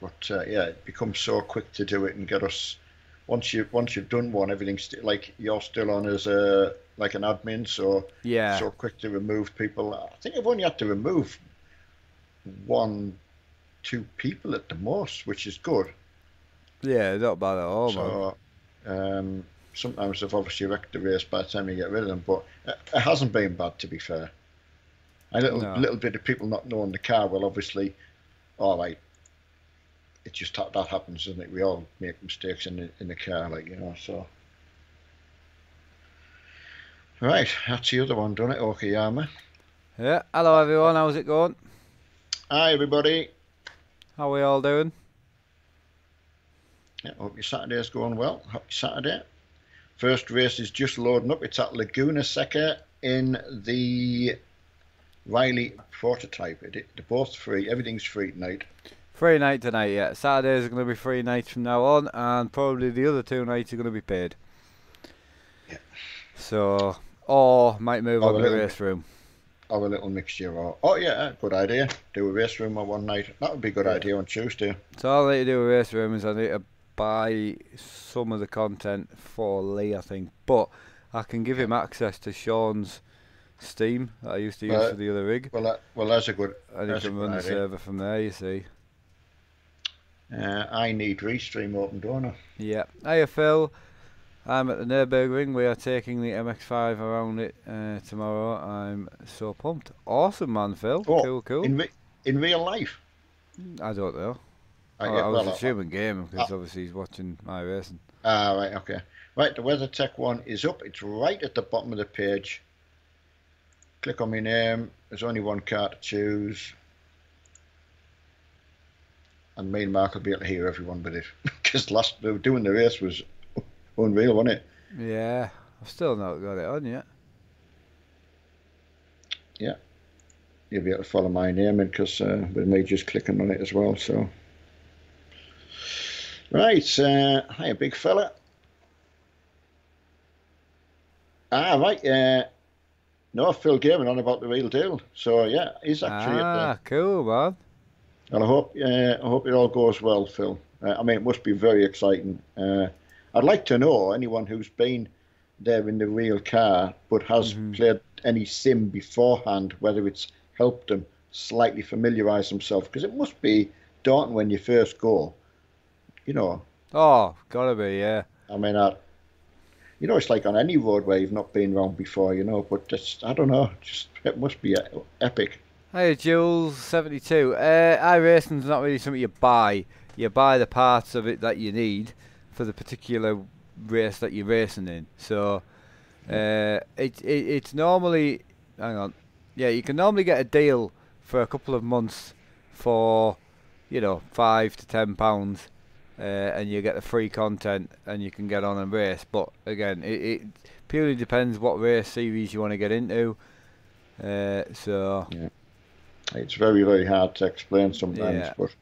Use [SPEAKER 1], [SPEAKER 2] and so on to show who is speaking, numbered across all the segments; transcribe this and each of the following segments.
[SPEAKER 1] But uh, yeah, it becomes so quick to do it and get us. Once you once you've done one, everything's st- like you're still on as a like an admin, so
[SPEAKER 2] Yeah.
[SPEAKER 1] so quick to remove people. I think I've only had to remove one, two people at the most, which is good.
[SPEAKER 2] Yeah, not bad at all.
[SPEAKER 1] So um, sometimes they've obviously wrecked the race by the time you get rid of them, but it, it hasn't been bad to be fair. A little
[SPEAKER 2] No.
[SPEAKER 1] little bit of people not knowing the car, well, obviously, all right. It just ha- that happens, doesn't it? We all make mistakes in the in the car, like you know. So right, that's the other one, done it? Okayama.
[SPEAKER 2] Yeah. Hello, everyone. How's it going?
[SPEAKER 1] Hi, everybody.
[SPEAKER 2] How we all doing?
[SPEAKER 1] Yeah, hope your Saturday's going well. Happy Saturday. First race is just loading up. It's at Laguna Seca in the Riley prototype. It, they're both free. Everything's free tonight.
[SPEAKER 2] Free night tonight, yeah. Saturdays are going to be free nights from now on, and probably the other two nights are going to be paid.
[SPEAKER 1] Yeah.
[SPEAKER 2] So, or might move on to the race room.
[SPEAKER 1] Have a little mixture. Or, oh, yeah, good idea. Do a race room on one night. That would be a good
[SPEAKER 2] Yeah.
[SPEAKER 1] idea on Tuesday.
[SPEAKER 2] So all I need to do with race room is I need to buy some of the content for Lee, I think. But I can give him access to Sean's Steam that I used to use
[SPEAKER 1] Right.
[SPEAKER 2] for the other rig,
[SPEAKER 1] Well, that, well, that's a good.
[SPEAKER 2] and he can run the server from there. You see.
[SPEAKER 1] Uh, I need Restream open, don't I?
[SPEAKER 2] Yeah. Hiya, Phil. I'm at the Nürburgring. We are taking the MX5 around it uh, tomorrow. I'm so pumped. Awesome, man, Phil.
[SPEAKER 1] Oh,
[SPEAKER 2] cool, cool.
[SPEAKER 1] In re- in real life.
[SPEAKER 2] I don't know.
[SPEAKER 1] I,
[SPEAKER 2] Oh,
[SPEAKER 1] get-
[SPEAKER 2] I was
[SPEAKER 1] well,
[SPEAKER 2] assuming game because obviously he's watching my racing.
[SPEAKER 1] Ah, right, okay. Right, the WeatherTech one is up. It's right at the bottom of the page. Click on my name. There's only one car to choose. And me and Mark will be able to hear everyone with it. Because last they were doing the race was unreal, wasn't it?
[SPEAKER 2] Yeah. I've still not got it on yet.
[SPEAKER 1] Yeah, you'll be able to follow my name in because uh, with me just clicking on it as well. So, right, uh, hi, big fella. Ah, right. Uh, no, Phil Gaiman on about the real deal. So yeah, he's actually at
[SPEAKER 2] Ah, cool, man.
[SPEAKER 1] And I hope, uh, I hope it all goes well, Phil. Uh, I mean, it must be very exciting. Uh, I'd like to know anyone who's been there in the real car but has
[SPEAKER 2] Mhm.
[SPEAKER 1] played any sim beforehand, whether it's helped them slightly familiarise themselves, because it must be daunting when you first go. You know,
[SPEAKER 2] Oh, gotta be, yeah.
[SPEAKER 1] I mean, I, you know, it's like on any road where you've not been around before, you know, but just, I don't know, just it must be epic.
[SPEAKER 2] Hey, Jules72. Uh, iRacing's not really something you buy. You buy the parts of it that you need for the particular race that you're racing in. So, uh, it, it it's normally, hang on, yeah, you can normally get a deal for a couple of months for, you know, five to ten pounds, uh, and you get the free content and you can get on and race. But again, it, it purely depends what race series you want to get into. Uh, so.
[SPEAKER 1] It's very, very hard to explain sometimes,
[SPEAKER 2] Yeah.
[SPEAKER 1] but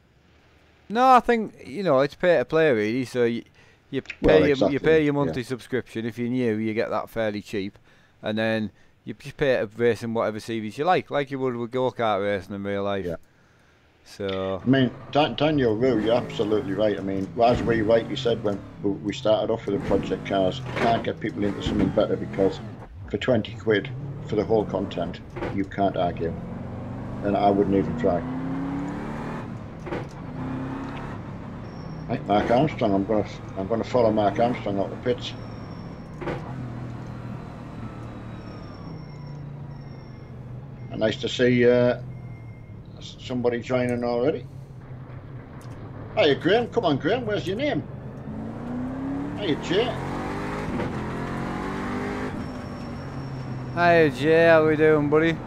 [SPEAKER 2] No, I think you know it's pay to play really. So you, you pay
[SPEAKER 1] Well,
[SPEAKER 2] your, you pay your
[SPEAKER 1] yeah.
[SPEAKER 2] monthly subscription. If you're new, you get that fairly cheap, and then you just pay to race in whatever series you like, like you would with go kart racing in real life.
[SPEAKER 1] Yeah.
[SPEAKER 2] So
[SPEAKER 1] I mean, Daniel Rue, you're absolutely right. I mean, as we rightly said when we started off with the project cars, you can't get people into something better because for 20 quid for the whole content, you can't argue. And I wouldn't even try. Right, Mark Armstrong, I'm gonna I'm gonna follow Mark Armstrong out the pits. Nice to see uh, somebody joining already. Hiya, Graham. Come on, Graham. Where's your name? Hiya, Jay.
[SPEAKER 2] Hi Jay, how we doing, buddy?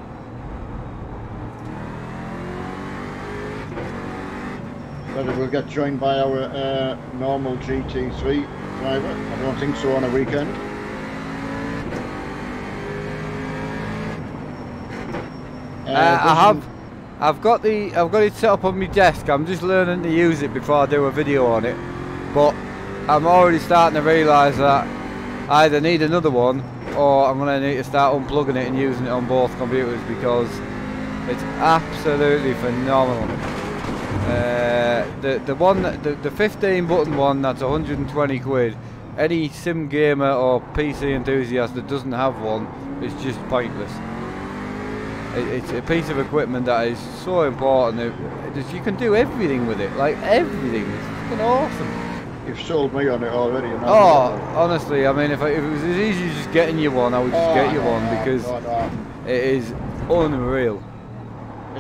[SPEAKER 1] Whether we'll get joined by our uh, normal GT3 driver. I don't think so on a weekend. Uh,
[SPEAKER 2] Uh, I have, I've got the, I've got it set up on my desk. I'm just learning to use it before I do a video on it. But I'm already starting to realise that I either need another one or I'm gonna need to start unplugging it and using it on both computers because it's absolutely phenomenal. Uh, the the one that, the the 15 button one that's 120 quid. Any sim gamer or PC enthusiast that doesn't have one is just pointless. It, it's a piece of equipment that is so important. It, it, you can do everything with it, like everything. It's fucking awesome.
[SPEAKER 1] You've sold me on it already. You?
[SPEAKER 2] Oh, honestly, I mean, if, I, if it was as easy as just getting you one, I would just
[SPEAKER 1] Oh,
[SPEAKER 2] get you
[SPEAKER 1] no,
[SPEAKER 2] one because
[SPEAKER 1] no, no.
[SPEAKER 2] it is unreal.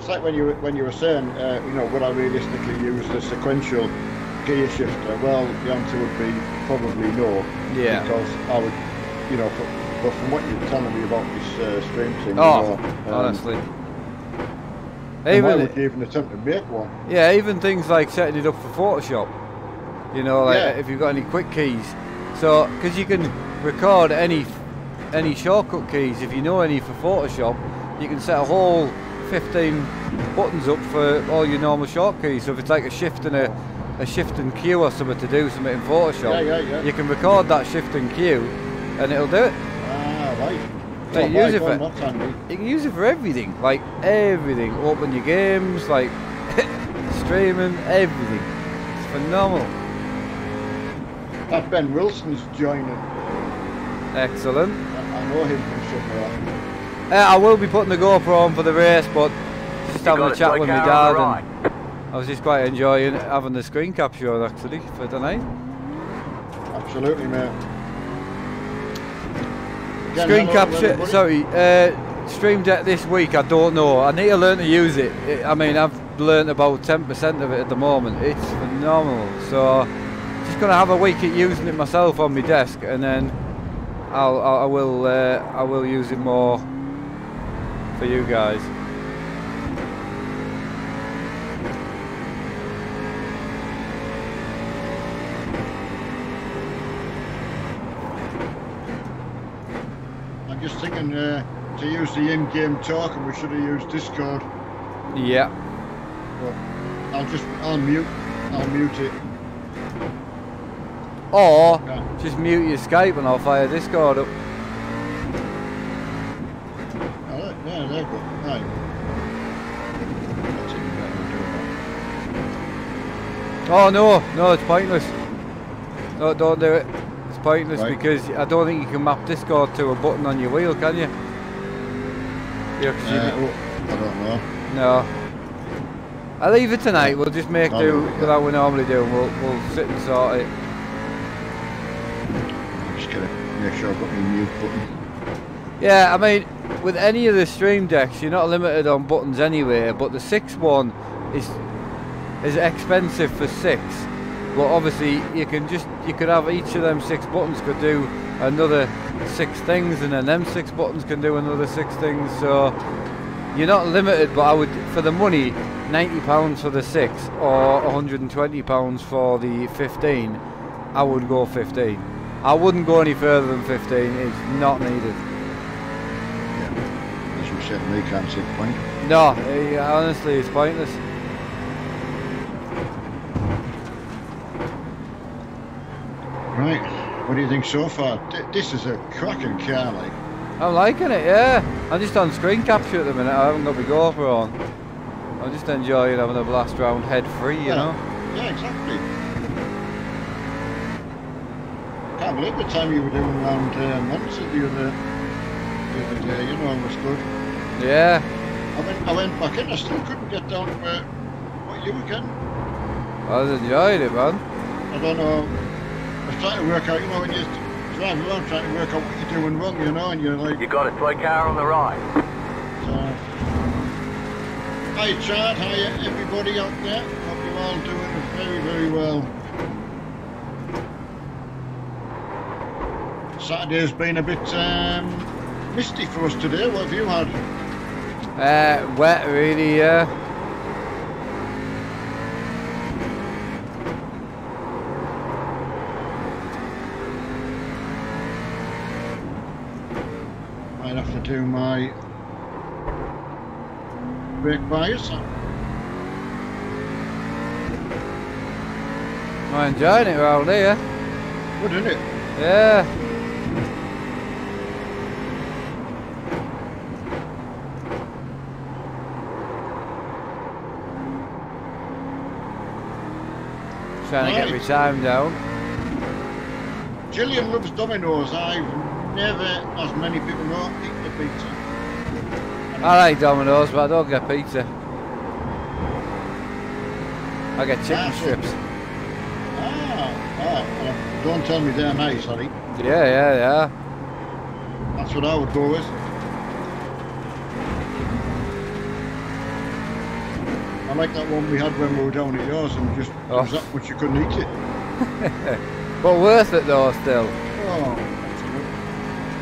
[SPEAKER 1] It's like when you were- when you were saying, uh, you know, would I realistically use the sequential gear shifter? Well, the answer would be probably no.
[SPEAKER 2] Yeah.
[SPEAKER 1] Because I would, you know, for, but from what you're telling me about this uh, stream thing,
[SPEAKER 2] Oh,
[SPEAKER 1] you know, um,
[SPEAKER 2] honestly.
[SPEAKER 1] and why
[SPEAKER 2] Even
[SPEAKER 1] would you even attempt to make one?
[SPEAKER 2] yeah, even things like setting it up for Photoshop. You know, like
[SPEAKER 1] Yeah.
[SPEAKER 2] if you've got any quick keys, so because you can record any any shortcut keys if you know any for Photoshop, you can set a whole 15 buttons up for all your normal short keys. So if it's like a shift and a a shift and Q or something to do something in Photoshop,
[SPEAKER 1] Yeah, yeah, yeah.
[SPEAKER 2] you can record that shift and Q, and it'll do it.
[SPEAKER 1] Ah, right. Oh,
[SPEAKER 2] use it for- You can use it for everything, like everything. Open your games, like streaming, everything. It's phenomenal.
[SPEAKER 1] That Ben Wilson's joining.
[SPEAKER 2] Excellent.
[SPEAKER 1] I, I know him from somewhere.
[SPEAKER 2] Uh, I will be putting the GoPro on for the race, but just having a chat with my dad, and I was just quite enjoying having the screen capture on actually for tonight.
[SPEAKER 1] Absolutely, mate. Again,
[SPEAKER 2] Screen capture,
[SPEAKER 1] everybody.
[SPEAKER 2] sorry, uh, Stream Deck this week. I don't know. I need to learn to use it. it I mean, I've learned about 10% of it at the moment. It's phenomenal. So, just gonna have a week at using it myself on my desk, and then I'll, I'll I will uh, I will use it more for you guys.
[SPEAKER 1] I'm just thinking uh, to use the in-game talk, and we should have used Discord.
[SPEAKER 2] Yeah.
[SPEAKER 1] But I'll just I'll mute I'll mute it.
[SPEAKER 2] Or
[SPEAKER 1] Yeah.
[SPEAKER 2] just mute your Skype and I'll fire Discord up.
[SPEAKER 1] Oh, there- yeah, there you go. Right. That's even better than doing that.
[SPEAKER 2] Oh no, no, it's pointless. No, don't do it. It's pointless
[SPEAKER 1] Right.
[SPEAKER 2] because I don't think you can map Discord to a button on your wheel, can you? Yeah,
[SPEAKER 1] Uh, oh, I don't know.
[SPEAKER 2] no. I'll leave it tonight. We'll just make do with how we normally do. and We'll we'll sit and sort it.
[SPEAKER 1] I'm just gonna make sure I've got my mute button.
[SPEAKER 2] Yeah, I mean, with any of the stream decks, you're not limited on buttons anyway. But the six one is is expensive for six. But obviously, you can just you could have each of them six buttons could do another six things, and then them six buttons can do another six things. So you're not limited. But I would for the money, ninety pounds for the six or 120 pounds for the 15. I would go 15. I wouldn't go any further than 15. It's not needed.
[SPEAKER 1] As you said, me can't see the point.
[SPEAKER 2] No, eh, honestly, it's pointless.
[SPEAKER 1] Right. What do you think so far? Th- This is a cracking car, like.
[SPEAKER 2] I'm liking it, yeah. I'm just on screen capture at the minute. I haven't got my GoPro on. I'm just enjoying having a blast round head free, you
[SPEAKER 1] Yeah.
[SPEAKER 2] know.
[SPEAKER 1] Yeah, exactly. Can't believe the time you were doing around uh, Monza the other, the other day. You know, it was good.
[SPEAKER 2] Yeah.
[SPEAKER 1] I went, I went back in. I still couldn't get down to where what you were getting.
[SPEAKER 2] I was enjoying it, man.
[SPEAKER 1] I don't know. I was trying to work out. You know, when you drive around trying to work out what you're doing wrong. You know, and you're like,
[SPEAKER 3] You got a toy car on the right.
[SPEAKER 1] uh, hi Chad, hi everybody out there. Hope you're all doing very, very well. Saturday's been a bit um, misty for us today. What have you had?
[SPEAKER 2] Uh, wet, really, yeah.
[SPEAKER 1] Might to my brake bias.
[SPEAKER 2] I'm enjoying it round here.
[SPEAKER 1] Good, isn't it?
[SPEAKER 2] Yeah. Trying to get my time down.
[SPEAKER 1] Gillian loves Domino's. I've never, as many people know, pizza.
[SPEAKER 2] I like Domino's, but I don't get pizza. I get chicken
[SPEAKER 1] Ah,
[SPEAKER 2] strips.
[SPEAKER 1] Ah, ah, don't tell me they're nice, Harry.
[SPEAKER 2] Yeah, yeah, yeah.
[SPEAKER 1] That's what I would go with. I like that one we had when we were down at yours and just there was
[SPEAKER 2] Oh.
[SPEAKER 1] that much you couldn't eat it.
[SPEAKER 2] But worth it though, still.
[SPEAKER 1] Oh,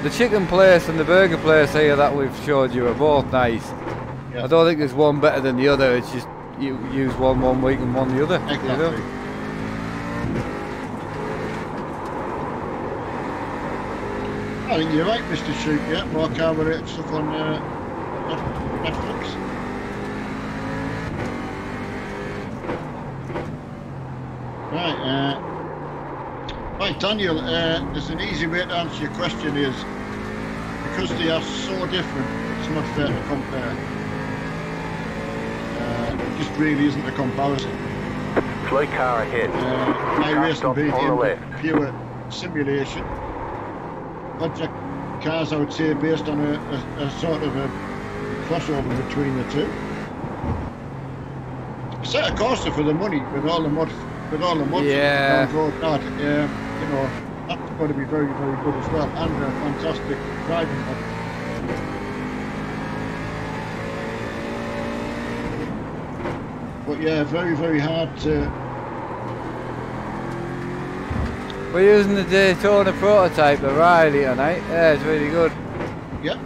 [SPEAKER 2] The chicken place and the burger place here that we've showed you are both nice.
[SPEAKER 1] Yeah.
[SPEAKER 2] I don't think there's one better than the other. It's just you use one one week and one the other. you know?
[SPEAKER 1] I think you're right, Mr. Sheep. Yeah, more carbonated stuff on uh, Net- Netflix. Right, uh, right, Daniel. Uh, there's an easy way to answer your question. Is because they are so different, it's not fair to compare. Uh, it just really isn't a comparison.
[SPEAKER 3] Flight car ahead.
[SPEAKER 1] Uh, my
[SPEAKER 3] Car
[SPEAKER 1] racing
[SPEAKER 3] stop
[SPEAKER 1] being
[SPEAKER 3] the
[SPEAKER 1] in pure simulation. Project cars, I would say, based on a, a, a sort of a crossover between the two. Assetto Corsa for the money with all the mod, with all the mods.
[SPEAKER 2] Yeah.
[SPEAKER 1] down road, that, um, you know, that's going to be very, very good as well, and a fantastic driving mod. But yeah, very, very hard to
[SPEAKER 2] We're using the Daytona prototype, the Riley tonight. Yeah, it's really good.
[SPEAKER 1] Yep.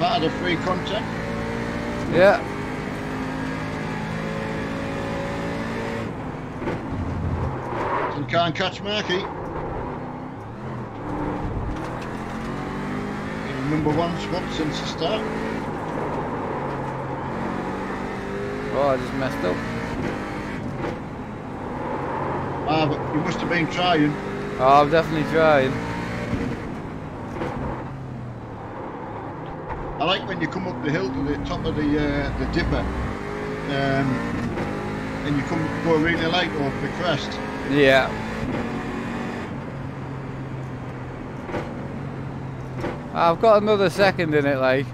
[SPEAKER 1] Part of the free content.
[SPEAKER 2] Yeah.
[SPEAKER 1] Can't catch Marky. In number one spot since the start.
[SPEAKER 2] Oh, I just messed up.
[SPEAKER 1] Ah, but you must have been trying.
[SPEAKER 2] Oh, I'm definitely trying.
[SPEAKER 1] I like when you come up the hill to the top of the uh, the dipper, um, and you come go really light over the crest.
[SPEAKER 2] Yeah. I've got another second in it, like.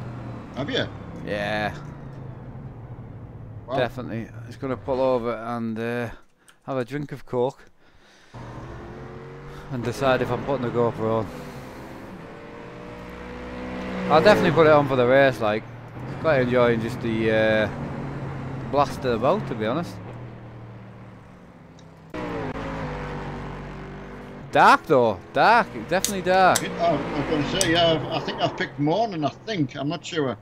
[SPEAKER 1] Have you?
[SPEAKER 2] Yeah,
[SPEAKER 1] Wow.
[SPEAKER 2] definitely. It's going to pull over and uh, have a drink of Coke and decide if I'm putting the GoPro on. I'll definitely put it on for the race, like. Quite enjoying just the uh, blast of the boat, to be honest. Dark though, dark, definitely dark.
[SPEAKER 1] I was going to say, yeah, I've- think I've picked morning. I think I'm not sure.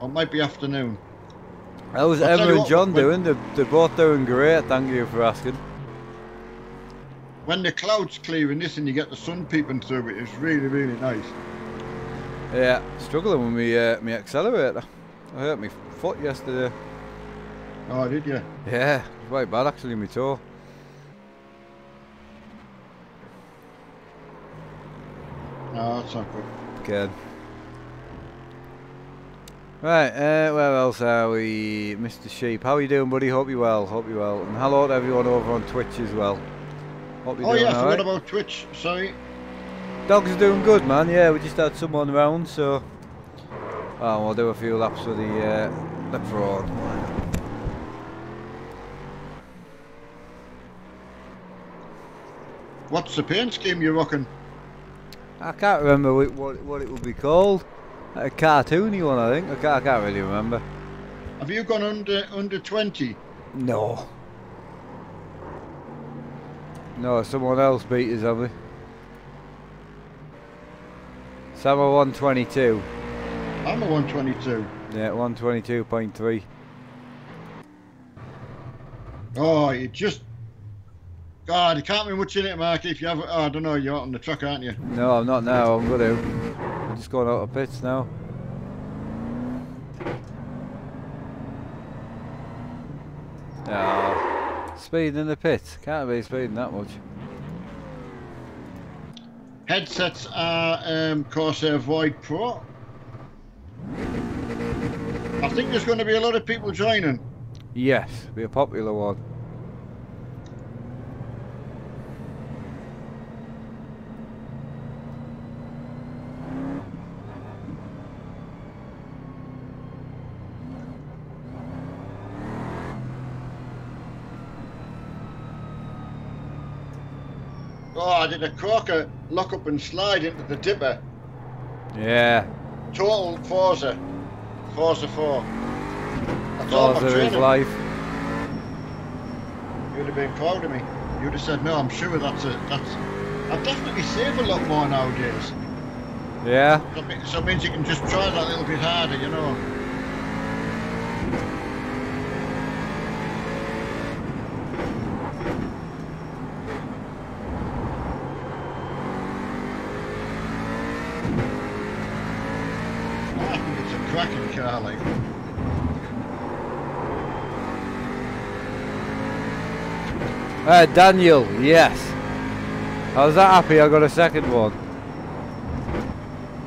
[SPEAKER 1] Or it might be afternoon.
[SPEAKER 2] How's
[SPEAKER 1] I'll
[SPEAKER 2] Emma and
[SPEAKER 1] what,
[SPEAKER 2] John
[SPEAKER 1] when-
[SPEAKER 2] doing? They're, they're both doing great, thank you for asking.
[SPEAKER 1] When the clouds clear clearing this and you get the sun peeping through it, it's really, really nice.
[SPEAKER 2] Yeah, struggling with me, uh, me accelerator. I hurt my foot yesterday.
[SPEAKER 1] Oh, did you?
[SPEAKER 2] Yeah, quite bad actually, my toe.
[SPEAKER 1] No, that's not good.
[SPEAKER 2] Good. Right, uh, where else are we? Mr. Sheep, how are you doing, buddy? Hope you well, hope you well. And hello to everyone over on Twitch as well. Hope you're
[SPEAKER 1] Oh
[SPEAKER 2] doing
[SPEAKER 1] yeah, I forgot
[SPEAKER 2] alright.
[SPEAKER 1] about Twitch. Sorry.
[SPEAKER 2] Dogs are doing good, man. Yeah, we just had someone round, so oh, we'll do a few laps for the uh, the prawn.
[SPEAKER 1] What's the paint scheme you're rocking?
[SPEAKER 2] I can't remember what what, what it would be called. A cartoony one, I think. I can't, I can't really remember.
[SPEAKER 1] Have you gone under under 20?
[SPEAKER 2] No. No, someone else beat us, have we? Summer 122.
[SPEAKER 1] I'm a 122.
[SPEAKER 2] Yeah, 122.3.
[SPEAKER 1] Oh, you just. God, you can't be much in it, Mark. If you have, oh, I don't know, you're out on the truck, aren't you?
[SPEAKER 2] No, I'm not now. I'm to. I'm just going out of pits now. Oh, speed in the pit. Can't be speeding that much.
[SPEAKER 1] Headsets are um, Corsair Void Pro. I think there's going to be a lot of people joining.
[SPEAKER 2] Yes, be a popular one.
[SPEAKER 1] Oh, I did a corker lock up and slide into the dipper.
[SPEAKER 2] Yeah.
[SPEAKER 1] Total Forza. Forza 4. That's
[SPEAKER 2] Forza is life.
[SPEAKER 1] You'd have been proud of me. You'd have said, no, I'm sure that's a, that's... I definitely save a lot more nowadays.
[SPEAKER 2] Yeah.
[SPEAKER 1] So, it so it means you can just try that a little bit harder, you know. I think it's a cracking car, like.
[SPEAKER 2] Uh, Daniel, yes. I was that happy I got a second one.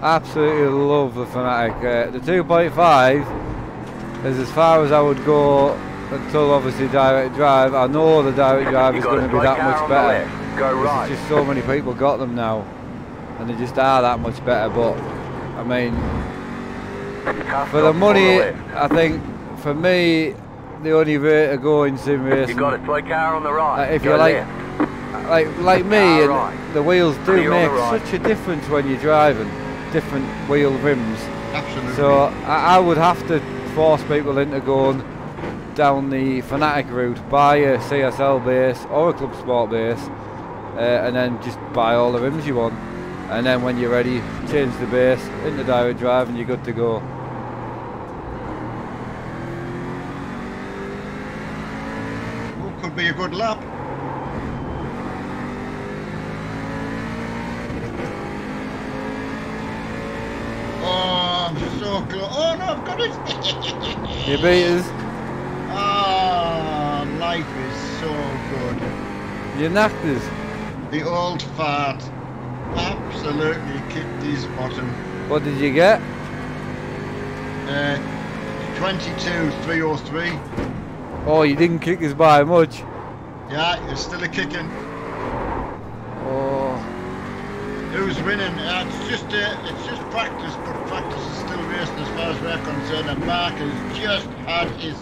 [SPEAKER 2] Absolutely love the Fanatec. Uh, the 2.5 is as far as I would go until obviously direct drive. I know the direct drive is going to be that much better.
[SPEAKER 3] Go right.
[SPEAKER 2] just so many people got them now, and they just are that much better. But I mean, for the money. I think for me, the only way to go in sim
[SPEAKER 3] You
[SPEAKER 2] racing,
[SPEAKER 3] got a slow car on the right.
[SPEAKER 2] Uh, if
[SPEAKER 3] Go
[SPEAKER 2] you like-
[SPEAKER 3] left.
[SPEAKER 2] like like me, and
[SPEAKER 3] right.
[SPEAKER 2] the wheels do
[SPEAKER 3] Clear on
[SPEAKER 2] make
[SPEAKER 3] right.
[SPEAKER 2] such a difference when you're driving, different wheel rims.
[SPEAKER 1] Absolutely.
[SPEAKER 2] So I, I would have to force people into going down the Fanatec route, buy a CSL base or a Club Sport base, uh, and then just buy all the rims you want. And then when you're ready, change the base into direct drive, and you're good to go.
[SPEAKER 1] Well, could be a good lap. Oh, I'm so close. Oh no, I've got it.
[SPEAKER 2] You beat us,
[SPEAKER 1] Ah, life is so good.
[SPEAKER 2] you knocked us.
[SPEAKER 1] The old fart absolutely kicked his bottom.
[SPEAKER 2] What did you get?
[SPEAKER 1] Uh, 22 303.
[SPEAKER 2] Oh, you didn't kick us by much.
[SPEAKER 1] Yeah, you're still a kicking.
[SPEAKER 2] Oh,
[SPEAKER 1] Who's winning? Uh, it's just uh, it's just practice, but practice is still racing as far as we're concerned. And Mark has just had his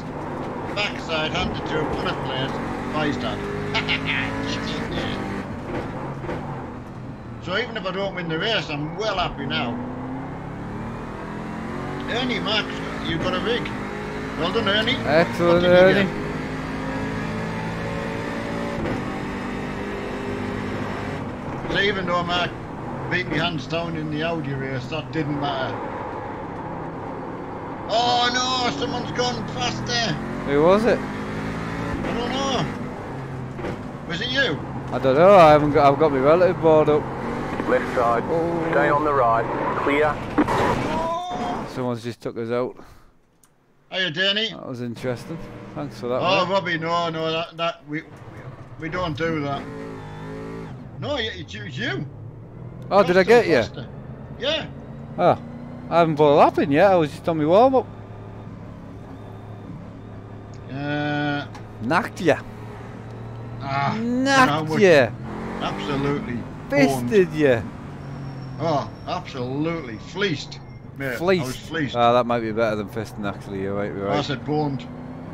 [SPEAKER 1] backside handed to a plate by his dad. Get in there. So even if I don't win the race, I'm well happy now. Ernie, Mark, you've got a rig. Well done, Ernie.
[SPEAKER 2] excellent, Ernie.
[SPEAKER 1] Get? So even though Mark beat me hands down in the Audi race, that didn't matter. Oh no, someone's gone faster.
[SPEAKER 2] Who was it?
[SPEAKER 1] I don't know. Was it you?
[SPEAKER 2] I don't know. I haven't got. I've got my relative board up.
[SPEAKER 3] Left side.
[SPEAKER 2] Oh.
[SPEAKER 3] Stay on the right. Clear.
[SPEAKER 1] Oh,
[SPEAKER 2] Someone's just took us out.
[SPEAKER 1] hiya, Danny. Eh?
[SPEAKER 2] That was interesting. Thanks for that.
[SPEAKER 1] Oh,
[SPEAKER 2] mate.
[SPEAKER 1] Robbie, no, no, that, that we, we don't do that. No, y- it's you. You.
[SPEAKER 2] oh,
[SPEAKER 1] You're
[SPEAKER 2] did I get you?
[SPEAKER 1] Yeah.
[SPEAKER 2] Oh, I haven't a lap in yet. I was just on my warm up.
[SPEAKER 1] Uh,
[SPEAKER 2] Knocked you.
[SPEAKER 1] ah, you know how
[SPEAKER 2] Knocked you.
[SPEAKER 1] Absolutely.
[SPEAKER 2] Fisted you.
[SPEAKER 1] Oh, absolutely fleeced. Mate, I was
[SPEAKER 2] Fleeced.
[SPEAKER 1] fleeced.
[SPEAKER 2] Ah, that might be better than fisting. Actually, you're right. You're
[SPEAKER 1] I
[SPEAKER 2] right.
[SPEAKER 1] said boned.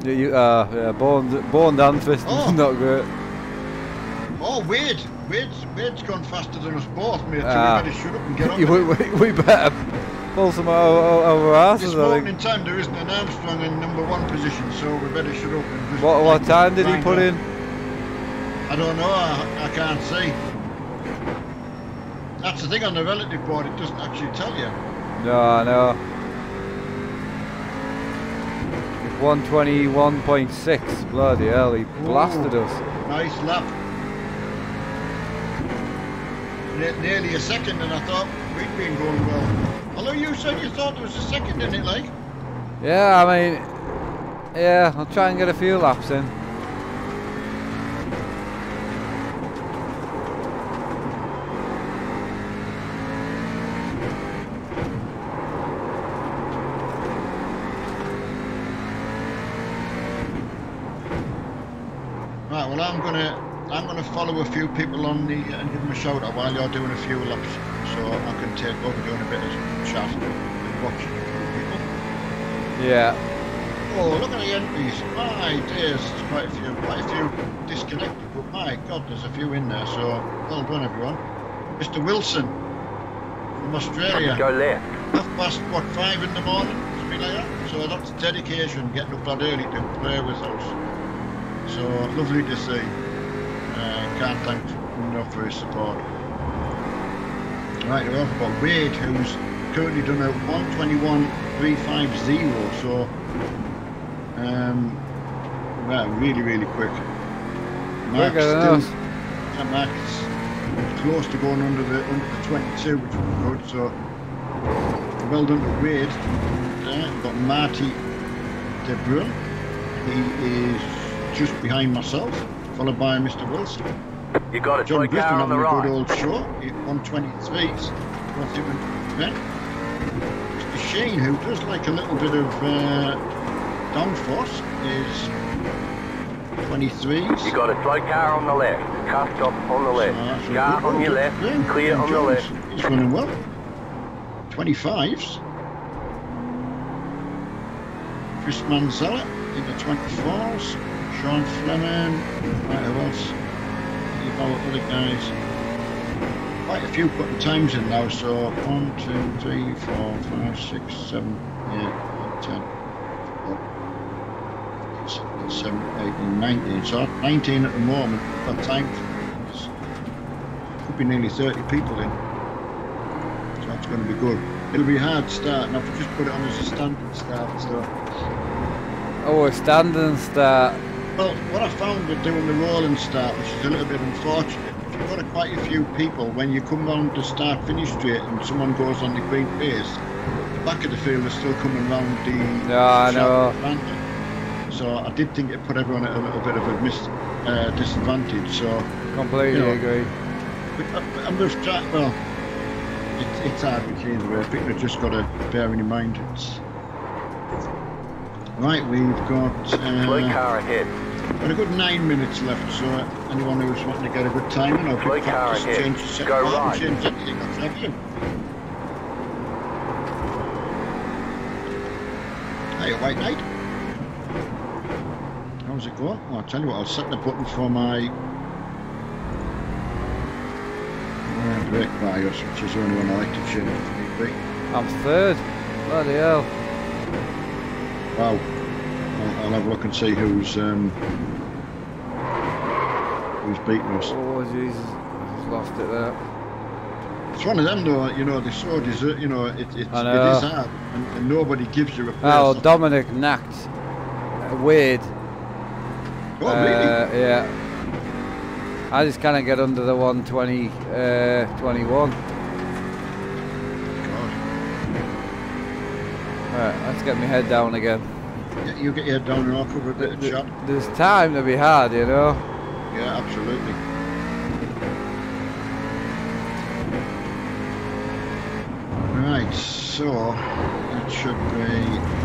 [SPEAKER 2] You, you, uh, yeah, boned, boned and fisting.
[SPEAKER 1] Oh.
[SPEAKER 2] not great.
[SPEAKER 1] Oh, Wade. Wade's, Wade's gone faster than us both, mate.
[SPEAKER 2] Ah.
[SPEAKER 1] so we better shut up and get on
[SPEAKER 2] we, we, we better pull some of our asses.
[SPEAKER 1] This morning in time, there isn't an Armstrong in number one position, so we better shut up and just...
[SPEAKER 2] What, what time did he put
[SPEAKER 1] on.
[SPEAKER 2] in?
[SPEAKER 1] I don't know. I, I can't see. That's the thing on the relative board. It doesn't actually tell you.
[SPEAKER 2] No, I know. It's 121.6. Bloody hell, he blasted
[SPEAKER 1] Ooh.
[SPEAKER 2] us.
[SPEAKER 1] Nice lap. Nearly a second, and I thought we'd been going well. Although you said you thought there was a second in it, like.
[SPEAKER 2] Yeah, I mean, yeah, I'll try and get a few laps in.
[SPEAKER 1] Right. Well, I'm gonna I'm gonna follow a few people on the and give them a shout out while you're doing a few laps, so I can take over doing a bit of chat and watching a few people.
[SPEAKER 2] Yeah.
[SPEAKER 1] Oh, look at the entries. My days, there's quite a few, quite a few disconnected, but my God, there's a few in there, so well done, everyone. Mr. Wilson from Australia.
[SPEAKER 3] Go left.
[SPEAKER 1] Half past, what, five in the morning? Something like that. So that's dedication, getting up that early to play with us. So lovely to see. Uh, can't thank enough for his support. Right, we've got Wade, who's currently done a 121.350, so um, well, really, really quick. Mark's
[SPEAKER 2] Quicker than
[SPEAKER 1] still,
[SPEAKER 2] us.
[SPEAKER 1] Mark's close to going under the under the 22, which would be good. So well done to Wade. There, we've got Marty De. He is just behind myself, followed by Mr. Wilson.
[SPEAKER 3] You got a
[SPEAKER 1] John Griffin
[SPEAKER 3] car on
[SPEAKER 1] having
[SPEAKER 3] the
[SPEAKER 1] a good
[SPEAKER 3] right.
[SPEAKER 1] old show. He- 123s. Got him and Ben. Mr. Shane, who does like a little bit of uh, downforce, is 23s.
[SPEAKER 3] You got a toy car on the left. Car stop on the left.
[SPEAKER 1] a
[SPEAKER 3] Car on your left. Clear on the left.
[SPEAKER 1] He's running well. 25s. Chris Manzella in the 24s. Sean Fleming. Right, who else? Any of our other guys? Quite a few putting times in now, so 1, 2, 3, 4, 5, 6, 7, 8, 10, 11, 7, 8, and 19. So 19 at the moment, that time could be nearly 30 people in. So that's going to be good. It'll be hard start, and I've just put it on as a standing start. So,
[SPEAKER 2] Oh, a standing start.
[SPEAKER 1] Well, what I found with doing the rolling start, which is a little bit unfortunate, if you've got a, quite a few people, when you come round to start finish straight and someone goes on the green pace, the back of the field is still coming round the
[SPEAKER 2] Yeah, I know.
[SPEAKER 1] advantage. So I did think it put everyone at a little bit of a mis- uh, disadvantage. So
[SPEAKER 2] Completely
[SPEAKER 1] You know.
[SPEAKER 2] agree.
[SPEAKER 1] But I- I'm just trying, well, it's, it's hard with either way. People have just got to bear in mind it's. Right, we've got
[SPEAKER 3] Toy
[SPEAKER 1] uh,
[SPEAKER 3] car ahead.
[SPEAKER 1] Got a good nine minutes left, so anyone who's wanting to get a good time, you know,
[SPEAKER 3] Toy
[SPEAKER 1] good
[SPEAKER 3] car
[SPEAKER 1] practice,
[SPEAKER 3] ahead.
[SPEAKER 1] change the set
[SPEAKER 3] Go
[SPEAKER 1] part,
[SPEAKER 3] right.
[SPEAKER 1] change anything, that's have you. Hey, White Knight. How's it going? Well, I'll tell you what, I'll set the button for my uh, brake bias, which is the only one I like to change if need be.
[SPEAKER 2] I'm third. Bloody hell.
[SPEAKER 1] Wow. I'll, have a look and see who's um, who's beating us.
[SPEAKER 2] Oh, Jesus. I just lost it there.
[SPEAKER 1] It's one of them though, you know, they so desert, you know, it, it's, it
[SPEAKER 2] know.
[SPEAKER 1] is hard and, and nobody gives you a place.
[SPEAKER 2] Oh, Dominic knacked. Uh, Weird.
[SPEAKER 1] oh really?
[SPEAKER 2] Uh, yeah. I just can't get under the 120, uh, 21.
[SPEAKER 1] God.
[SPEAKER 2] Right, let's get my head down again.
[SPEAKER 1] You get your down and I'll cover a bit of chat.
[SPEAKER 2] There's time to be had, you know.
[SPEAKER 1] Yeah, absolutely. Right, so that should be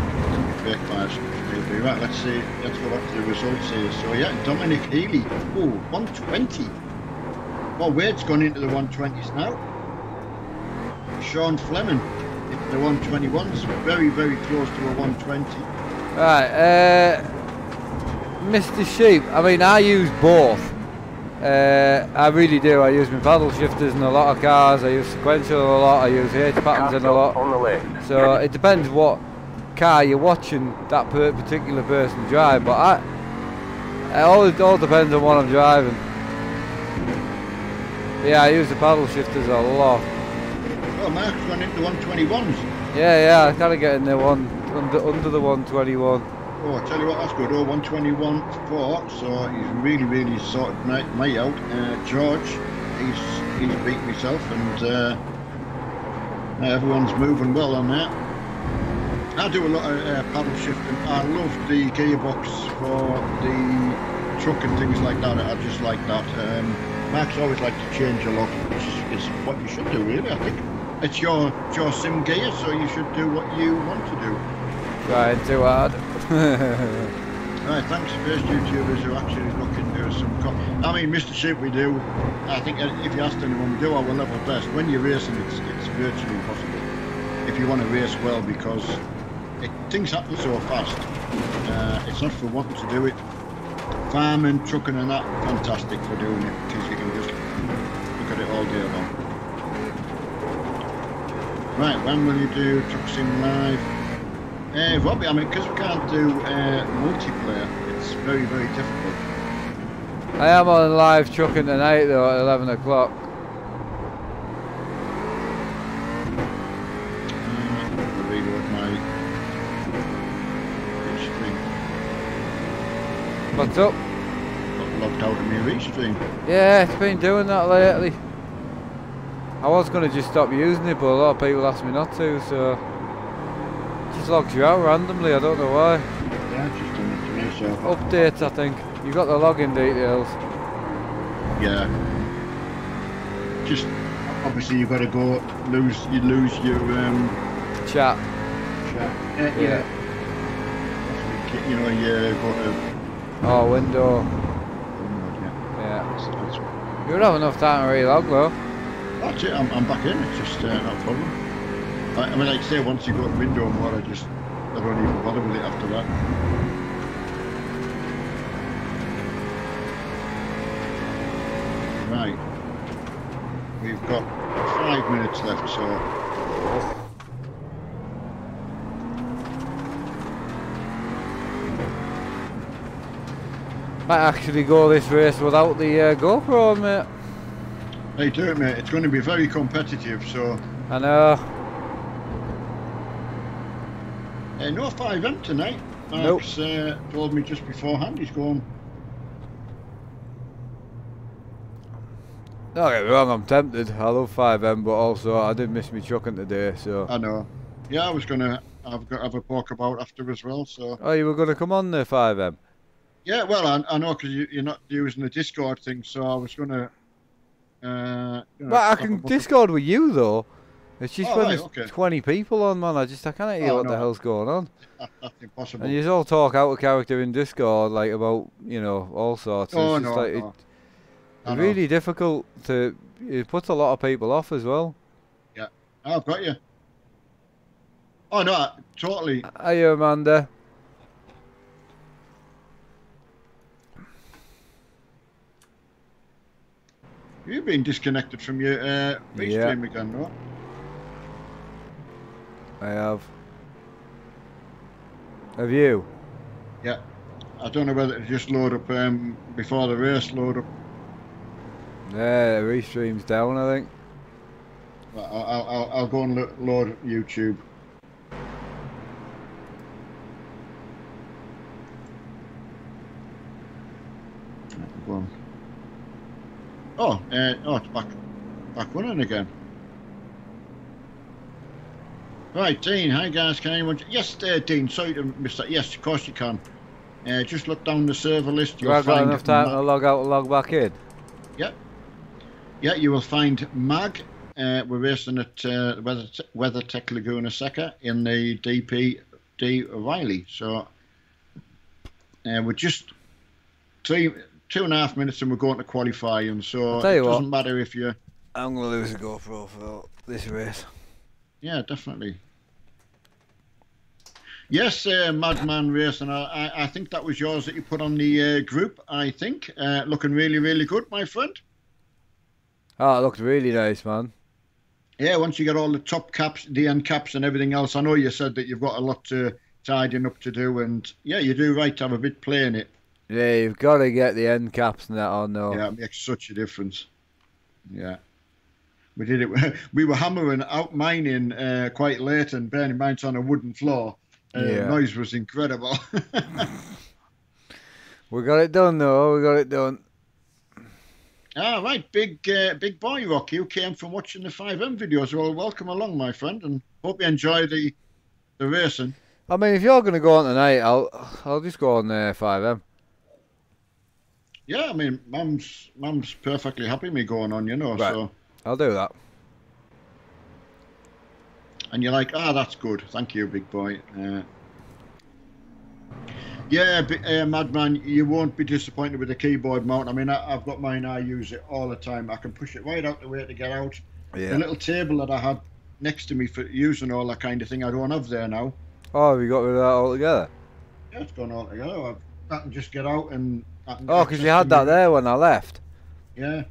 [SPEAKER 1] should be right. Let's see. Let's go back to the results here. So yeah, Dominic Healy. Oh, 120. Well, Wade's gone into the 120s now. Sean Fleming into the 121s. Very, very close to a 120.
[SPEAKER 2] Right, uh, Mr. Sheep, I mean, I use both. Uh, I really do. I use my paddle shifters in a lot of cars. I use sequential a lot. I use H patterns in a lot.
[SPEAKER 3] on the left.
[SPEAKER 2] So it depends what car you're watching that per- particular person drive. But I, it all, it all depends on what I'm driving. Yeah, I use the paddle shifters a lot.
[SPEAKER 1] Oh, Mark's gone into 121s.
[SPEAKER 2] Yeah, yeah, I kind of get in the one under under the 121.
[SPEAKER 1] Oh, I tell you what, that's good. Oh, 121 4. So he's really, really sorted me, me out. Uh, George, he's he's beat myself, and uh, everyone's moving well on that. I do a lot of uh, paddle shifting. I love the gearbox for the truck and things like that. I just like that. Um, Mark's always like to change a lot, which is, is what you should do, really. I think it's your it's your sim gear, so you should do what you want to do.
[SPEAKER 2] Trying too hard.
[SPEAKER 1] Right, thanks to first YouTubers who actually look into some. Co- I mean, Mr. Sheep, we do. I think uh, if you asked anyone, we do our level best. When you're racing, it's it's virtually impossible if you want to race well because it, things happen so fast. Uh, it's not for wanting to do it. Farming, trucking, and that fantastic for doing it because you can just look at it all day long. Right, when will you do Truck Sim Live? Uh, Robbie, I mean, because we can't do uh, multiplayer, it's very, very difficult.
[SPEAKER 2] I am on live trucking tonight though at 11 o'clock.
[SPEAKER 1] Uh, reload my restream.
[SPEAKER 2] What's up?
[SPEAKER 1] Got logged out of my restream.
[SPEAKER 2] Yeah, it's been doing that lately. I was going to just stop using it, but a lot of people asked me not to, so... Just logs you out randomly, I don't know why.
[SPEAKER 1] Yeah, just done it to me, so.
[SPEAKER 2] Updates, I think. You got the login details.
[SPEAKER 1] Yeah. Just obviously you've got to go lose you lose your um
[SPEAKER 2] Chat.
[SPEAKER 1] chat. Uh,
[SPEAKER 2] Yeah.
[SPEAKER 1] yeah. You, you know you go to
[SPEAKER 2] Oh, window.
[SPEAKER 1] yeah.
[SPEAKER 2] Yeah.
[SPEAKER 1] That's, that's,
[SPEAKER 2] You'll have enough time to relog though.
[SPEAKER 1] that's it. I'm, I'm back in. It's just uh, not a problem. I, I mean, like I say, once you go to window and what, I just I don't even bother with it after that. Right. We've got five minutes left, so
[SPEAKER 2] Might actually go this race without the uh, GoPro, mate.
[SPEAKER 1] Hey, do it, mate. It's going to be very competitive, so.
[SPEAKER 2] I know.
[SPEAKER 1] Uh, no FiveM tonight.
[SPEAKER 2] Nope.
[SPEAKER 1] Mark's uh, told me just beforehand he's going.
[SPEAKER 2] Don't get me wrong, I'm tempted. I love FiveM, but also I did miss me chucking today, so.
[SPEAKER 1] I know. Yeah, I was going to have, got- have a talk about after as well, so.
[SPEAKER 2] Oh, you were going to come on the FiveM?
[SPEAKER 1] Yeah, well, I, I know because you, you're not using the Discord thing, so I was going to. Uh,
[SPEAKER 2] But I can Discord with you, though. It's just
[SPEAKER 1] Oh,
[SPEAKER 2] when
[SPEAKER 1] right,
[SPEAKER 2] there's
[SPEAKER 1] okay.
[SPEAKER 2] 20 people on, man. I just I can't hear
[SPEAKER 1] Oh,
[SPEAKER 2] what the hell's going on.
[SPEAKER 1] impossible.
[SPEAKER 2] And you all talk out of character in Discord, like about, you know, all sorts.
[SPEAKER 1] oh,
[SPEAKER 2] it's
[SPEAKER 1] no,
[SPEAKER 2] like,
[SPEAKER 1] no.
[SPEAKER 2] it-
[SPEAKER 1] I
[SPEAKER 2] it's
[SPEAKER 1] know.
[SPEAKER 2] really difficult to. It puts a lot of people off as well.
[SPEAKER 1] Oh, I've got you. Oh, no, I- totally.
[SPEAKER 2] Hiya, Amanda.
[SPEAKER 1] You've been disconnected from your uh,
[SPEAKER 2] Yeah.
[SPEAKER 1] restream again, no?
[SPEAKER 2] I have. Have you? Yeah.
[SPEAKER 1] I don't know whether to just load up um, before the race, load up.
[SPEAKER 2] Yeah, the restream's down, I think.
[SPEAKER 1] I'll, I'll, I'll- I'll go and lo- load YouTube. Right, go on. Oh, uh, oh, it's back, back running again. Right, Dean. Hi, guys. Can anyone? Yes, uh, Dean. Sorry to miss that. Yes, of course you can. Uh, just look down the server list.
[SPEAKER 2] You
[SPEAKER 1] You'll
[SPEAKER 2] have got enough time
[SPEAKER 1] Ma-
[SPEAKER 2] to log out and log back in? Yep.
[SPEAKER 1] Yeah, you will find Mag. Uh, we're racing at uh, Weather WeatherTech Laguna Seca in the DP D Riley. So uh, we're just three, two and a half minutes, and we're going to qualify. And So
[SPEAKER 2] I'll tell you
[SPEAKER 1] it doesn't matter if you.
[SPEAKER 2] I'm going to lose a GoPro for this race.
[SPEAKER 1] Yeah, definitely. Yes, uh, Madman Racing. I, I, think that was yours that you put on the uh, group. I think uh, looking really, really good, my friend.
[SPEAKER 2] Oh, it looked really nice, man.
[SPEAKER 1] Yeah, once you get all the top caps, the end caps, and everything else, I know you said that you've got a lot to tidying up to do, and yeah, you do right to have a bit play in it.
[SPEAKER 2] Yeah, you've got to get the end caps and that on, though.
[SPEAKER 1] Yeah, it makes such a difference. Yeah, we did it. We were hammering out mining uh, quite late, and bearing in mind it's on a wooden floor. Uh,
[SPEAKER 2] Yeah.
[SPEAKER 1] Noise was incredible.
[SPEAKER 2] We got it done, though. We got it done.
[SPEAKER 1] ah, right, big uh, big boy, Rocky, who came from watching the FiveM videos. Well, welcome along, my friend, and hope you enjoy the the racing.
[SPEAKER 2] I mean, if you're going to go on tonight, I'll I'll just go on uh, FiveM.
[SPEAKER 1] Yeah, I mean, Mum's Mum's perfectly happy me going on, you know.
[SPEAKER 2] Right.
[SPEAKER 1] So,
[SPEAKER 2] I'll do that.
[SPEAKER 1] And you're like, ah, that's good. Thank you, big boy. Uh, yeah, b- uh, Madman, you won't be disappointed with the keyboard mount. I mean, I, I've got mine. I use it all the time. I can push it right out the way to get out. The little table that I had next to me for using all that kind of thing, I don't have there now.
[SPEAKER 2] Oh, we got rid of that altogether.
[SPEAKER 1] Yeah, it's gone all together. I, I can just get out and. I
[SPEAKER 2] Oh, because you had that
[SPEAKER 1] my-
[SPEAKER 2] there when I left.
[SPEAKER 1] Yeah.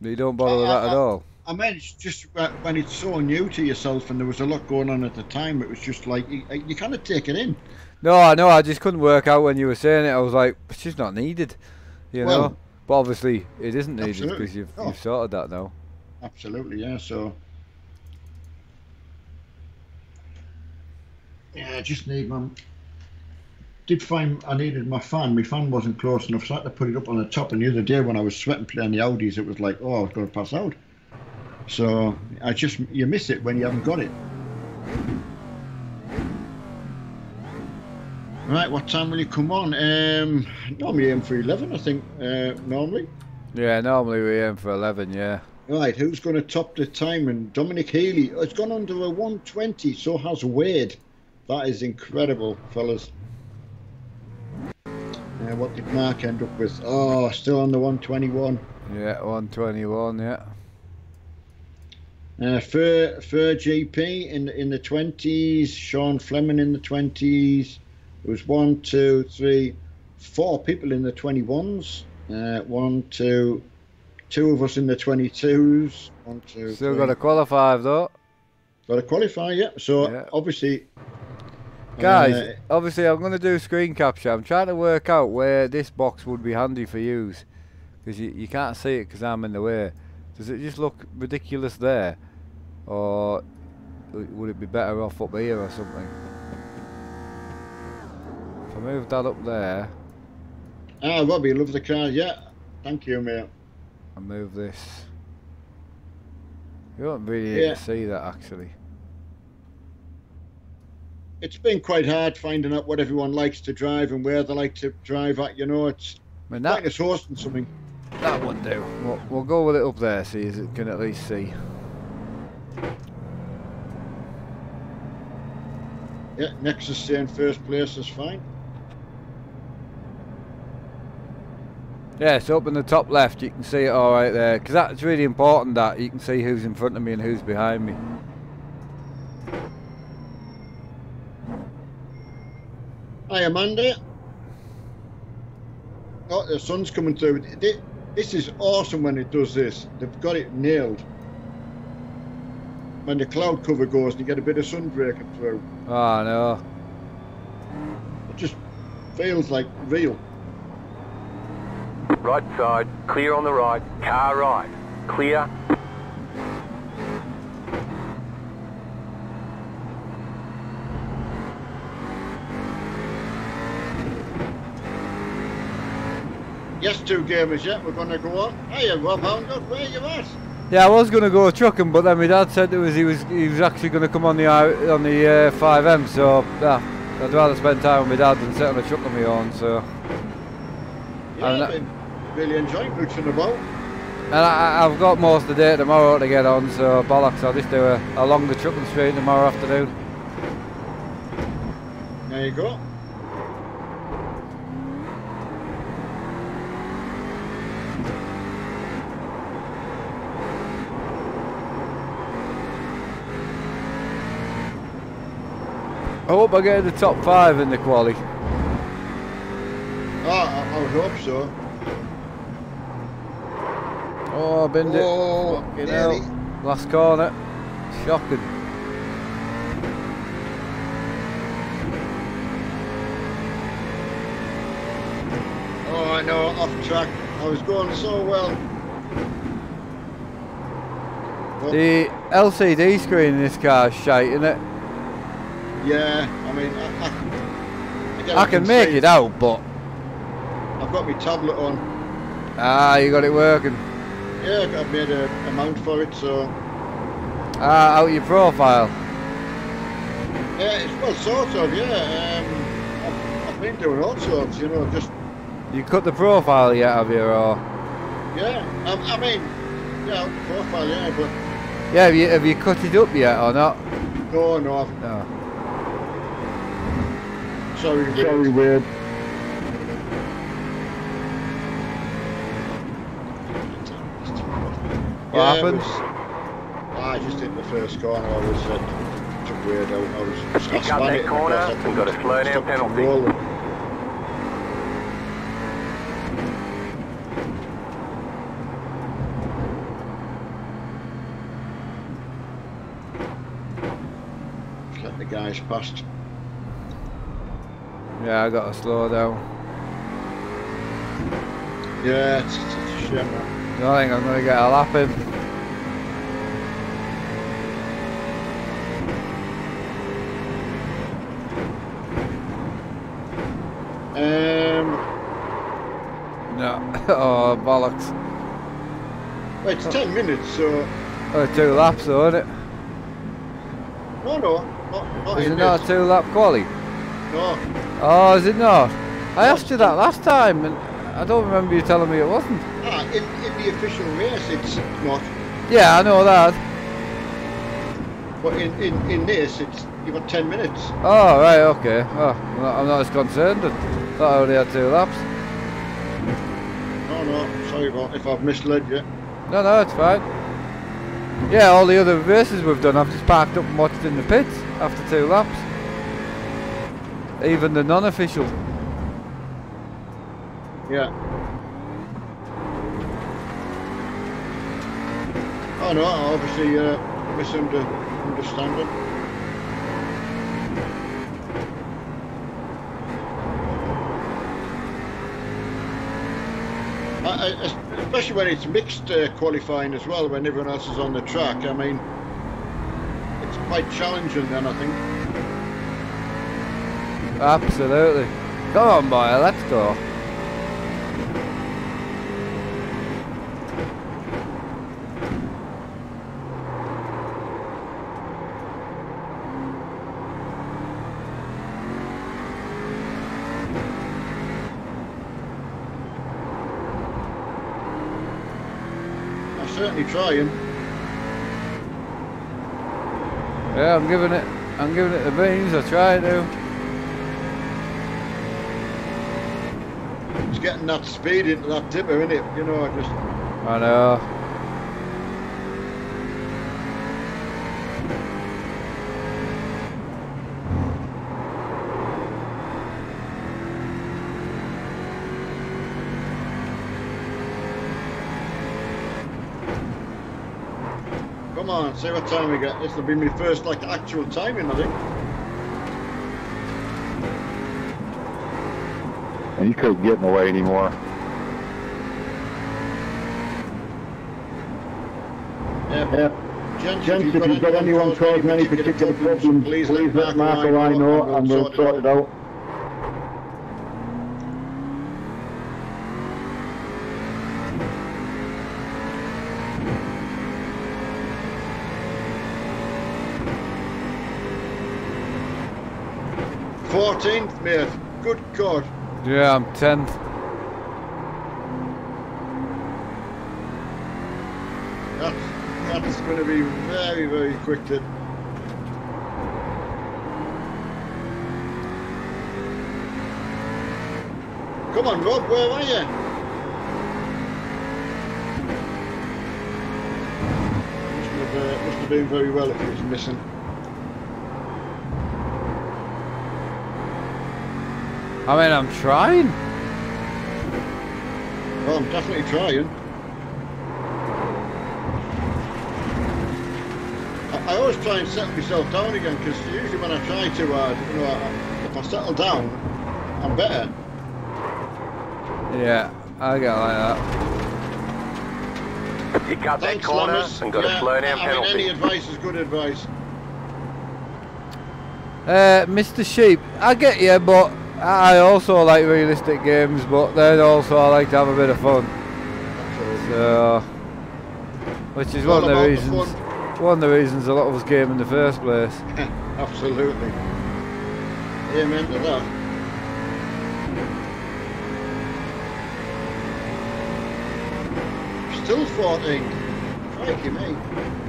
[SPEAKER 2] You don't bother with
[SPEAKER 1] Uh,
[SPEAKER 2] that at
[SPEAKER 1] uh,
[SPEAKER 2] all.
[SPEAKER 1] I mean, it's just uh, when it's so new to yourself and there was a lot going on at the time, it was just like you, you kind of take it in.
[SPEAKER 2] No, I know. I just couldn't work out when you were saying it. I was like, it's just not needed, you
[SPEAKER 1] Well,
[SPEAKER 2] know. But obviously, it isn't needed
[SPEAKER 1] absolutely.
[SPEAKER 2] because you've
[SPEAKER 1] Oh.
[SPEAKER 2] you've sorted that now.
[SPEAKER 1] Absolutely, yeah. So, yeah, I just need my. Did find I needed my fan. My fan wasn't close enough, so I had to put it up on the top. And the other day when I was sweating playing the Audis, it was like, oh, I was going to pass out. So I just you miss it when you haven't got it. Right, what time will you come on? Um, normally aim for eleven, I think. Uh, normally.
[SPEAKER 2] Yeah, normally we aim for eleven. Yeah.
[SPEAKER 1] Right, who's going to top the time? And Dominic Healy, it's gone under a 120, so has Wade. That is incredible, fellas. Uh, what did Mark end up with? Oh, still on the 121.
[SPEAKER 2] Yeah, one twenty-one. Yeah.
[SPEAKER 1] Uh, Fur, Fur GP in in the 20s, Sean Fleming in the 20s. It was one, two, three, four people in the 21s. Uh, one, two, two of us in the 22s. One, two,
[SPEAKER 2] Still got to qualify though,
[SPEAKER 1] Got to qualify, yeah. So
[SPEAKER 2] Yeah.
[SPEAKER 1] obviously,
[SPEAKER 2] guys.
[SPEAKER 1] uh,
[SPEAKER 2] obviously, I'm going to do screen capture. I'm trying to work out where this box would be handy for use, because you you can't see it because I'm in the way. Does it just look ridiculous there, or would it be better off up here or something? If I move that up there
[SPEAKER 1] ah, Robbie, love the car. Yeah, thank you, mate.
[SPEAKER 2] and move this, you don't really
[SPEAKER 1] Yeah.
[SPEAKER 2] see that actually.
[SPEAKER 1] It's been quite hard finding out what everyone likes to drive and where they like to drive at. You know, it's
[SPEAKER 2] I mean
[SPEAKER 1] like
[SPEAKER 2] that
[SPEAKER 1] it's hosting something.
[SPEAKER 2] that would do. We'll, we'll go with it up there, see as it can at least see.
[SPEAKER 1] Yeah, Nexus in first place is fine.
[SPEAKER 2] Yeah, so up in the top left, you can see it all right there, because that's really important that you can see who's in front of me and who's behind me.
[SPEAKER 1] Hi, Amanda. Oh, the sun's coming through. This is awesome when it does this. They've got it nailed. When the cloud cover goes and you get a bit of sun breaking through,
[SPEAKER 2] Oh no.
[SPEAKER 1] it just feels like real.
[SPEAKER 3] Right side, clear on the right, car right. Clear.
[SPEAKER 1] Yes, two gamers, yeah, we're going to go on. Hey, Rob Houndog, where you at?
[SPEAKER 2] Yeah, I was going to go trucking, but then my dad said it was he was he was actually going to come on the on the uh, FiveM, so yeah, I'd rather spend time with my dad than sit on a truck on my own. So,
[SPEAKER 1] Yeah,
[SPEAKER 2] I'm
[SPEAKER 1] I've been really enjoying mooching about.
[SPEAKER 2] and I, I- I've got most of the day tomorrow to get on, so bollocks, I'll just do a, a longer trucking straight tomorrow afternoon.
[SPEAKER 1] There you go.
[SPEAKER 2] I hope I get in the top five in the quali.
[SPEAKER 1] Oh, I, I would hope so.
[SPEAKER 2] Oh, I binned it. Fucking
[SPEAKER 1] nearly.
[SPEAKER 2] hell. Last corner. Shocking.
[SPEAKER 1] Oh, I know, off track. I was going so well. Well,
[SPEAKER 2] The LCD screen in this car is shite, isn't it?
[SPEAKER 1] Yeah, I mean, I, I, again,
[SPEAKER 2] I can make it out, but
[SPEAKER 1] I've got my tablet on.
[SPEAKER 2] ah, you got it working.
[SPEAKER 1] Yeah, I've made a, a mount for it, so
[SPEAKER 2] Ah, out your profile.
[SPEAKER 1] yeah, it's well sort of. Yeah, um, I've, I've been doing all sorts, you know, just
[SPEAKER 2] You cut the profile yet, have you? Or
[SPEAKER 1] yeah. Um, I mean, yeah, profile, yeah, but
[SPEAKER 2] yeah, have you have you cut it up yet or not?
[SPEAKER 1] no, no, I've,
[SPEAKER 2] No.
[SPEAKER 1] Sorry, weird.
[SPEAKER 2] Sorry What yeah, happens?
[SPEAKER 1] Was, I just hit the first corner. I was uh, took weird out. I was. I
[SPEAKER 3] Pick up that corner.
[SPEAKER 1] We've
[SPEAKER 3] got a slow down penalty.
[SPEAKER 1] Let the guys past.
[SPEAKER 2] Yeah, I got to slow down.
[SPEAKER 1] Yeah, it's, a shame. that.
[SPEAKER 2] I think I'm going to get a lap in.
[SPEAKER 1] Um,
[SPEAKER 2] No. oh, bollocks.
[SPEAKER 1] Wait, it's 10 minutes, so.
[SPEAKER 2] Oh, two laps though, isn't it?
[SPEAKER 1] No, no, not, not
[SPEAKER 2] Is it not a two lap quali?
[SPEAKER 1] No,
[SPEAKER 2] Oh, is it not? I asked you that last time and I don't remember you telling me it wasn't.
[SPEAKER 1] ah, in, in the official race, it's not.
[SPEAKER 2] Yeah, I know that.
[SPEAKER 1] But in, in, in this, it's you've got 10 minutes.
[SPEAKER 2] Oh, right, okay. Oh, I'm not, I'm not as concerned. then. Thought I only had two laps.
[SPEAKER 1] No, no, sorry about if I've misled you.
[SPEAKER 2] No, no, it's fine. Yeah, all the other races we've done, I've just parked up and watched in the pits after two laps. Even the non-official.
[SPEAKER 1] Yeah. Oh no, obviously uh, misunderstanding. I, I, especially when it's mixed uh, qualifying as well, when everyone else is on the track. I mean, it's quite challenging then, I think.
[SPEAKER 2] Absolutely. Come on, boy, let's go.
[SPEAKER 1] I'm certainly trying.
[SPEAKER 2] Yeah, I'm giving it. I'm giving it the beans. I try to.
[SPEAKER 1] Getting that speed into that tipper, isn't it? You know, I just
[SPEAKER 2] I know.
[SPEAKER 1] Come on, see what time we get. This will be my first like actual timing, I think.
[SPEAKER 4] And you couldn't get in the way anymore.
[SPEAKER 1] Yeah. Gents,
[SPEAKER 4] Gents, if you've got anyone causing any particular problems, please let Mark or I know and we'll sort it out.
[SPEAKER 1] Fourteenth, mate. Good God.
[SPEAKER 2] Yeah, I'm tenth.
[SPEAKER 1] That's that's going to be very, very quick. Come on, Rob. Where are you? Must have, uh, must have been very well if he was missing.
[SPEAKER 2] I mean, I'm trying.
[SPEAKER 1] Well, I'm definitely trying. I, I always try and settle myself down again because usually when I try to, hard, you know, I, if I settle down, I'm better.
[SPEAKER 2] Yeah, I get like that.
[SPEAKER 3] You cut that corner
[SPEAKER 1] Lammers.
[SPEAKER 3] and got
[SPEAKER 1] yeah,
[SPEAKER 3] a slow down
[SPEAKER 1] I mean,
[SPEAKER 3] penalty.
[SPEAKER 1] any advice is good advice.
[SPEAKER 2] Uh, Mr. Sheep, I get you, but I also like realistic games, but then also I like to have a bit of fun.
[SPEAKER 1] Absolutely.
[SPEAKER 2] So, which is
[SPEAKER 1] It's
[SPEAKER 2] one of the
[SPEAKER 1] about the
[SPEAKER 2] reasons. One of the reasons a lot of us game in the first place.
[SPEAKER 1] Absolutely. Amen to that. Still 14. Crikey me.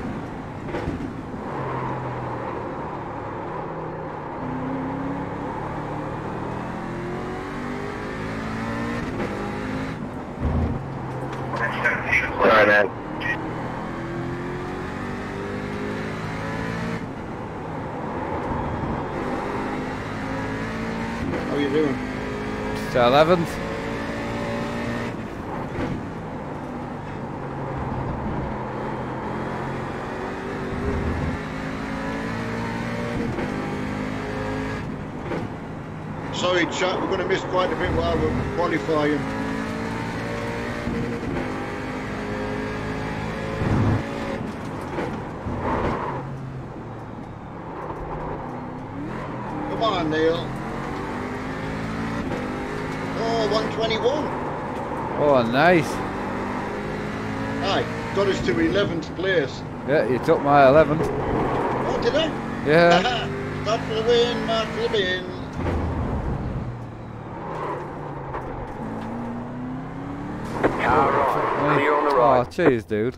[SPEAKER 2] 11th.
[SPEAKER 1] Sorry, chat, we're going to miss quite a bit while we're qualifying. 11th place.
[SPEAKER 2] Yeah, you took my 11th.
[SPEAKER 1] Oh, did I?
[SPEAKER 2] Yeah.
[SPEAKER 1] Start for the win, Mark for the win.
[SPEAKER 3] Car right. Clear on the right.
[SPEAKER 2] Oh, cheers, dude.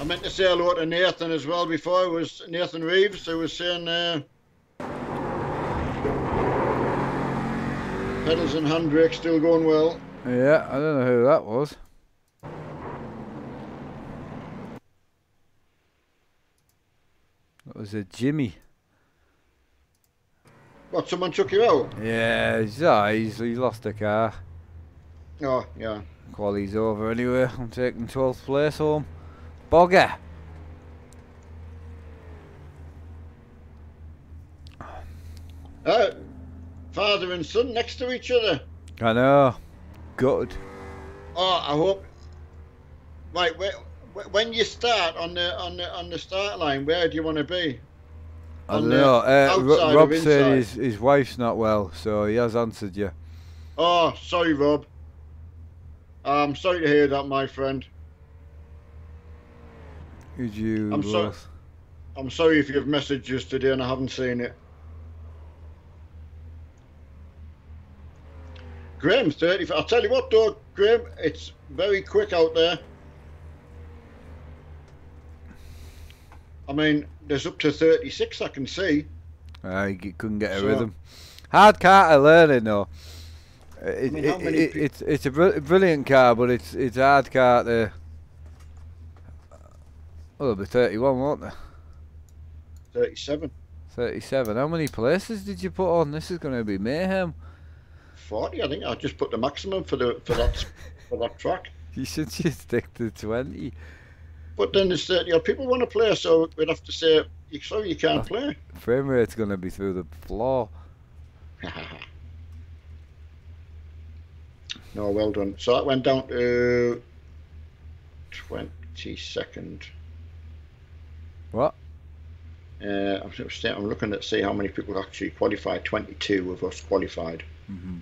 [SPEAKER 1] I meant to say hello to Nathan as well before. It was Nathan Reeves who was saying uh, pedals and handbrake still going well.
[SPEAKER 2] Yeah, I don't know who that was. Was a Jimmy.
[SPEAKER 1] What, someone took you out?
[SPEAKER 2] Yeah, he's, ah, he's, he lost a car.
[SPEAKER 1] Oh, yeah.
[SPEAKER 2] Quality's over anyway. I'm taking 12th place home. Bogger.
[SPEAKER 1] Uh, father and son next to each other.
[SPEAKER 2] I know. Good.
[SPEAKER 1] Oh, I hope. Right, wh- when you start on the on the on the start line, where do you want to be?
[SPEAKER 2] I
[SPEAKER 1] On
[SPEAKER 2] don't know. Uh, Rob said his, his wife's not well, so he has answered you.
[SPEAKER 1] Oh, sorry, Rob. I'm sorry to hear that, my friend.
[SPEAKER 2] Who'd you
[SPEAKER 1] I'm sorry. I'm sorry if you've messaged us today and I haven't seen it. Graham, 30. I'll tell you what, though, Graham, it's very quick out there. I mean, there's up to 36 I can see.
[SPEAKER 2] Ah, I g- couldn't get a
[SPEAKER 1] So-
[SPEAKER 2] rhythm. Hard car to learn it though. It,
[SPEAKER 1] mean,
[SPEAKER 2] it, it- it's it's a br- brilliant car, but it's it's a hard car to. Well, they'll be 31, won't there?
[SPEAKER 1] 37.
[SPEAKER 2] 37. How many places did you put on? This is going to be mayhem.
[SPEAKER 1] 40, I think. I just put the maximum for the for that for that track.
[SPEAKER 2] You should just stick to 20.
[SPEAKER 1] But then there's 30 odd people want to play, so we'd have to say, "You sorry, you can't play.
[SPEAKER 2] Frame rate's going to be through the floor.
[SPEAKER 1] no, well done. So that went down to 22nd.
[SPEAKER 2] What?
[SPEAKER 1] Uh, I'm, sort of sta- I'm looking at see how many people actually qualified. 22 of us qualified.
[SPEAKER 2] Mhm.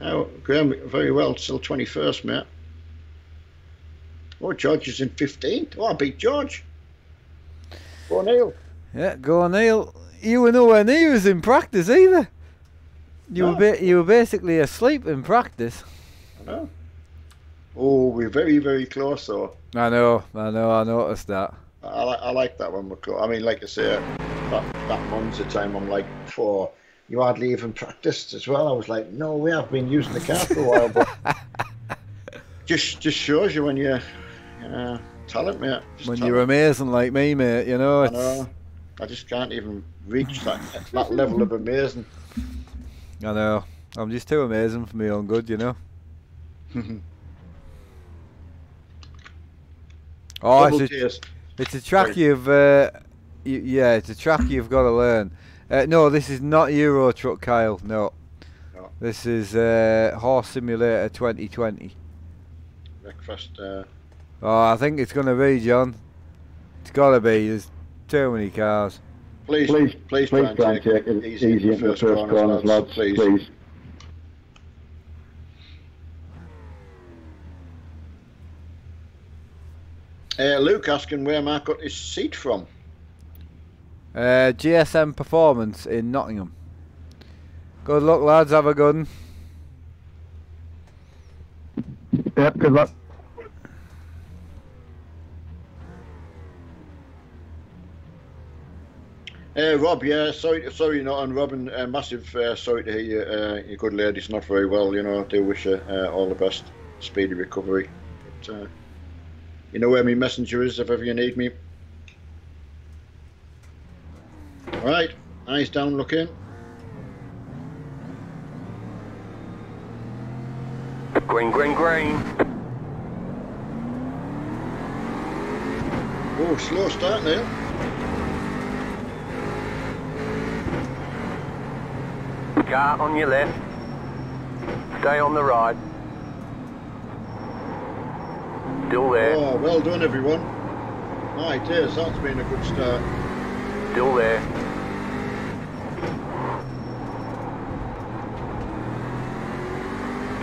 [SPEAKER 1] Oh, Graham, very well. Still 21st, mate. Oh, George is in 15th. Oh, I beat George. Go Neil.
[SPEAKER 2] Yeah, go on, Neil. You were nowhere near us in practice either. You
[SPEAKER 1] No.
[SPEAKER 2] were ba- you were basically asleep in practice.
[SPEAKER 1] I know. Oh, we're very, very close, though.
[SPEAKER 2] I know, I know, I noticed that.
[SPEAKER 1] I, li- I like that one. I mean, like I say, that, that month's the time I'm like, for you hardly even practiced as well. I was like, no way, I've been using the car for a while, but just just shows you when you're uh, talent, mate. Just
[SPEAKER 2] When
[SPEAKER 1] talent.
[SPEAKER 2] you're amazing like me, mate, you know,
[SPEAKER 1] I
[SPEAKER 2] it's,
[SPEAKER 1] know. I just can't even reach that that level of amazing.
[SPEAKER 2] I know. I'm just too amazing for my own good, you know. Oh, it's a, it's a track
[SPEAKER 1] Sorry.
[SPEAKER 2] you've, uh, y- yeah, it's a track you've got to learn. Uh, no, this is not Euro Truck, Kyle. No,
[SPEAKER 1] No.
[SPEAKER 2] this is uh, Horse Simulator 2020.
[SPEAKER 1] Breakfast. Uh,
[SPEAKER 2] Oh, I think it's gonna be John. It's gotta be. There's too many cars.
[SPEAKER 1] please,
[SPEAKER 4] Please,
[SPEAKER 1] please,
[SPEAKER 4] please try and take it easy into the first corners, lads. Please.
[SPEAKER 1] Uh, Luke asking where Mark got his seat from.
[SPEAKER 2] Uh, GSM Performance in Nottingham. Good luck, lads. Have a good one.
[SPEAKER 4] Yep, good luck.
[SPEAKER 1] Uh, Rob, yeah, sorry, sorry, not on Robin. Uh, massive uh, sorry to hear you. Uh, your good lady's not very well. You know, I do wish her uh, all the best, speedy recovery. But uh, you know where my messenger is if ever you need me. All right, eyes down, looking.
[SPEAKER 3] Green, green, green.
[SPEAKER 1] Oh, slow start there.
[SPEAKER 3] Car on your left. Stay on the right. Still there.
[SPEAKER 1] Oh, well done, everyone. My dears, that's been a good start.
[SPEAKER 3] Still there.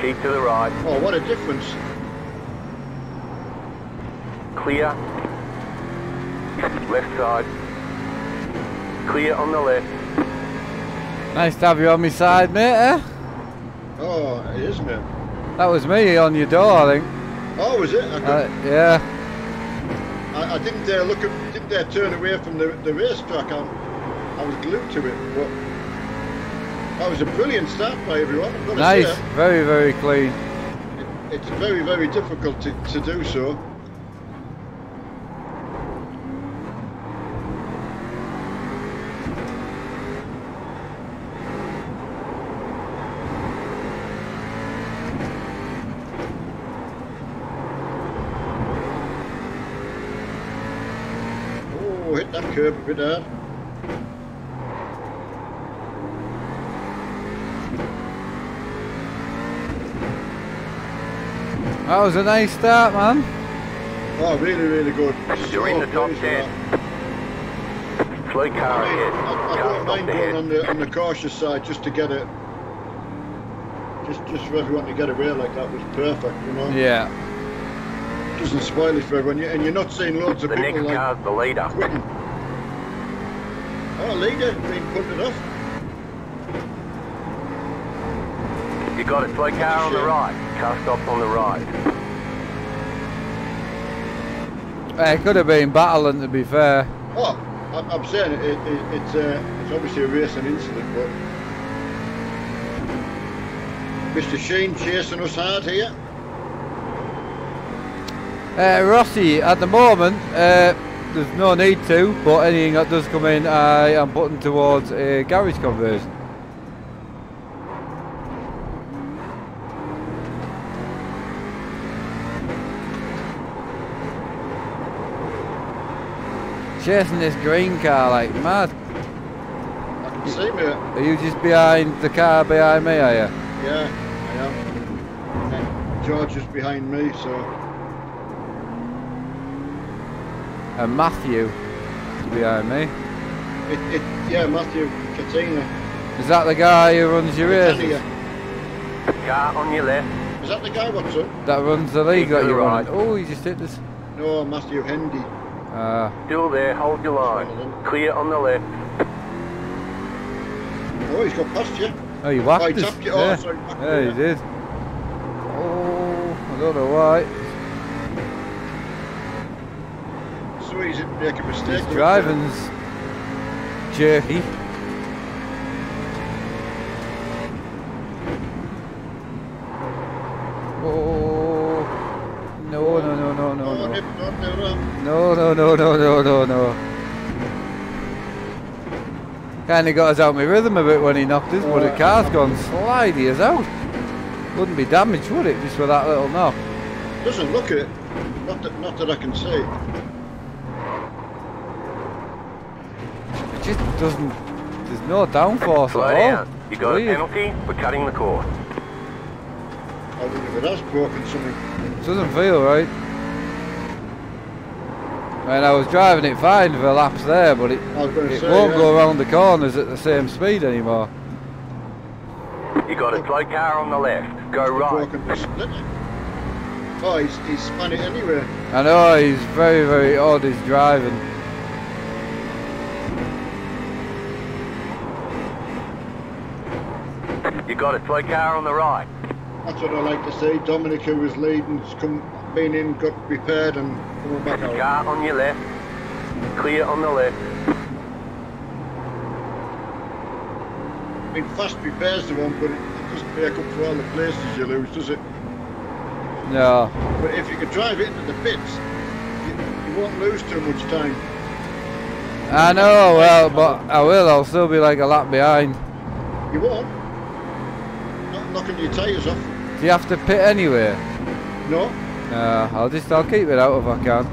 [SPEAKER 3] Keep to the right.
[SPEAKER 1] Oh, what a difference.
[SPEAKER 3] Clear. Left side. Clear on the left.
[SPEAKER 2] Nice to have you on my side, mate. Eh?
[SPEAKER 1] Oh, it is, mate.
[SPEAKER 2] That was me on your door, I think.
[SPEAKER 1] Oh, was it? I,
[SPEAKER 2] Uh, yeah.
[SPEAKER 1] I, I didn't dare look at, didn't dare turn away from the, the racetrack. I, I was glued to it. But that was a brilliant start by everyone. I've got to
[SPEAKER 2] Nice.
[SPEAKER 1] say.
[SPEAKER 2] Very, very clean.
[SPEAKER 1] It, it's very, very difficult to, to do so. Hit that curb a bit hard.
[SPEAKER 2] That was a nice start, man.
[SPEAKER 1] Oh, really, really good.
[SPEAKER 3] You're in the top 10. Slow car
[SPEAKER 1] I,
[SPEAKER 3] ahead.
[SPEAKER 1] I, I don't mind
[SPEAKER 3] stopped
[SPEAKER 1] going on the on the cautious side just to get it. Just just for everyone to get away like that was perfect, you know.
[SPEAKER 2] Yeah.
[SPEAKER 1] Doesn't spoil it for everyone, and you're not seeing loads of
[SPEAKER 3] The
[SPEAKER 1] people
[SPEAKER 3] next
[SPEAKER 1] like
[SPEAKER 3] car's the leader.
[SPEAKER 1] quitting. Oh, leader being punted off.
[SPEAKER 3] You got it. slow car on the right. Car stopped on the right.
[SPEAKER 2] Eh, It could have been battling, to be fair.
[SPEAKER 1] Oh, I'm, I'm saying it, it, it, it's uh, it's obviously a racing incident, but Mr. Sheen chasing us hard here.
[SPEAKER 2] Uh, Rossi, at the moment, uh, there's no need to, but anything that does come in, I am putting towards a garage conversion. Chasing this green car like mad.
[SPEAKER 1] I can see me.
[SPEAKER 2] Are you just behind the car behind me, are you?
[SPEAKER 1] Yeah, I am. And George is behind me, so
[SPEAKER 2] And Matthew is behind me.
[SPEAKER 1] it, it yeah, Matthew Katina.
[SPEAKER 2] Is that the guy who runs your races?
[SPEAKER 3] Yeah, on your left.
[SPEAKER 1] Is that the guy what's up?
[SPEAKER 2] That runs the league
[SPEAKER 3] Keep to
[SPEAKER 2] that you're
[SPEAKER 3] right.
[SPEAKER 2] running? Oh, you just hit this.
[SPEAKER 1] No, Matthew Hendy.
[SPEAKER 2] Uh,
[SPEAKER 3] Still there. Hold your line. Clear on the left.
[SPEAKER 1] Oh, he's got past you.
[SPEAKER 2] oh, you
[SPEAKER 1] Oh,
[SPEAKER 2] whacked
[SPEAKER 1] he
[SPEAKER 2] us.
[SPEAKER 1] tapped you. Oh,
[SPEAKER 2] yeah.
[SPEAKER 1] sorry.
[SPEAKER 2] yeah,
[SPEAKER 1] there.
[SPEAKER 2] you did. Oh, I don't know why.
[SPEAKER 1] So he's make a mistake.
[SPEAKER 2] His driving's jerky. Oh, no, no, no, no, no,
[SPEAKER 1] Oh,
[SPEAKER 2] no.
[SPEAKER 1] Nip, don't do that.
[SPEAKER 2] No, no, no, no, no, no, no. Kinda got us out my rhythm a bit when he knocked us, but the car's gone slidey as out. Wouldn't be damaged, would it, just with that little knock?
[SPEAKER 1] Doesn't look it. Not that, not that I can see.
[SPEAKER 2] It just doesn't. There's no downforce
[SPEAKER 3] Slow
[SPEAKER 2] at all.
[SPEAKER 3] down. You got a
[SPEAKER 2] Weird.
[SPEAKER 3] penalty for cutting the course.
[SPEAKER 1] I wonder if it has broken something.
[SPEAKER 2] Doesn't feel right. I mean, I was driving it fine for laps there, but it,
[SPEAKER 1] I was going to
[SPEAKER 2] it
[SPEAKER 1] say.
[SPEAKER 2] won't
[SPEAKER 1] yeah.
[SPEAKER 2] go around the corners at the same speed anymore.
[SPEAKER 3] You got a slow car on the left. Go right.
[SPEAKER 1] Broken the split. Oh, he's, he's spun it anyway.
[SPEAKER 2] I know he's very, very odd his driving.
[SPEAKER 3] You got a slow car on the right.
[SPEAKER 1] That's what I like to see. Dominic, who was leading, has come, been in, got repaired, and coming back out.
[SPEAKER 3] Car on your left. Clear on the left.
[SPEAKER 1] I mean, fast repairs the one, but it, it doesn't make up for all the places you lose, does it?
[SPEAKER 2] No.
[SPEAKER 1] But if you could drive it into the pits, you, you won't lose too much time.
[SPEAKER 2] I know, well, but I will. I'll still be like a lap behind.
[SPEAKER 1] You won't. Knocking your tyres off.
[SPEAKER 2] Do you have to pit anywhere?
[SPEAKER 1] No.
[SPEAKER 2] No, I'll just, I'll keep it out if I can.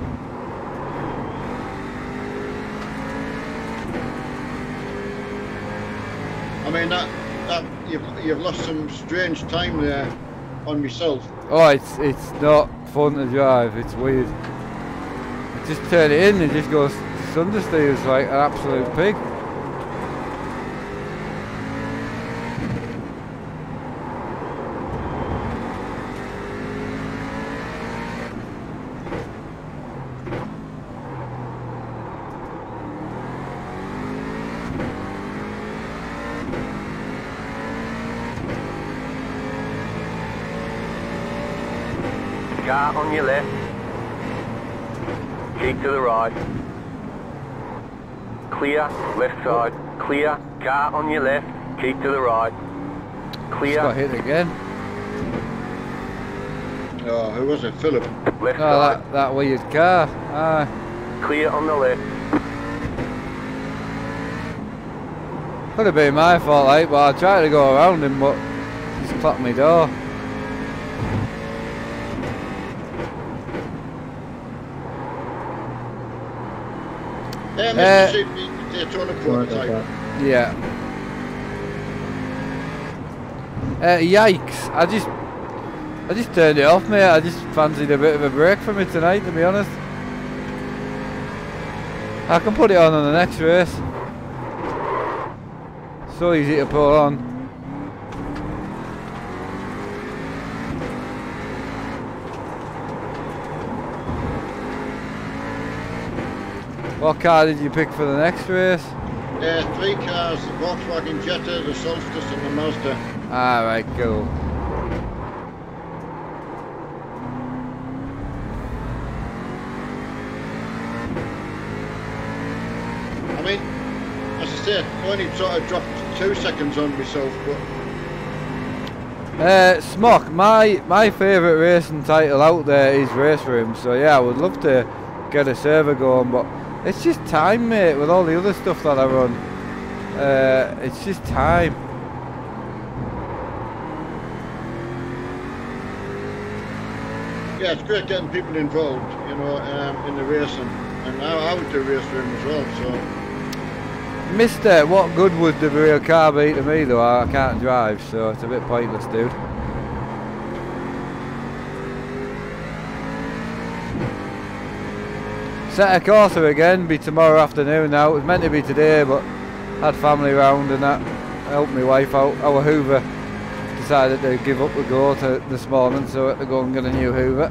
[SPEAKER 1] I mean that that you've, you've lost some strange time there on yourself.
[SPEAKER 2] Oh, it's it's not fun to drive. It's weird. Just turn it in and it just goes understeers like an absolute pig.
[SPEAKER 3] Car on your left. Keep to the right. Clear, left side. Clear, car on your left. Keep to the right.
[SPEAKER 2] Just got
[SPEAKER 3] Clear,
[SPEAKER 2] hit again.
[SPEAKER 1] Oh, who was it? Philip.
[SPEAKER 3] left
[SPEAKER 2] Oh,
[SPEAKER 3] side.
[SPEAKER 2] that, that weird car. Ah,
[SPEAKER 3] Clear on the left.
[SPEAKER 2] could have been my fault, like, but I tried to go around him, but he's clapped my door.
[SPEAKER 1] Hey,
[SPEAKER 2] Uh,
[SPEAKER 1] Mr. Chief, Daytona
[SPEAKER 4] Right,
[SPEAKER 1] prototype.
[SPEAKER 2] Yeah. Uh, yikes! I just, I just turned it off, mate. I just fancied a bit of a break for me tonight, to be honest. I can put it on on the next race. So easy to put on. What car did you pick for the next race?
[SPEAKER 1] Uh, three cars, the Volkswagen Jetta, the Solstice and the Mazda.
[SPEAKER 2] Alright, cool.
[SPEAKER 1] I mean, as I said, I only sort of dropped two seconds on myself, but
[SPEAKER 2] Uh, Smock, my my favourite racing title out there is RaceRoom, so yeah, I would love to get a server going, but it's just time, mate, with all the other stuff that I run. Uh, it's just time.
[SPEAKER 1] yeah, it's great getting people involved, you know, um, in the racing. And I, I would do RaceRoom as well, so.
[SPEAKER 2] Mister, what good would the real car be to me though? I can't drive, so it's a bit pointless, dude. Assetto Corsa again, be tomorrow afternoon now. It was meant to be today, but had family round and that helped my wife out. Our Hoover decided to give up the go to this morning, so I had to go and get a new Hoover.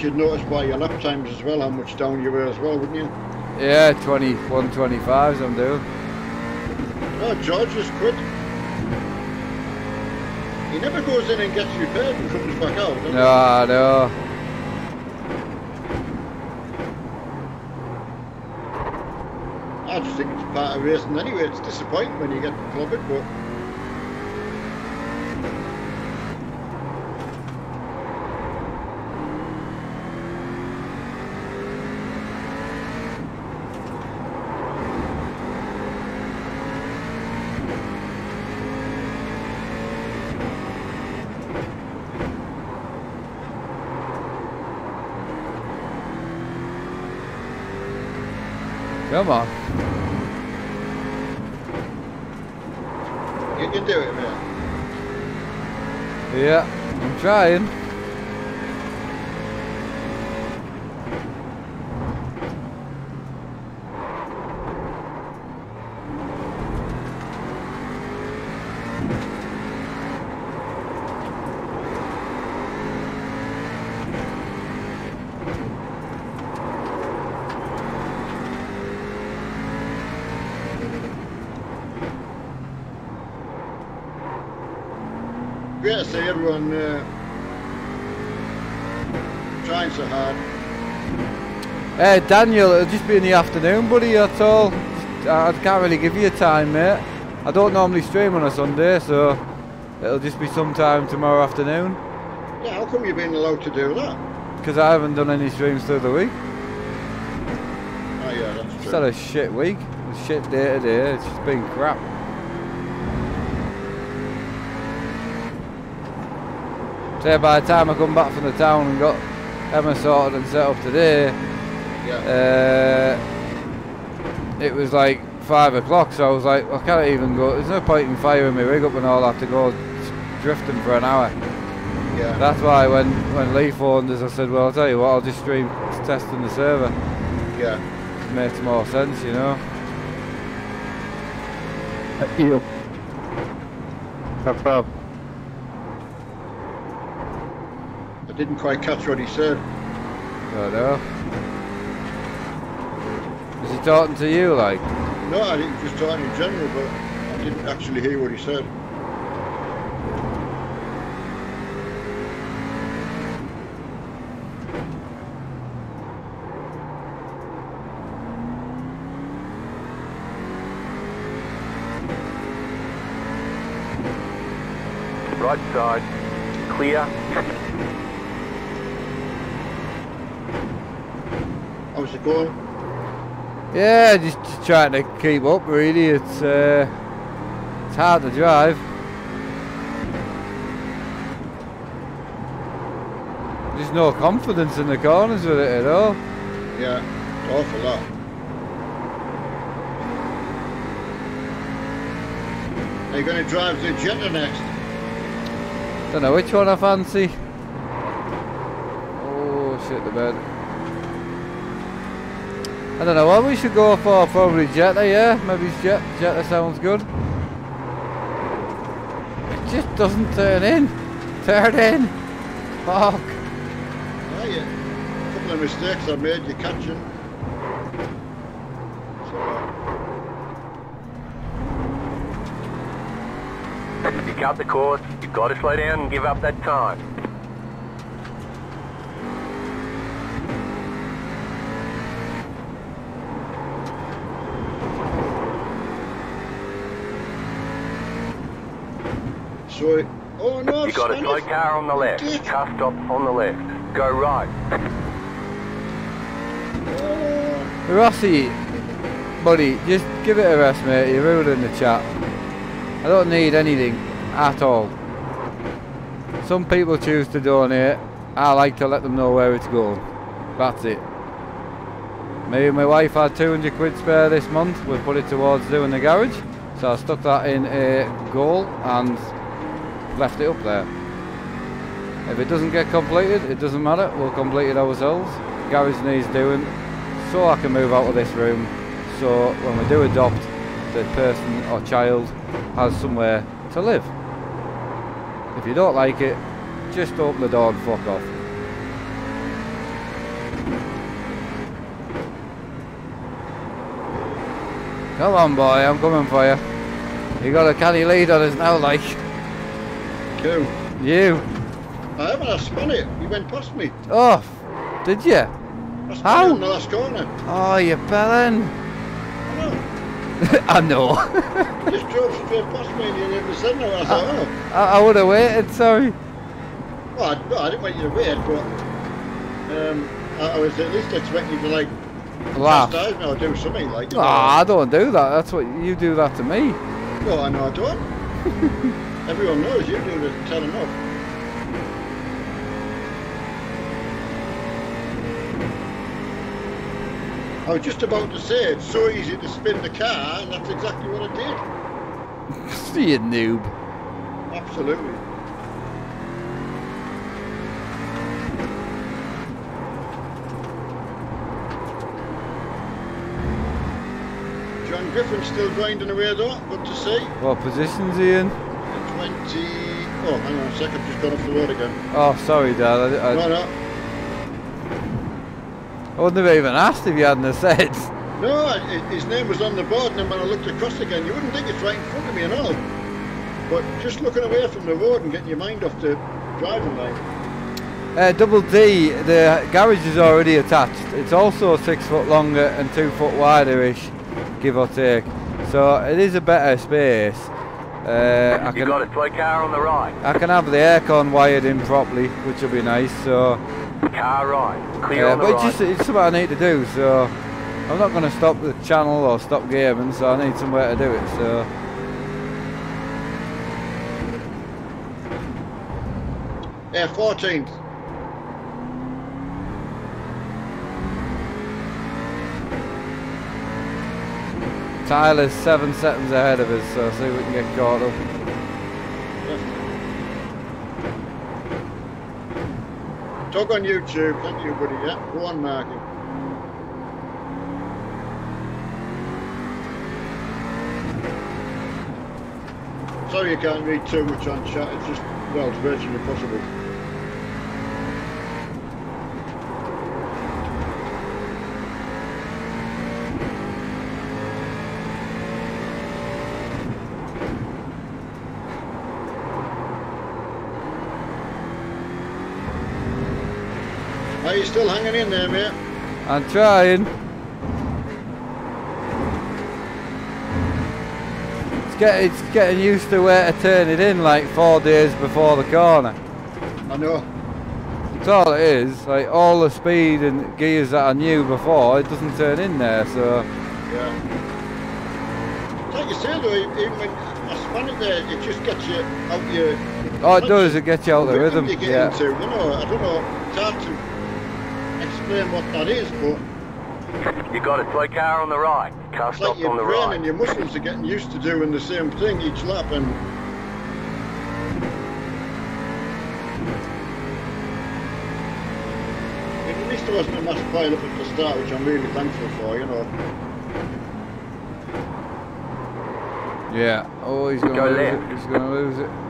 [SPEAKER 1] You'd notice by your lap times as well how much down you were as well, wouldn't you?
[SPEAKER 2] Yeah, 21, 25s I'm doing.
[SPEAKER 1] Oh, George is quit. He never goes in and gets repaired and comes back out. does he?
[SPEAKER 2] No, no.
[SPEAKER 1] I just think it's part of racing anyway. It's disappointing when you get clobbered, but
[SPEAKER 2] Come on.
[SPEAKER 1] you can do it, man.
[SPEAKER 2] Yeah, I'm trying.
[SPEAKER 1] Great to see everyone uh, trying so hard.
[SPEAKER 2] Daniel, it'll just be in the afternoon, buddy, that's all. I can't really give you a time, mate. I don't normally stream on a Sunday, so it'll just be sometime tomorrow afternoon.
[SPEAKER 1] Yeah, how come you've been allowed to do that?
[SPEAKER 2] Because I haven't done any streams through the week.
[SPEAKER 1] Oh yeah, that's true.
[SPEAKER 2] had a shit week. A shit day to day. It's just been crap. Say by the time I come back from the town and got Emma sorted and set up today,
[SPEAKER 1] Yeah.
[SPEAKER 2] uh, it was like five o'clock. So I was like, I can't even go. There's no point in firing my rig up and all. I have to go drifting for an hour.
[SPEAKER 1] yeah.
[SPEAKER 2] That's why when when Lee phoned us, I said, well, I'll tell you what, I'll just stream testing the server.
[SPEAKER 1] yeah.
[SPEAKER 2] It makes more sense, you know.
[SPEAKER 4] Thank you. No problem.
[SPEAKER 1] I didn't quite catch what he said.
[SPEAKER 2] I know. Is he talking to you like?
[SPEAKER 1] No, I think he was just talking in general, but I didn't actually hear what he said.
[SPEAKER 3] Right side. Clear.
[SPEAKER 1] How's it going?
[SPEAKER 2] Yeah, just, just trying to keep up. Really, it's uh, it's hard to drive. There's no confidence in the corners with it at all.
[SPEAKER 1] Yeah, awful lot. Are you going to drive the Jetta next?
[SPEAKER 2] Don't know which one I fancy. Oh shit, the bed. I don't know what we should go for. Probably Jetta, yeah. Maybe Jet Jetta sounds good. It just doesn't turn in. Turn in. Fuck.
[SPEAKER 1] Ah, yeah. A couple of mistakes I made, you catch catching. So,
[SPEAKER 3] You cut the course. You've got to slow down and give up that time.
[SPEAKER 1] So oh no,
[SPEAKER 3] You got a
[SPEAKER 1] stand
[SPEAKER 3] slow
[SPEAKER 1] it.
[SPEAKER 3] car on the left.
[SPEAKER 1] Dick.
[SPEAKER 3] Car stop on the left. Go right.
[SPEAKER 1] Oh,
[SPEAKER 2] Rossi, buddy, just give it a rest, mate. You're ruining the chat. I don't need anything at all. Some people choose to donate. I like to let them know where it's going. That's it. Me and my wife had 200 quid spare this month. We put it towards doing the garage. So I stuck that in a goal and left it up there. If it doesn't get completed, it doesn't matter. We'll complete it ourselves. Gary's knees doing so I can move out of this room. So when we do adopt, the person or child has somewhere to live. If you don't like it, just open the door and fuck off. Come on, boy, I'm coming for you. You got a canny lead on us now, like
[SPEAKER 1] cool.
[SPEAKER 2] you.
[SPEAKER 1] I haven't, I spun it. You went past me.
[SPEAKER 2] Oh, did you?
[SPEAKER 1] I spun
[SPEAKER 2] How?
[SPEAKER 1] on the last corner.
[SPEAKER 2] Oh, you bellend.
[SPEAKER 1] I know.
[SPEAKER 2] I know.
[SPEAKER 1] You just drove straight past me and you never said no. I thought, oh.
[SPEAKER 2] I, I would have waited. Sorry.
[SPEAKER 1] Well, I, no, I didn't want you to wait, but um, I, I was at least expecting you to like
[SPEAKER 2] Laugh.
[SPEAKER 1] chastise me or do something like. Know.
[SPEAKER 2] I don't do that. That's what you do that to me.
[SPEAKER 1] No, I know I don't. Everyone knows you do the telling off. I was just about to say it's so easy to spin the car, and that's exactly what I did.
[SPEAKER 2] See you noob.
[SPEAKER 1] Absolutely. John Griffin's still grinding away though, good to see.
[SPEAKER 2] What position's he in?
[SPEAKER 1] 20. Oh, hang on a second, just gone off the road again.
[SPEAKER 2] Oh, sorry, Dad. I, I,
[SPEAKER 1] No, no.
[SPEAKER 2] I wouldn't have even asked if you hadn't have said.
[SPEAKER 1] No, i- his name was on the board, and then when I looked across again, you wouldn't think it's right in front of me and all. But just looking away from the road and getting your mind off the driving line.
[SPEAKER 2] Uh, double D, the garage is already attached. It's also six foot longer and two foot wider-ish, give or take. So it is a better space. Uh, I
[SPEAKER 3] You
[SPEAKER 2] can
[SPEAKER 3] got a slow car on the right.
[SPEAKER 2] I can have the aircon wired in properly, which will be nice. So,
[SPEAKER 3] Car right. Clear
[SPEAKER 2] uh,
[SPEAKER 3] on the
[SPEAKER 2] but it's
[SPEAKER 3] right.
[SPEAKER 2] just it's something I need to do. So I'm not going to stop the channel or stop gaming, so I need somewhere to do it. So
[SPEAKER 1] Yeah, 14th.
[SPEAKER 2] Tyler's seven seconds ahead of us, so see if we can get caught up.
[SPEAKER 1] Talk on YouTube, thank you, buddy. Yeah, go on, Marky. Sorry you can't read too much on chat. It's just, well, it's virtually impossible. Still hanging in there, mate?
[SPEAKER 2] I'm trying. It's, get, it's getting used to where to turn it in like four days before the corner.
[SPEAKER 1] I know.
[SPEAKER 2] That's all it is. Like all the speed and gears that I knew before, it doesn't turn in there. So
[SPEAKER 1] Yeah. Like you say though, even when I span it there, it just gets you out your.
[SPEAKER 2] all it does it gets you out the rhythm.
[SPEAKER 1] You get
[SPEAKER 2] Yeah.
[SPEAKER 1] into, you know, I don't know. It's hard to explain what that is, but
[SPEAKER 3] You got a slow car on the right. Car
[SPEAKER 1] it's like your
[SPEAKER 3] on the
[SPEAKER 1] brain
[SPEAKER 3] right.
[SPEAKER 1] and your muscles are getting used to doing the same thing each lap, and at least there wasn't a mass pile up at the start, which I'm really thankful for, you know.
[SPEAKER 2] Yeah. Oh, he's gonna
[SPEAKER 3] Go
[SPEAKER 2] lose
[SPEAKER 3] left.
[SPEAKER 2] it. He's gonna lose it.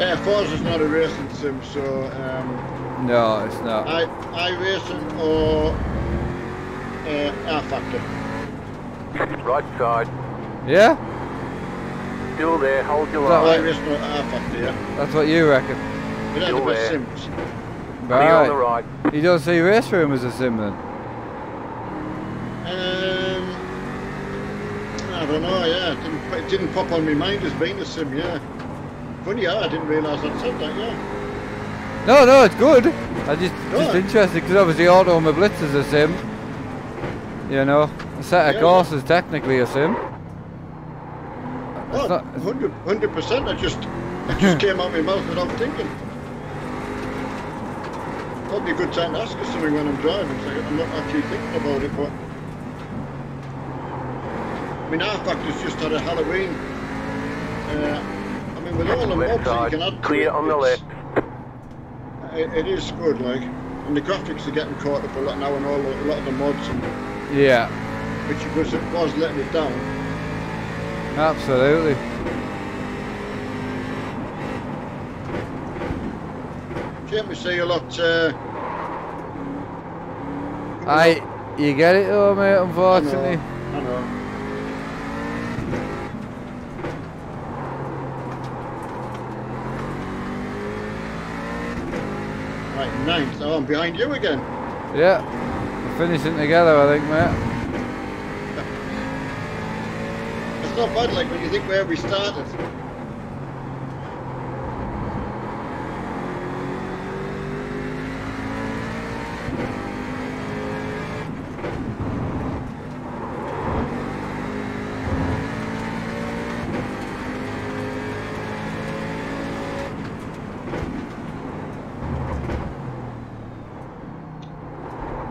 [SPEAKER 1] Yeah, Forza's not a racing sim, so um,
[SPEAKER 2] No, it's not.
[SPEAKER 1] I iRacing or uh, rFactor.
[SPEAKER 3] Right side.
[SPEAKER 2] Yeah,
[SPEAKER 3] Still there. Hold your
[SPEAKER 2] That
[SPEAKER 1] I
[SPEAKER 2] way.
[SPEAKER 3] line.
[SPEAKER 1] racing or rFactor, yeah.
[SPEAKER 2] that's what you reckon.
[SPEAKER 1] But they're the
[SPEAKER 3] Still
[SPEAKER 1] best
[SPEAKER 3] there.
[SPEAKER 1] sims.
[SPEAKER 3] Clear on the
[SPEAKER 2] Right.
[SPEAKER 3] right.
[SPEAKER 2] You don't see RaceRoom as a sim then?
[SPEAKER 1] Um, I don't know, yeah. It didn't, it didn't pop on my mind as being a sim, yeah. Funny, yeah, I didn't realise I'd said that, yeah.
[SPEAKER 2] No, no, it's good. I just just interested because obviously Automobilista is a sim. You know, a set of
[SPEAKER 1] Yeah,
[SPEAKER 2] course is technically a sim.
[SPEAKER 1] Oh,
[SPEAKER 2] not-
[SPEAKER 1] 100 percent. I just, it just came out my mouth without thinking. Probably a good time to ask us something when I'm driving. So I'm not actually thinking about it, but I mean, rFactor's just had a Halloween. Uh, I mean, with all the
[SPEAKER 3] Left
[SPEAKER 1] mods you
[SPEAKER 3] side.
[SPEAKER 1] can add to
[SPEAKER 3] Clear
[SPEAKER 1] it,
[SPEAKER 3] on the
[SPEAKER 1] it's-
[SPEAKER 3] left.
[SPEAKER 1] It, it is good, like, and the graphics are getting caught up a lot now, and all the, a lot of the mods, and,
[SPEAKER 2] Yeah,
[SPEAKER 1] which was it was letting it down.
[SPEAKER 2] absolutely.
[SPEAKER 1] Shame to see a lot. Uh,
[SPEAKER 2] I, you get it though, mate.
[SPEAKER 1] I know,
[SPEAKER 2] Unfortunately.
[SPEAKER 1] I know. Ninth. Oh, I'm behind you again.
[SPEAKER 2] Yeah, we're finishing together, I think, mate.
[SPEAKER 1] It's not bad, like when you think where we started.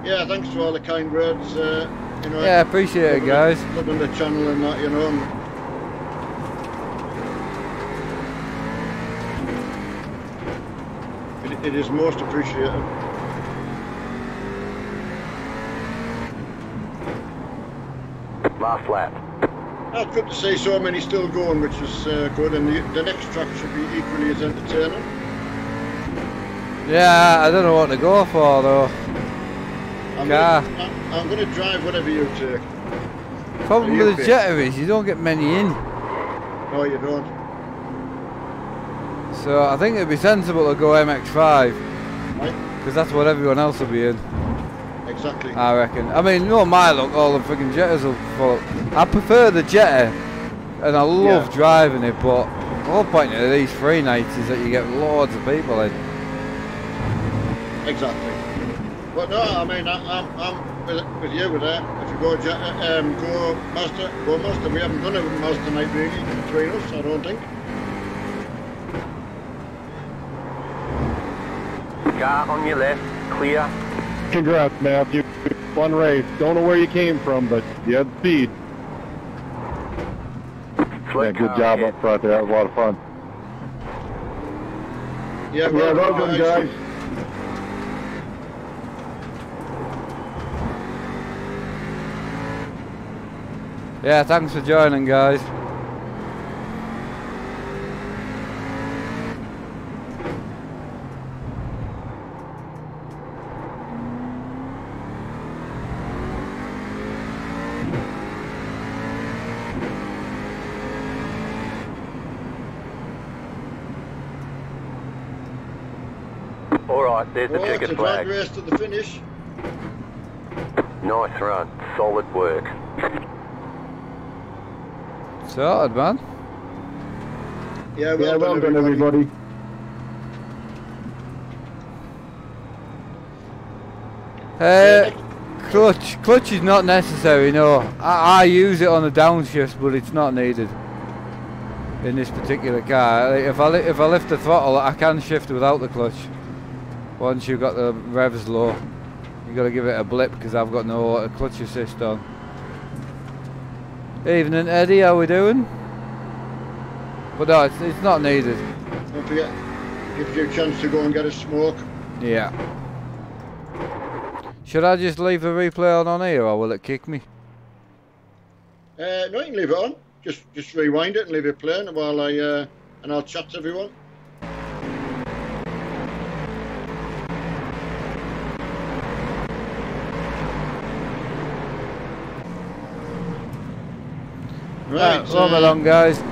[SPEAKER 1] Yeah, thanks for all the kind words. Uh, you know,
[SPEAKER 2] Yeah, appreciate it, guys.
[SPEAKER 1] Loving the channel and that, you know. and- It, it is most appreciated.
[SPEAKER 3] Last lap.
[SPEAKER 1] Oh, good to see so many still going, which is uh, good, and the, the next track should be equally as entertaining.
[SPEAKER 2] Yeah, I don't know what to go for though.
[SPEAKER 1] I'm
[SPEAKER 2] Car.
[SPEAKER 1] Gonna, I'm, I'm going to drive whatever you take.
[SPEAKER 2] Uh,
[SPEAKER 1] Problem you
[SPEAKER 2] with the? Jetta is you don't get many in.
[SPEAKER 1] No, you don't.
[SPEAKER 2] So I think it'd be sensible to go MX5
[SPEAKER 1] Right?
[SPEAKER 2] because that's what everyone else will be in.
[SPEAKER 1] Exactly.
[SPEAKER 2] I reckon. I mean, no, my luck, all the freaking Jettas will fall. I prefer the Jetta, and I love
[SPEAKER 1] Yeah.
[SPEAKER 2] driving it. But the whole point of these free nights is that you get loads of people in.
[SPEAKER 1] Exactly. But no, I mean, I, I'm, I'm with, with you with that. If you go, um, go Mazda, go Mazda. We haven't done it with Mazda Night really between us, I don't think.
[SPEAKER 3] Car on your left, clear.
[SPEAKER 4] Congrats, Matthew. Fun race. Don't know where you came from, but you had speed. Yeah, good job
[SPEAKER 3] ahead.
[SPEAKER 4] up front there. That was a lot of fun.
[SPEAKER 1] Yeah,
[SPEAKER 4] Yeah, well done, guys.
[SPEAKER 2] Yeah, thanks for joining, guys.
[SPEAKER 3] All right, there's the
[SPEAKER 1] it's a
[SPEAKER 3] ticket
[SPEAKER 1] drag
[SPEAKER 3] flag.
[SPEAKER 1] race to the finish.
[SPEAKER 3] Nice run, solid work.
[SPEAKER 2] Sorted, man.
[SPEAKER 1] Yeah, well,
[SPEAKER 4] Yeah, well
[SPEAKER 1] done,
[SPEAKER 4] done, everybody.
[SPEAKER 2] Uh, clutch. Clutch is not necessary, no. I, I use it on the downshift, but it's not needed in this particular car. If I li- if I lift the throttle, I can shift without the clutch. Once you've got the revs low, you've got to give it a blip because I've got no clutch assist on. Evening, Eddie. How we doing? But no, it's, it's not needed.
[SPEAKER 1] Don't forget, gives you a chance to go and get a smoke.
[SPEAKER 2] Yeah. Should I just leave the replay on on here, or will it kick me?
[SPEAKER 1] Uh, no, you can leave it on. Just just rewind it and leave it playing while I uh, and I'll chat to everyone. Right, uh,
[SPEAKER 2] along, guys.
[SPEAKER 1] Yeah,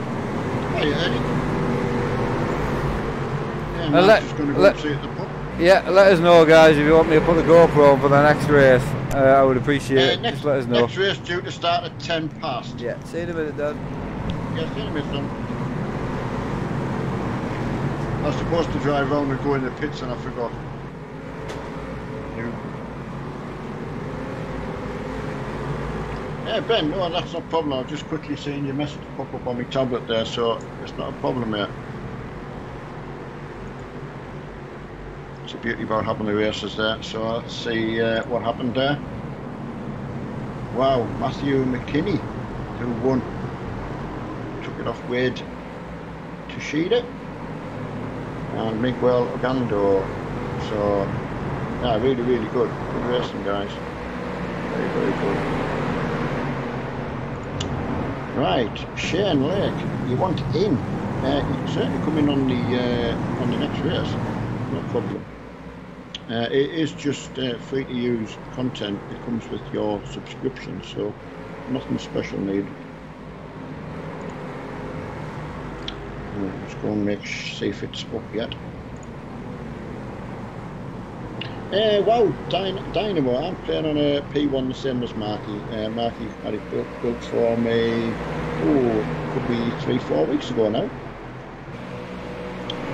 [SPEAKER 2] Uh, let-
[SPEAKER 1] just going to go
[SPEAKER 2] let-
[SPEAKER 1] and see at the pub.
[SPEAKER 2] Yeah, let us know, guys, if you want me to put the GoPro on for the next race. Uh, I would appreciate
[SPEAKER 1] Uh,
[SPEAKER 2] it.
[SPEAKER 1] next,
[SPEAKER 2] Just let us know.
[SPEAKER 1] next race due to start at 10 past.
[SPEAKER 2] Yeah, see you in a minute, Dan.
[SPEAKER 1] Yes, see you in a minute, son. I was supposed to drive round and go in the pits and I forgot. Yeah, Ben, no, that's not a problem. I was just quickly seeing your message pop up on my tablet there, so it's not a problem here. It's a beauty about having the races there, so let's see uh, what happened there. Wow, Matthew McKinney, who won took it off Wade Tushida and Miguel Ogando. So, yeah, really, really good. Good racing, guys. Very, very good. Right, Shane Lake, you want in? Uh, you can certainly come in on the uh, on the next race. No problem. Uh, it is just uh, free to use content. It comes with your subscription, so nothing special needed. Let's go and make see if it's up yet. Uh, wow, Dynamo. I'm playing on a P1 the same as Marky. Uh, Marky had it built, built for me, oh, could be three, four weeks ago now.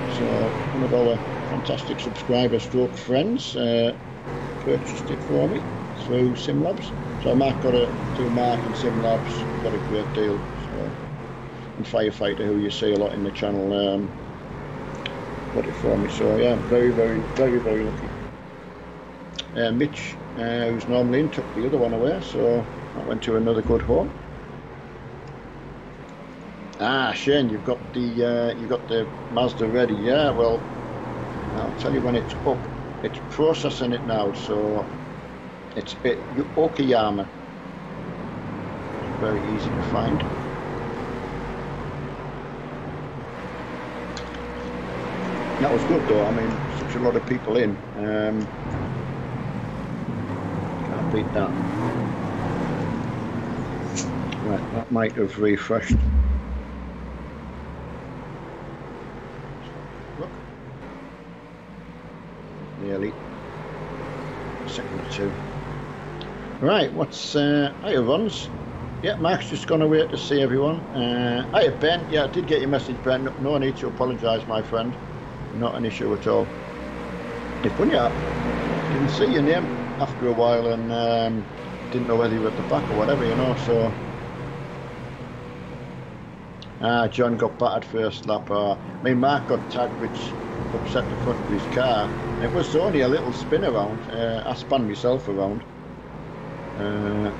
[SPEAKER 1] So, one of our fantastic subscriber stroke friends uh, purchased it for me through SimLabs. So Mark got it through Mark and SimLabs, got a great deal. So, and Firefighter, who you see a lot in the channel, um, got it for me. So yeah, very, very, very, very lucky. Uh, Mitch, uh, who's normally in, took the other one away, so that went to another good home. Ah, Shane, you've got the uh, you've got the Mazda ready. Yeah, well, I'll tell you when it's up. It's processing it now, so it's it, Okayama. Very easy to find. That was good though. I mean, such a lot of people in. Um, beat that. Right, that might have refreshed. Look. Nearly. A second or two. Right, what's uh hiya? Yeah, Mark's just gone away to see everyone. Uh hiya Ben, yeah, I did get your message, Ben. No, no need to apologise, my friend. Not an issue at all. It's funny, I didn't see your name after a while and um, didn't know whether he was at the back or whatever, you know. So ah, John got battered first lap. Uh, I mean, Mark got tagged, which upset the front of his car. It was only a little spin around. Uh, I spun myself around, uh,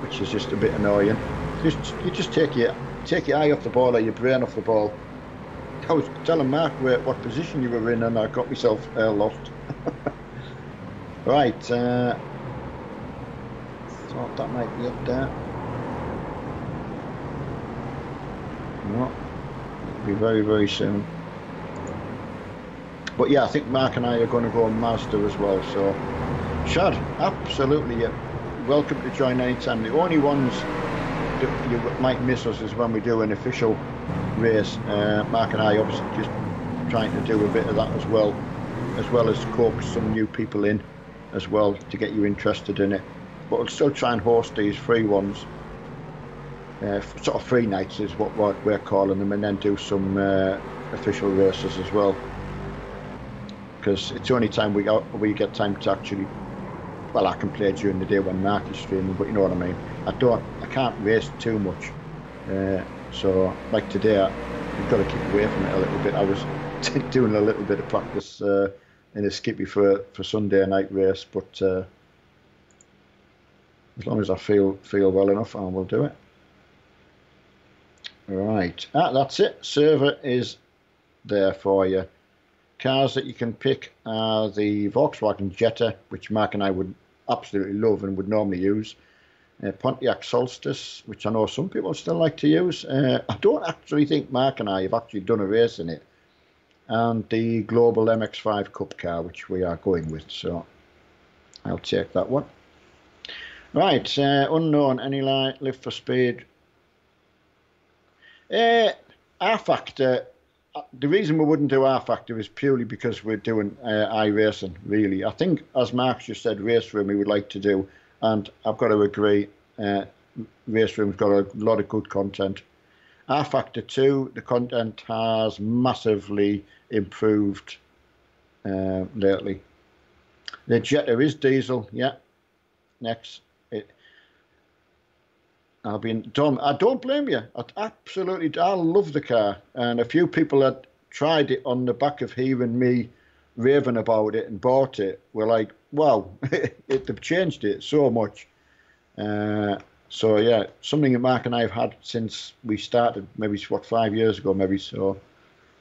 [SPEAKER 1] which is just a bit annoying. Just you just take your take your eye off the ball or your brain off the ball. I was telling Mark where, what position you were in, and I got myself uh, lost. right, uh, thought that might be up there. No, it'll be very very soon. But yeah, I think Mark and I are going to go on Mazda as well. So, Shad, absolutely, yeah. welcome to join anytime. The only ones that you might miss us is when we do an official race. Uh, Mark and I obviously just trying to do a bit of that as well, as well as coax some new people in as well to get you interested in it. But we'll still try and host these free ones. Uh, sort of free nights is what we're calling them, and then do some uh, official races as well because it's the only time we got, we get time to actually. Well, I can play during the day when Mark is streaming, but you know what I mean. I don't, I can't race too much. Uh, so, like today, I, have got to keep away from it a little bit. I was doing a little bit of practice uh, in a skippy for for Sunday night race, but uh, as long as I feel feel well enough, I will do it. Right, ah, that's it. Server is there for you. Cars that you can pick are the Volkswagen Jetta, which Mark and I would absolutely love and would normally use. Uh, Pontiac Solstice, which I know some people still like to use. Uh, I don't actually think Mark and I have actually done a race in it. And the Global MX5 Cup car, which we are going with. So I'll take that one. Right, uh, unknown, any light, live for speed. Uh, rFactor the reason we wouldn't do rFactor is purely because we're doing uh, iRacing, really. I think, as Mark just said, RaceRoom we would like to do, and I've got to agree, uh, RaceRoom's got a lot of good content. rFactor 2, the content has massively improved uh, lately. The Jetta is diesel, yeah. Next. It, I've been Tom. I don't blame you. I absolutely, I love the car, and a few people that tried it on the back of hearing me raving about it and bought it were like, "Wow, they've changed it so much." Uh, so yeah, something that Mark and I have had since we started, maybe what five years ago, maybe so,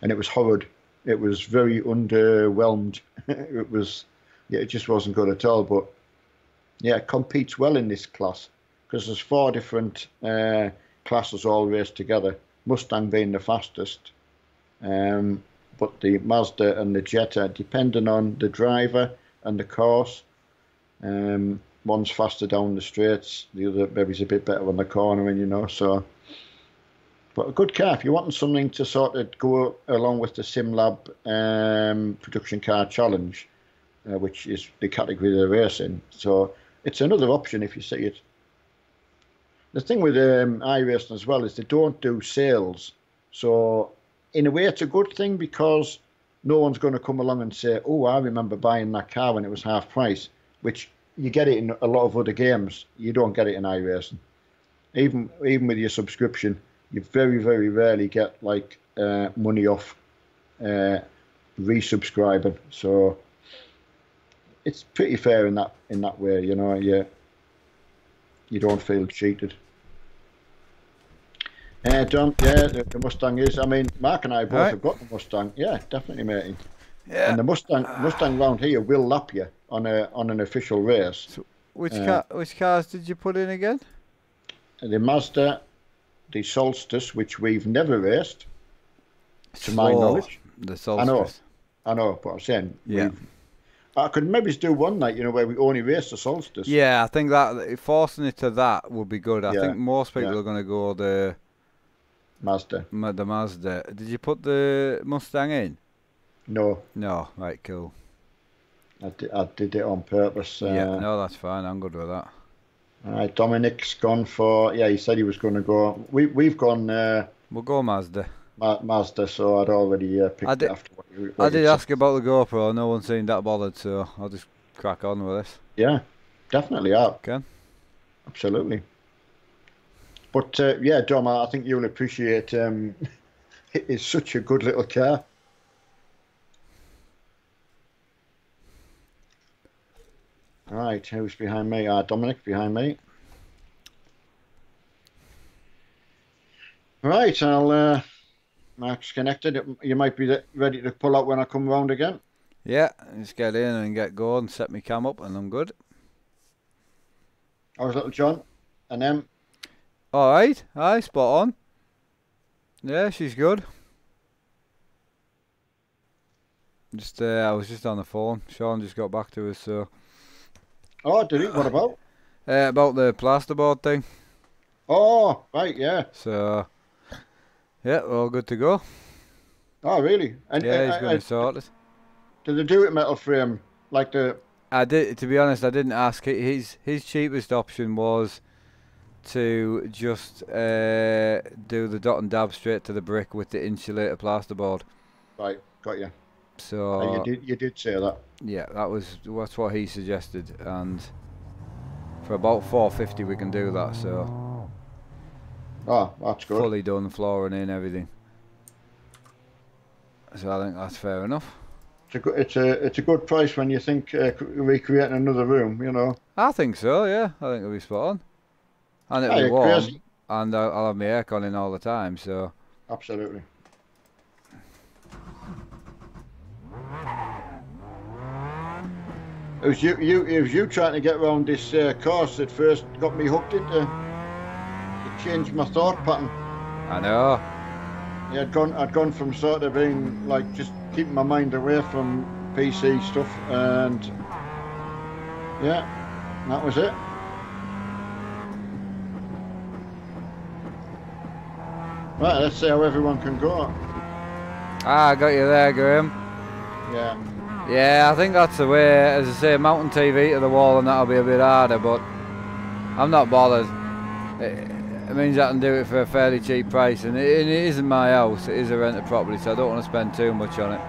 [SPEAKER 1] and it was horrid. It was very underwhelmed. it was, yeah, it just wasn't good at all. But yeah, it competes well in this class because there's four different uh, classes all raced together. Mustang being the fastest, um, but the Mazda and the Jetta, depending on the driver and the course, um, one's faster down the straights, the other maybe's a bit better on the cornering, you know. So, but a good car if you're wanting something to sort of go along with the SimLab um, production car challenge, uh, which is the category they're racing. So it's another option if you see it the thing with um, iRacing as well is they don't do sales. So in a way, it's a good thing because no one's going to come along and say, "Oh, I remember buying that car when it was half price," which you get it in a lot of other games. You don't get it in iRacing. Even even with your subscription, you very very rarely get like uh, money off uh, resubscribing. So it's pretty fair in that in that way. You know, you you don't feel cheated. Yeah, John. Yeah, the, the, Mustang is. I mean, Mark and I both right. have got the Mustang. Yeah, definitely, matey. Yeah. And the Mustang Mustang round here will lap you on a on an official race. So
[SPEAKER 2] which uh, car? Which cars did you put in again?
[SPEAKER 1] The Mazda, the Solstice, which we've never raced, to my knowledge.
[SPEAKER 2] The Solstice. I know.
[SPEAKER 1] I know, but I'm saying. Yeah. I could maybe do one night, you know, where we only race the solstice.
[SPEAKER 2] Yeah, I think that forcing it to that would be good. I yeah. think most people yeah. are going to go the
[SPEAKER 1] Mazda.
[SPEAKER 2] Ma- the Mazda. Did you put the Mustang in?
[SPEAKER 1] No.
[SPEAKER 2] No. Right. Cool.
[SPEAKER 1] I did, I did it on purpose.
[SPEAKER 2] Yeah. Uh, no, that's fine. I'm good with that.
[SPEAKER 1] All right. Dominic's gone for. Yeah, he said he was going to go. We we've gone. Uh,
[SPEAKER 2] we'll go Mazda.
[SPEAKER 1] Ma- Mazda. So I'd already uh, picked I did, after. What
[SPEAKER 2] you, what I did ask said. about the GoPro. No one seemed that bothered, so I'll just crack on with this.
[SPEAKER 1] Yeah, definitely. Yeah,
[SPEAKER 2] Can.
[SPEAKER 1] absolutely. But uh, yeah, Dom, I I think you'll appreciate. Um, it is such a good little car. Right, who's behind me? Uh, Dominic behind me. Right, I'll. Uh, Mark's connected. You might be ready to pull out when I come round again.
[SPEAKER 2] Yeah, just get in and get going, set me cam up, and I'm good.
[SPEAKER 1] How's little John? And them?
[SPEAKER 2] All right, aye, spot on. Yeah, she's good. Just, uh, I was just on the phone. Sean just got back to us, so
[SPEAKER 1] Oh, did he? What about?
[SPEAKER 2] uh, about the plasterboard thing.
[SPEAKER 1] Oh, right, yeah.
[SPEAKER 2] So, yeah, we're all good to go.
[SPEAKER 1] Oh, really? And
[SPEAKER 2] Yeah, he's
[SPEAKER 1] uh,
[SPEAKER 2] going
[SPEAKER 1] uh,
[SPEAKER 2] to sort it.
[SPEAKER 1] did they do it metal frame like the?
[SPEAKER 2] I did. To be honest, I didn't ask. Hi- His his cheapest option was to just uh, do the dot and dab straight to the brick with the insulator plasterboard.
[SPEAKER 1] Right, got you.
[SPEAKER 2] So
[SPEAKER 1] you did. You did say that.
[SPEAKER 2] yeah, that was that's what he suggested, and for about four fifty we can do that. So
[SPEAKER 1] Oh, that's good.
[SPEAKER 2] fully done, flooring in, everything. So I think that's fair enough.
[SPEAKER 1] It's a good. It's a. It's a good price when you think uh, recreating another room. You know.
[SPEAKER 2] I think so. Yeah, I think it'll be spot on, and it'll
[SPEAKER 1] Aye,
[SPEAKER 2] be warm,
[SPEAKER 1] crazy.
[SPEAKER 2] and I'll, I'll have my aircon in all the time. So.
[SPEAKER 1] Absolutely. It was you, you, it was you trying to get around this uh, course that first got me hooked into. It changed my thought pattern.
[SPEAKER 2] I know.
[SPEAKER 1] Yeah, I'd gone, I'd gone from sort of being like just keeping my mind away from PC stuff, and yeah, that was it. Right, let's see how everyone can go.
[SPEAKER 2] Ah, I got you there, Graham.
[SPEAKER 1] Yeah.
[SPEAKER 2] Yeah, I think that's the way. As I say, mountain TV to the wall, and that'll be a bit harder, but I'm not bothered. It, it means I can do it for a fairly cheap price, and it, and it isn't my house. It is a rented property, so I don't want to spend too much on it.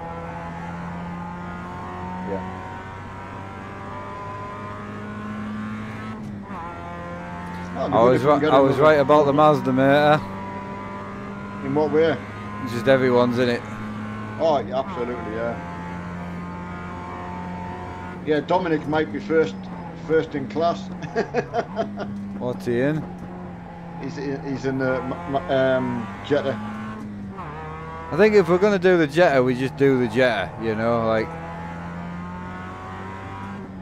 [SPEAKER 2] Yeah.
[SPEAKER 1] It'd be
[SPEAKER 2] I was
[SPEAKER 1] if we can
[SPEAKER 2] right. I was right about the Mazda, mate.
[SPEAKER 1] In what way?
[SPEAKER 2] Just everyone's in it.
[SPEAKER 1] Oh, absolutely, yeah. Yeah, Dominic might be first, first in class.
[SPEAKER 2] What's he in?
[SPEAKER 1] he's he's in the um, Jetta.
[SPEAKER 2] I think if we're gonna do the Jetta, we just do the Jetta. You know, like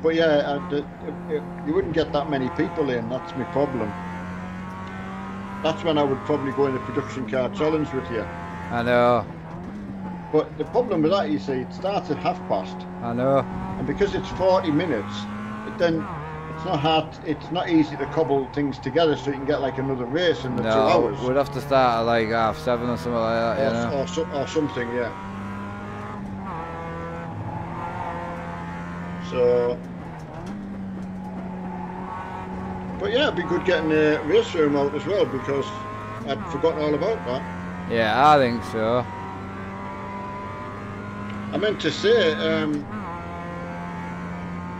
[SPEAKER 1] But yeah, uh, the, uh, you wouldn't get that many people in. That's my problem. That's when I would probably go in the production car challenge with you.
[SPEAKER 2] I know,
[SPEAKER 1] But the problem with that, you see, it starts at half past,
[SPEAKER 2] I know.
[SPEAKER 1] and because it's 40 minutes, it then it's not hard. It's not easy to cobble things together so you can get like another race in the two
[SPEAKER 2] No,
[SPEAKER 1] hours.
[SPEAKER 2] we'd have to start at like half seven or something like that.
[SPEAKER 1] or,
[SPEAKER 2] You know.
[SPEAKER 1] or, so, or something, yeah. So, but yeah, it'd be good getting the RaceRoom out as well because I'd forgotten all about that.
[SPEAKER 2] Yeah, I think so.
[SPEAKER 1] I meant to say, um,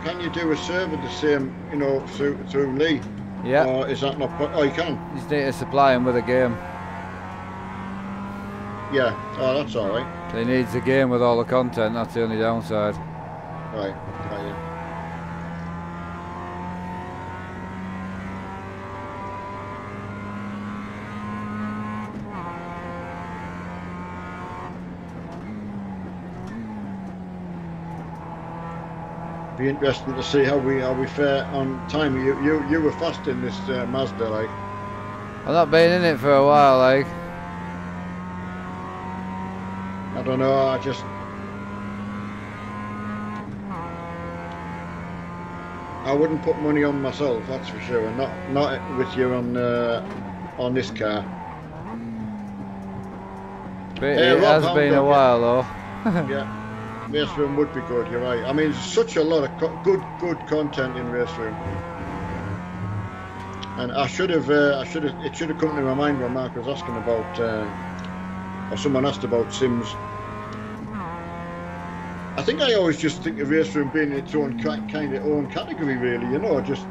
[SPEAKER 1] can you do a server the same, you know, through through Lee?
[SPEAKER 2] Yeah,
[SPEAKER 1] Or is that not? Oh, you can.
[SPEAKER 2] you just need to supply him with a game.
[SPEAKER 1] Yeah. Oh, that's all right.
[SPEAKER 2] He needs a game with all the content. That's the only downside.
[SPEAKER 1] Right. Got you. Be interesting to see how we how we fare on time. You you you were fast in this uh, Mazda, like.
[SPEAKER 2] I've not been in it for a while, like.
[SPEAKER 1] I don't know. I just. I wouldn't put money on myself, that's for sure. Not not with you on uh, on this car.
[SPEAKER 2] But it,
[SPEAKER 1] Rob,
[SPEAKER 2] has been a while though.
[SPEAKER 1] Yeah, RaceRoom would be good. You're right. I mean, such a lot of good good content in RaceRoom. And I should have uh, I should have it should have come to my mind when Mark was asking about uh, or someone asked about Sims. I think I always just think of RaceRoom being its own ki- kind of own category, really. You know, just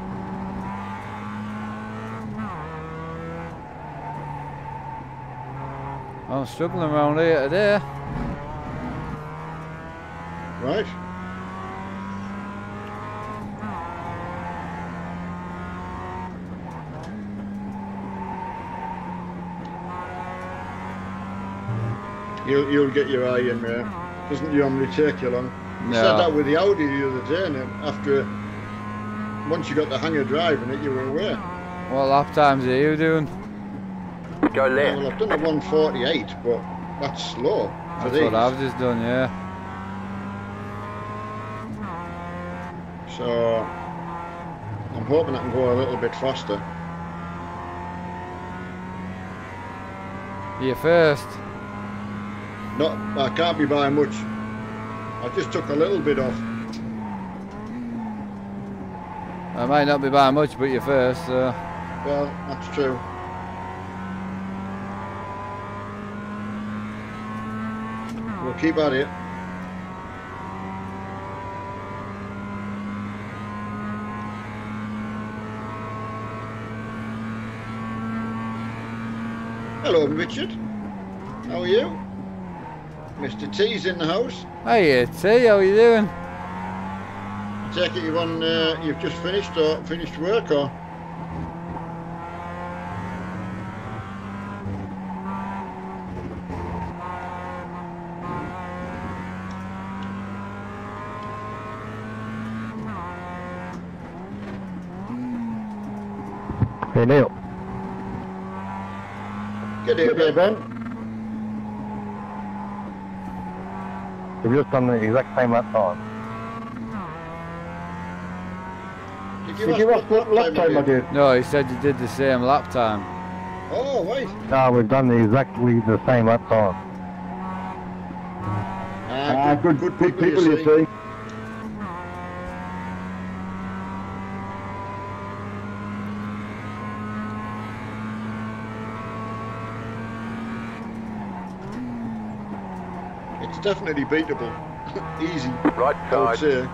[SPEAKER 2] I'm struggling around here today.
[SPEAKER 1] Right. You'll, you'll get your eye in there. Doesn't normally take you long. You said that with the Audi the other day, and after once you got the hang of driving it, you were away.
[SPEAKER 2] What lap times are you doing?
[SPEAKER 3] Go
[SPEAKER 1] Yeah, well. I've done a 148, but that's slow for
[SPEAKER 2] That's
[SPEAKER 1] these.
[SPEAKER 2] what I've just done, yeah.
[SPEAKER 1] So I'm hoping I can go a little bit faster.
[SPEAKER 2] You first.
[SPEAKER 1] Not, I can't be by much. I just took a little bit off.
[SPEAKER 2] I might not be by much, but you're first, so.
[SPEAKER 1] Well, that's true. We'll keep at it. Hello, Richard. How are you? Mr. T's in the house.
[SPEAKER 2] Hey, T, how are you doing?
[SPEAKER 1] I take it you've on, uh, you've just finished or finished work or?
[SPEAKER 4] Hey, Neil.
[SPEAKER 1] Get here,
[SPEAKER 4] Okay,
[SPEAKER 1] Ben.
[SPEAKER 4] Ben. We've just done the exact same lap time.
[SPEAKER 1] Did
[SPEAKER 4] Did you ask what lap time I did?
[SPEAKER 2] No, he said you did the same lap time.
[SPEAKER 1] Oh, wait.
[SPEAKER 4] No, we've done the exactly the same lap time.
[SPEAKER 1] Ah, good, good,
[SPEAKER 4] good
[SPEAKER 1] people, you see. It's definitely beatable. Easy,
[SPEAKER 3] Right
[SPEAKER 1] I would
[SPEAKER 3] side.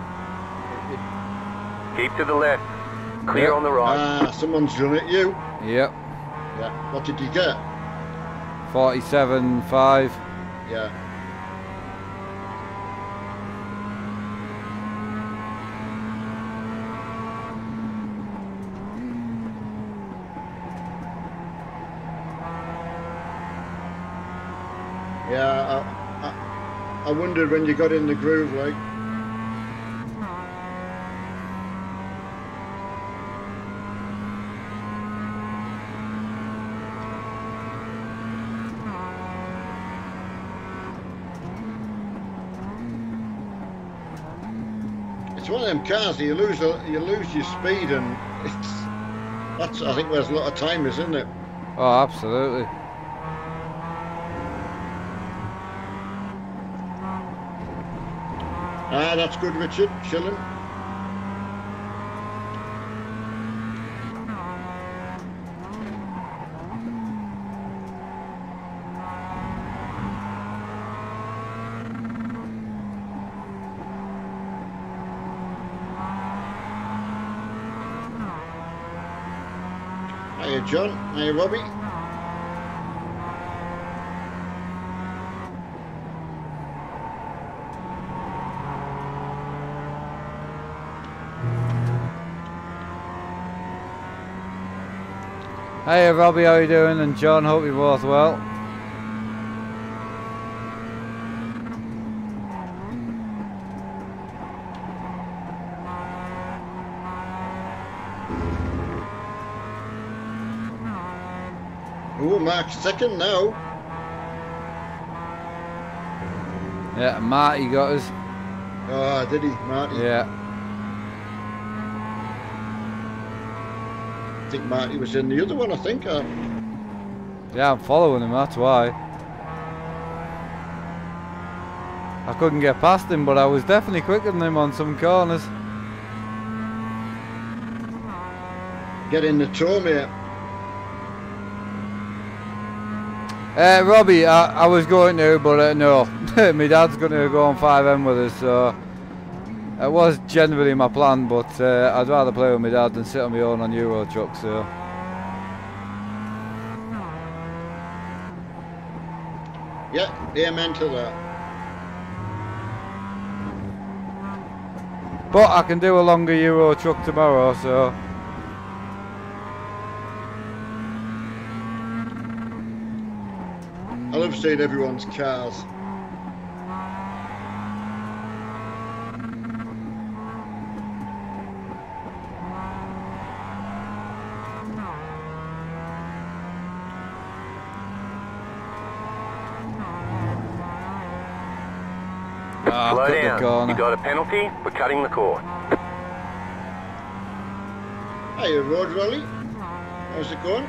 [SPEAKER 3] Keep to the left. Clear
[SPEAKER 2] Yeah.
[SPEAKER 3] on the right.
[SPEAKER 1] Ah, someone's done it. You?
[SPEAKER 2] Yep.
[SPEAKER 1] Yeah. What did you get?
[SPEAKER 2] 47 5.
[SPEAKER 1] Yeah. Yeah, I, I, wondered when you got in the groove, like. It's one of them cars. You lose, you lose your speed, and it's that's. I think there's a lot of timers, isn't it?
[SPEAKER 2] Oh, absolutely.
[SPEAKER 1] Ah, that's good, Richard. Chilling. John. Hiya, Robbie.
[SPEAKER 2] Hey, Robbie, how you doing? And John, hope you're both well.
[SPEAKER 1] Oh, Mark second now.
[SPEAKER 2] Yeah, Marty got us.
[SPEAKER 1] Oh, did he, Marty?
[SPEAKER 2] Yeah.
[SPEAKER 1] Think Marty was in the other one, I think. Uh,
[SPEAKER 2] Yeah, I'm following him, that's why. I couldn't get past him, but I was definitely quicker than him on some corners.
[SPEAKER 1] get in the tow, mate.
[SPEAKER 2] Uh, Robbie, I, I was going to, but uh, no. my dad's going to go on FiveM with us, so it was generally my plan, but uh, I'd rather play with my dad than sit on my own on Euro Truck, so.
[SPEAKER 1] Yeah, amen to that.
[SPEAKER 2] But I can do a longer Euro Truck tomorrow, so.
[SPEAKER 1] I love seeing everyone's cars.
[SPEAKER 2] Ah,
[SPEAKER 3] Slow down. You got a penalty for cutting the cord.
[SPEAKER 1] Hey, Road Rally. How's it going?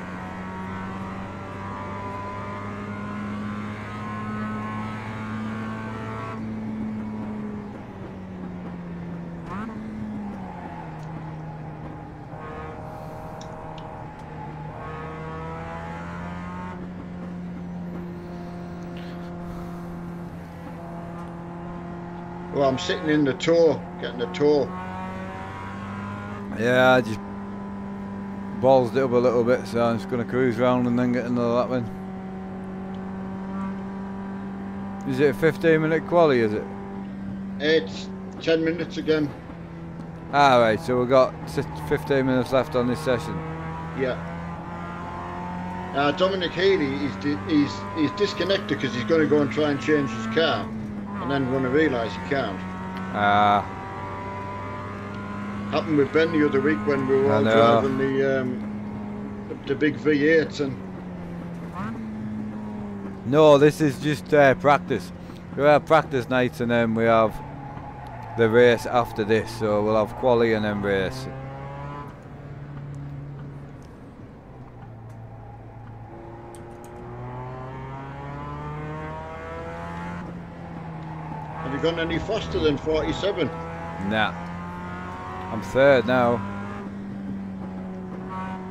[SPEAKER 1] Well, I'm sitting in the tour, getting the tour.
[SPEAKER 2] Yeah, I just balls it up a little bit, so I'm just going to cruise round and then get another lap in. Is it a 15 minute quali, is it?
[SPEAKER 1] It's 10 minutes again.
[SPEAKER 2] Alright, so we've got 15 minutes left on this session.
[SPEAKER 1] Yeah. Uh, Dominic Healy, he's, di- he's, he's disconnected because he's going to go and try and change his car and then going to realise he can't.
[SPEAKER 2] Ah,
[SPEAKER 1] Happened with Ben the other week when we were all driving the, um, the, big V8s and
[SPEAKER 2] no, this is just uh, practice. We have practice nights and then we have the race after this, so we'll have quali and then race.
[SPEAKER 1] Gone any faster than 47?
[SPEAKER 2] Nah. I'm third now.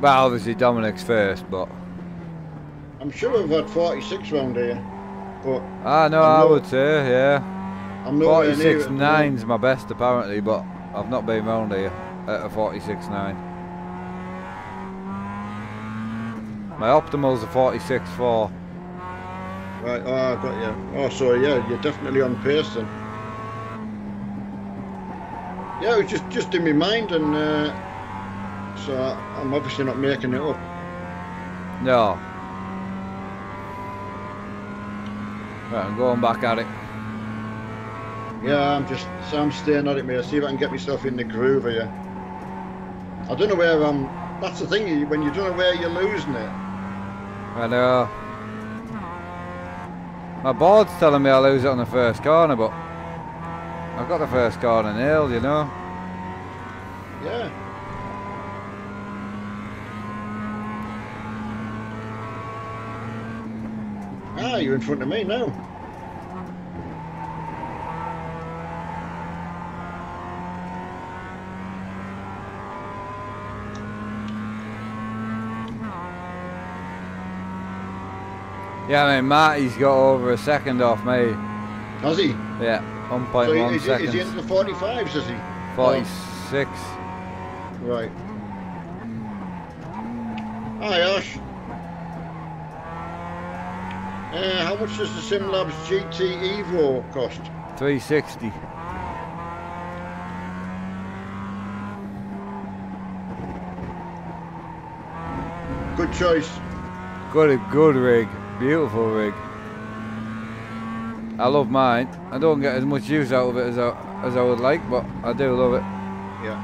[SPEAKER 2] Well, obviously Dominic's first, but.
[SPEAKER 1] I'm sure we've had 46 round here, but
[SPEAKER 2] Ah, no,
[SPEAKER 1] I'm
[SPEAKER 2] I would say, yeah.
[SPEAKER 1] I'm nowhere near
[SPEAKER 2] 46
[SPEAKER 1] it.
[SPEAKER 2] 9's my best apparently, but I've not been round here at a 46 9. My optimal's a 46 4.
[SPEAKER 1] Right, oh, I got you. Oh, so yeah, you're definitely on pace then. Yeah, it was just, just in my mind, and uh, so I'm obviously not making it up.
[SPEAKER 2] No. Right, I'm going back at it.
[SPEAKER 1] Yeah, I'm just, so I'm staying at it, mate. See if I can get myself in the groove here. I don't know where I'm. That's the thing, when you don't know where you're losing it.
[SPEAKER 2] I know. My board's telling me I lose it on the first corner, but I've got the first corner nailed, you know.
[SPEAKER 1] Yeah. Ah, you're in front of me now.
[SPEAKER 2] Yeah, I mean, Marty's got over a second off me.
[SPEAKER 1] Has he?
[SPEAKER 2] Yeah,
[SPEAKER 1] So
[SPEAKER 2] 1.1
[SPEAKER 1] is, he,
[SPEAKER 2] seconds.
[SPEAKER 1] is he the 45s, is he?
[SPEAKER 2] 46.
[SPEAKER 1] Right. Hi, Ash. Uh, how much does the SimLabs GT Evo cost?
[SPEAKER 2] 360.
[SPEAKER 1] Good choice.
[SPEAKER 2] Got a good rig. Beautiful rig. I love mine. I don't get as much use out of it as I, as I would like, but I do love it.
[SPEAKER 1] Yeah.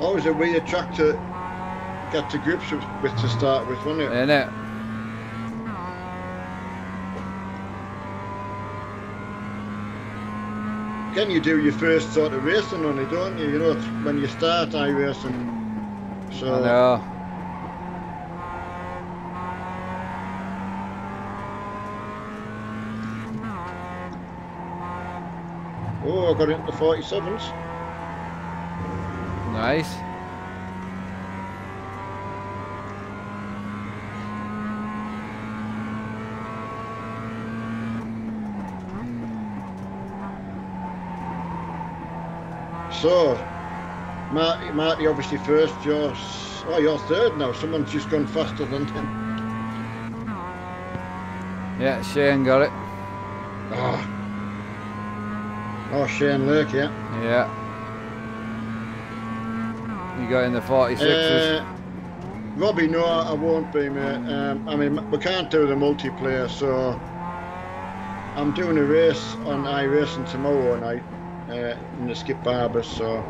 [SPEAKER 1] Always a weird track to get to grips with, with to start with, wasn't it?
[SPEAKER 2] Ain't it?
[SPEAKER 1] then you do your first sort of racing on it, don't you? You know, when you start iRacing. So.
[SPEAKER 2] I know.
[SPEAKER 1] Oh, I got into 47s.
[SPEAKER 2] Nice.
[SPEAKER 1] So, Marty, Marty obviously first, you're, oh, you're third now. Someone's just gone faster than him.
[SPEAKER 2] Yeah, Shane got it.
[SPEAKER 1] Oh, oh Shane Lake, yeah.
[SPEAKER 2] Yeah. You got in the 46s.
[SPEAKER 1] Uh, Robbie, no, I won't be, mate. Um, I mean, we can't do the multiplayer, so I'm doing a race on iRacing tomorrow night in the Skip Barber, so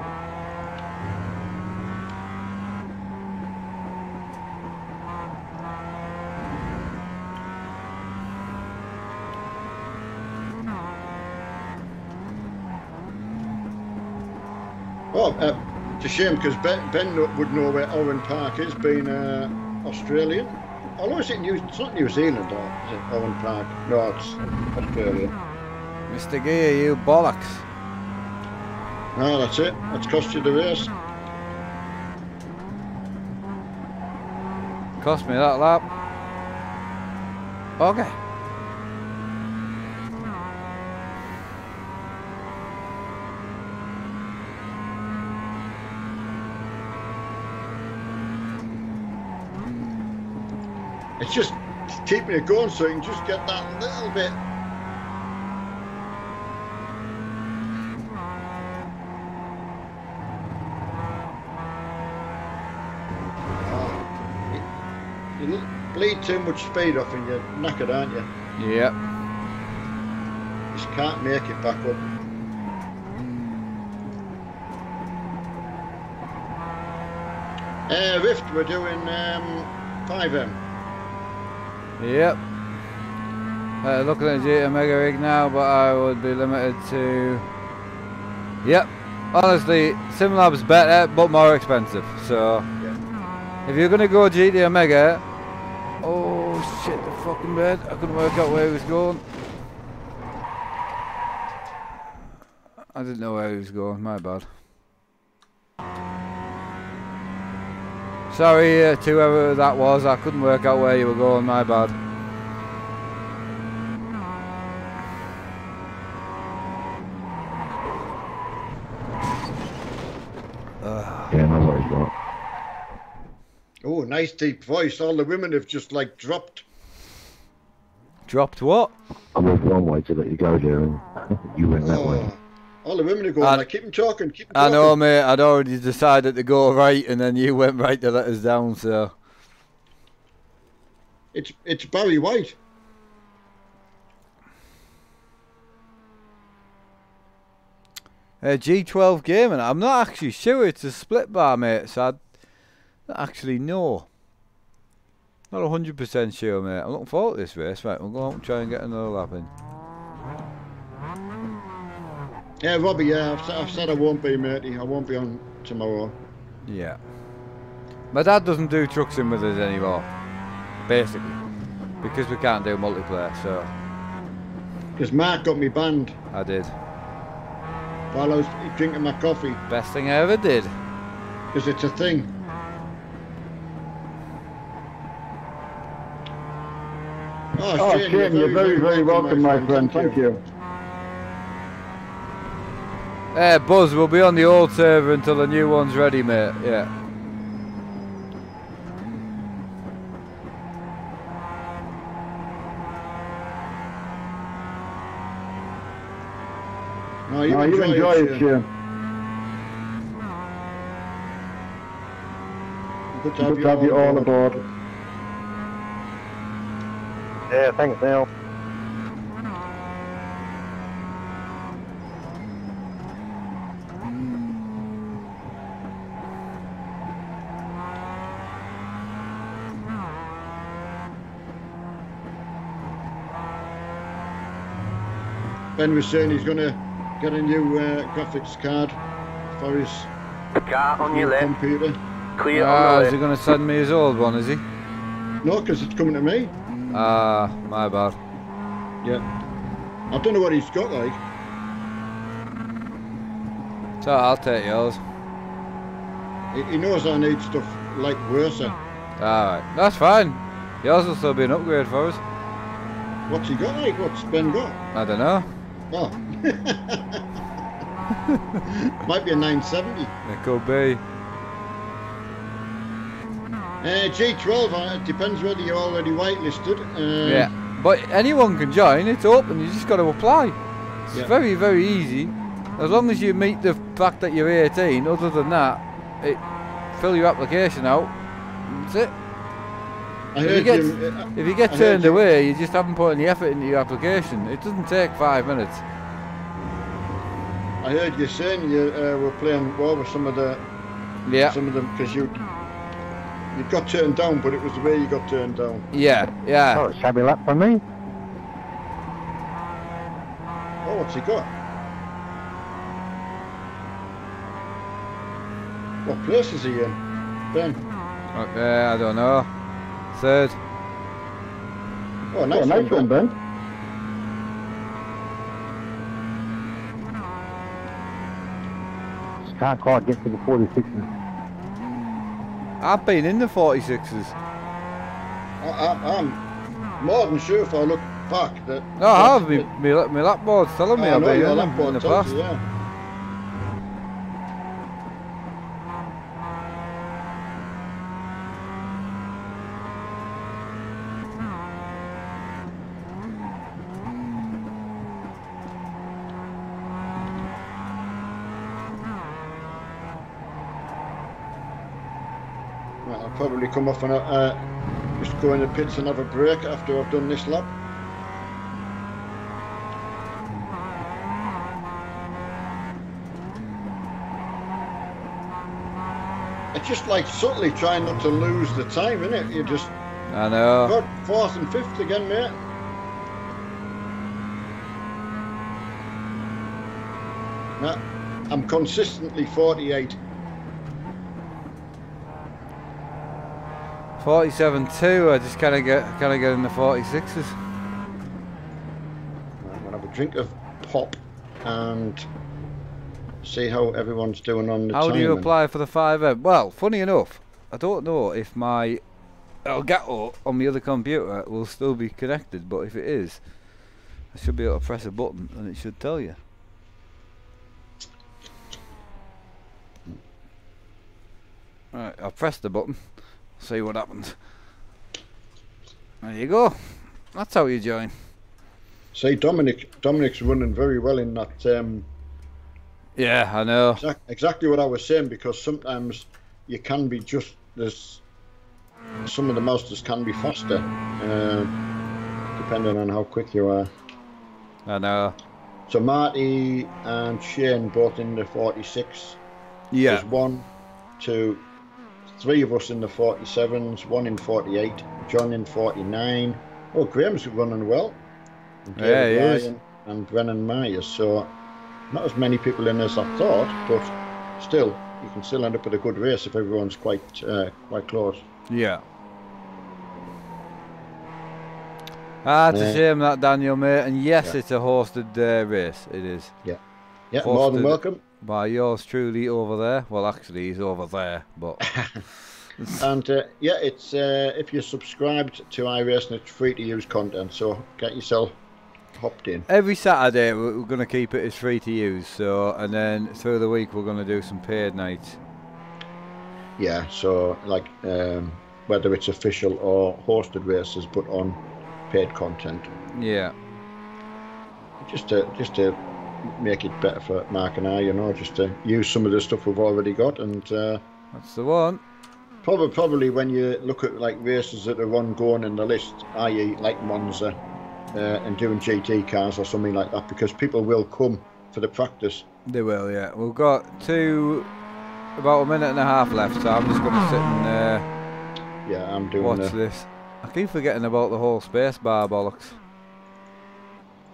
[SPEAKER 1] Oh, uh, it's a shame because Ben, ben would know where Oran Park is, being uh, Australian. Although is it New, it's not New Zealand, Oran Park? No, it's Australia.
[SPEAKER 2] Mr. Gear, you bollocks.
[SPEAKER 1] No, that's it. That's cost you the race.
[SPEAKER 2] Cost me that lap. Okay.
[SPEAKER 1] It's just keeping it going so you can just get that little bit. Oh, you too much speed off and you're knackered, aren't you?
[SPEAKER 2] Yep.
[SPEAKER 1] Just can't make it back up. Uh, Rift, we're doing um, FiveM.
[SPEAKER 2] Yep. Uh, looking at GT Omega Rig now, but I would be limited to. Yep. Honestly, SimLab's better, but more expensive. So, if you're gonna go GT Omega, shit, the fucking bed. I couldn't work out where he was going. I didn't know where he was going. My bad. Sorry uh, to whoever that was. I couldn't work out where you were going. My bad.
[SPEAKER 4] Yeah, no worries, mate.
[SPEAKER 1] Oh, nice deep voice. All the women have just like dropped.
[SPEAKER 2] Dropped what?
[SPEAKER 4] I moved one way to let you go there, and you went that way.
[SPEAKER 1] Oh, all the women are going
[SPEAKER 2] I-
[SPEAKER 1] like, keep them talking, keep 'em
[SPEAKER 2] I
[SPEAKER 1] talking.
[SPEAKER 2] know, mate. I'd already decided to go right, and then you went right to let us down. So
[SPEAKER 1] It's it's Barry White.
[SPEAKER 2] uh, G12 gaming. I'm not actually sure it's a split bar, mate. So I don't actually no. Not hundred percent sure, mate. I'm looking forward to this race. Right, we'll go out and try and get another lap in.
[SPEAKER 1] Yeah, Robbie. Yeah, I've, said- I've said I won't be, matey. I won't be on tomorrow.
[SPEAKER 2] Yeah. My dad doesn't do trucks in with us anymore, basically, because we can't do multiplayer. So
[SPEAKER 1] Because Mark got me banned
[SPEAKER 2] I did.
[SPEAKER 1] while I was drinking my coffee.
[SPEAKER 2] Best thing I ever did.
[SPEAKER 1] Because it's a thing. Oh,
[SPEAKER 4] Oh,
[SPEAKER 1] Shane,
[SPEAKER 4] Shane, you're very, very welcome, my friend. Thank you.
[SPEAKER 2] Uh, Buzz, we'll be on the old server until the new one's ready, mate. Yeah.
[SPEAKER 1] No, you
[SPEAKER 4] No, you
[SPEAKER 1] enjoy,
[SPEAKER 4] enjoy it,
[SPEAKER 1] Shane.
[SPEAKER 4] Shane.
[SPEAKER 1] Good to have
[SPEAKER 4] Good to have you all
[SPEAKER 1] aboard.
[SPEAKER 4] aboard.
[SPEAKER 5] Yeah, thanks, Neil.
[SPEAKER 1] Ben was saying he's going to get a new uh, graphics card for his
[SPEAKER 3] Car on your
[SPEAKER 1] new
[SPEAKER 3] left,
[SPEAKER 1] computer.
[SPEAKER 3] clear
[SPEAKER 2] Ah,
[SPEAKER 3] on
[SPEAKER 2] is he going to send me his old one, is he?
[SPEAKER 1] No, because it's coming to me.
[SPEAKER 2] Ah, my bad.
[SPEAKER 1] Yeah. I don't know what he's got like.
[SPEAKER 2] So I'll take yours.
[SPEAKER 1] He, he knows I need stuff like worse.
[SPEAKER 2] Alright, that's fine. Yours will still be an upgrade for us.
[SPEAKER 1] What's he got like? What's Ben got?
[SPEAKER 2] I don't know.
[SPEAKER 1] Oh. Might be a 970.
[SPEAKER 2] It could be.
[SPEAKER 1] Uh, G12, uh, it depends whether you're already whitelisted. Uh,
[SPEAKER 2] Yeah. But anyone can join, it's open, you just got to apply. It's
[SPEAKER 1] Yeah.
[SPEAKER 2] very, very easy. As long as you meet the fact that you're 18, other than that, it, fill your application out. That's it.
[SPEAKER 1] I
[SPEAKER 2] If you get-
[SPEAKER 1] you. uh,
[SPEAKER 2] If you get
[SPEAKER 1] I
[SPEAKER 2] turned
[SPEAKER 1] you-
[SPEAKER 2] away, you just haven't put any effort into your application. It doesn't take five minutes.
[SPEAKER 1] I heard you saying you uh, were playing well with some of the
[SPEAKER 2] Yeah.
[SPEAKER 1] some of them because you you got turned down, but it was the way you got turned down.
[SPEAKER 2] Yeah, yeah.
[SPEAKER 5] Oh, shabby lap from me.
[SPEAKER 1] Oh, what's he got? What place is he in? Ben.
[SPEAKER 2] Okay, I don't know. Third.
[SPEAKER 1] Oh, nice,
[SPEAKER 4] Oh, nice
[SPEAKER 1] one,
[SPEAKER 4] one,
[SPEAKER 1] Ben.
[SPEAKER 4] Ben.
[SPEAKER 5] Just can't quite get to the 46ers.
[SPEAKER 2] I've been in the 46s.
[SPEAKER 1] I, I'm more than sure if I look back that.
[SPEAKER 2] No, I have. La- my lap board's telling me I've been in in the past.
[SPEAKER 1] you, yeah. Right, I'll probably come off and uh, just go in the pits and have a break after I've done this lap. It's just like subtly trying not to lose the time, isn't it? You just
[SPEAKER 2] I know.
[SPEAKER 1] got fourth and fifth again, mate. No, I'm consistently 48.
[SPEAKER 2] 47-2. I just kind of get, kind of get in the 46s.
[SPEAKER 1] I'm gonna have a drink of pop and see how everyone's doing on the
[SPEAKER 2] How do you apply for the FiveM? Well, funny enough, I don't know if my Elgato on the other computer will still be connected, but if it is, I should be able to press a button and it should tell you. Right, I'll press the button, see what happens. There you go. That's how you join.
[SPEAKER 1] See, Dominic, Dominic's running very well in that. Um,
[SPEAKER 2] Yeah, I know.
[SPEAKER 1] exact, exactly what I was saying because sometimes you can be just there's some of the masters can be faster, uh, depending on how quick you are.
[SPEAKER 2] I know.
[SPEAKER 1] So Marty and Shane both in the 46.
[SPEAKER 2] Yeah.
[SPEAKER 1] There's one, two, three of us in the 47s, one in 48, John in 49. Oh, Graham's running well. And
[SPEAKER 2] Yeah, he is.
[SPEAKER 1] Ryan And Brennan Myers. So, not as many people in as I thought, but still, you can still end up with a good race if everyone's quite uh, quite close.
[SPEAKER 2] Yeah. Ah, it's a
[SPEAKER 1] Yeah.
[SPEAKER 2] shame that Daniel, mate. And yes,
[SPEAKER 1] Yeah.
[SPEAKER 2] it's a hosted uh, race. It is.
[SPEAKER 1] Yeah, Yeah, more than welcome.
[SPEAKER 2] By yours truly over there. Well, actually, he's over there, but
[SPEAKER 1] And uh, yeah, it's uh, if you're subscribed to iRacing, it's free to use content. So get yourself hopped in.
[SPEAKER 2] every Saturday we're, we're going to keep it as free to use. So, and then through the week we're going to do some paid nights.
[SPEAKER 1] Yeah, so like um, whether it's official or hosted races, but on paid content,
[SPEAKER 2] Yeah.
[SPEAKER 1] just to just to make it better for Mark and I, you know, just to use some of the stuff we've already got, and uh,
[SPEAKER 2] That's the one.
[SPEAKER 1] probably probably when you look at like races that are ongoing in the list, i.e., like Monza, uh, and doing GT cars or something like that, because people will come for the practice.
[SPEAKER 2] They will, yeah. We've got two, about a minute and a half left, so I'm just going to sit and uh,
[SPEAKER 1] Yeah, I'm doing.
[SPEAKER 2] watch
[SPEAKER 1] Uh,
[SPEAKER 2] this. I keep forgetting about the whole space bar bollocks.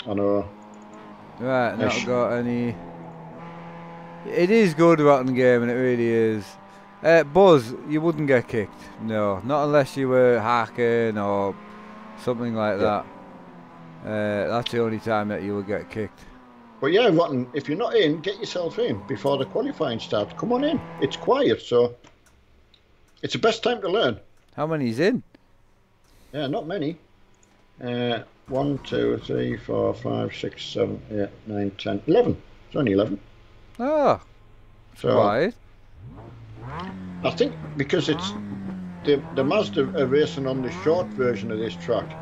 [SPEAKER 1] I know.
[SPEAKER 2] Right, not
[SPEAKER 1] Ish.
[SPEAKER 2] got any. It is good rotten game, and it really is. Uh, Buzz, you wouldn't get kicked. No, not unless you were hacking or something like
[SPEAKER 1] Yeah.
[SPEAKER 2] that. Uh, that's the only time that you would get kicked.
[SPEAKER 1] But yeah, Rotten, if you're not in, get yourself in before the qualifying starts. Come on in. It's quiet, so it's the best time to learn.
[SPEAKER 2] How many's in?
[SPEAKER 1] Yeah, not many. Uh, one, two, three, four, five, six, seven, eight, nine, ten, eleven. It's only eleven.
[SPEAKER 2] Ah.
[SPEAKER 1] So
[SPEAKER 2] quiet.
[SPEAKER 1] I think because it's the the Mazda are racing on the short version of this track,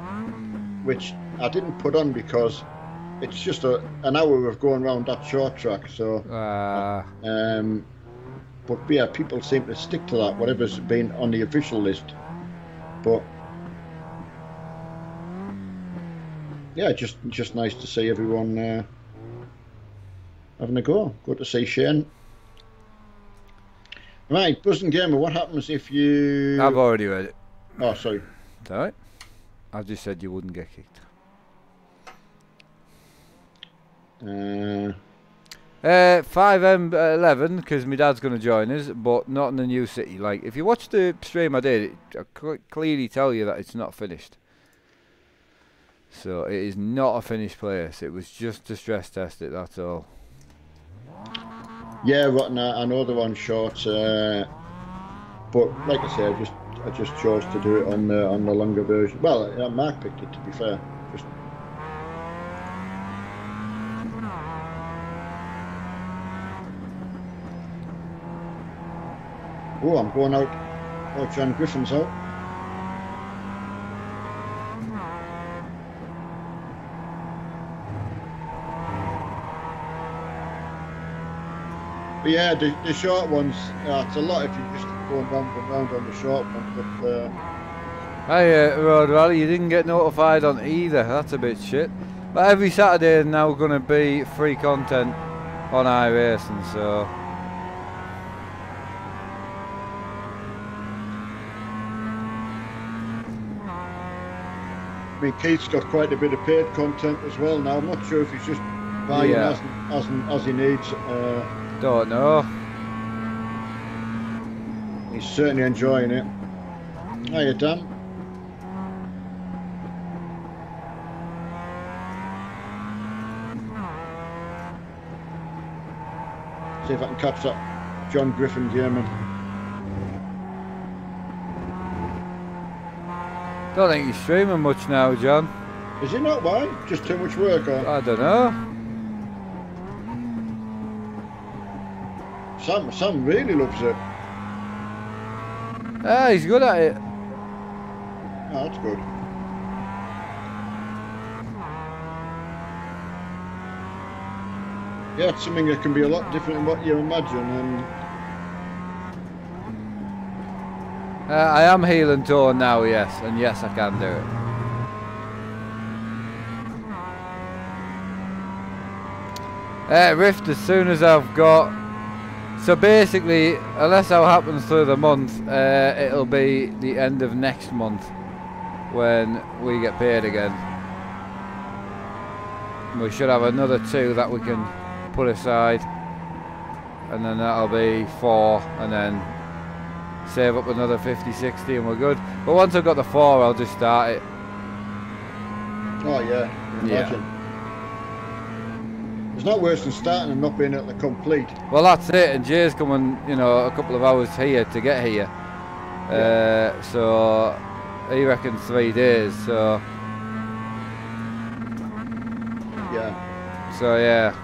[SPEAKER 1] which I didn't put on because it's just a, an hour of going around that short track. So,
[SPEAKER 2] Uh,
[SPEAKER 1] um, but yeah, people seem to stick to that, whatever's been on the official list. But yeah, just just nice to see everyone uh, having a go. Good to see Shane. Right, Buzzing Gamer, what happens if you.
[SPEAKER 2] I've already read it.
[SPEAKER 1] Oh, sorry.
[SPEAKER 2] It's alright. I just said you wouldn't get kicked.
[SPEAKER 1] Uh,
[SPEAKER 2] Uh, 5M11, because my dad's going to join us, but not in the new city. Like, if you watch the stream I did, it, I cl- clearly tell you that it's not finished. So, it is not a finished place. It was just to stress test it, that's all.
[SPEAKER 1] yeah, Rotten, I, know they're short, uh, but like I say, I just I just chose to do it on the on the longer version. Well, uh, Mark picked it to be fair. Just Oh, I'm going out. Oh, John Griffin's out. But yeah, the, the short ones, uh, it's a lot if you just going round and round on the short one. But uh,
[SPEAKER 2] Hey, uh, Road Rally, you didn't get notified on either. That's a bit shit. But every Saturday is now going to be free content on iRacing, so.
[SPEAKER 1] I mean, Keith's got quite a bit of paid content as well now. I'm not sure if he's just buying
[SPEAKER 2] Yeah.
[SPEAKER 1] as, as, as he needs. Uh,
[SPEAKER 2] Don't know.
[SPEAKER 1] he's certainly enjoying it. Hiya, Dan. See if I can catch that John Griffin German.
[SPEAKER 2] Don't think he's streaming much now, John.
[SPEAKER 1] Is he not? Why? Just too much work? Or
[SPEAKER 2] I don't know.
[SPEAKER 1] Sam? Sam really loves it.
[SPEAKER 2] Ah, he's good at it.
[SPEAKER 1] Oh, that's good. Yeah, it's something that can be a lot different than what you imagine, and
[SPEAKER 2] Uh, I am healing toe now, yes, and yes, I can do it. Uh, Rift, as soon as I've got. So basically, unless that happens through the month, uh, it'll be the end of next month when we get paid again. We should have another two that we can put aside, and then that'll be four, and then save up another 50, 60 and we're good. But once I've got the four, I'll just start it.
[SPEAKER 1] oh yeah,
[SPEAKER 2] Yeah.
[SPEAKER 1] It's not worse than starting and not being able to complete.
[SPEAKER 2] Well, that's it. And Jay's coming, you know, a couple of hours here to get here. Uh, so he reckons three days. So,
[SPEAKER 1] Yeah,
[SPEAKER 2] so yeah.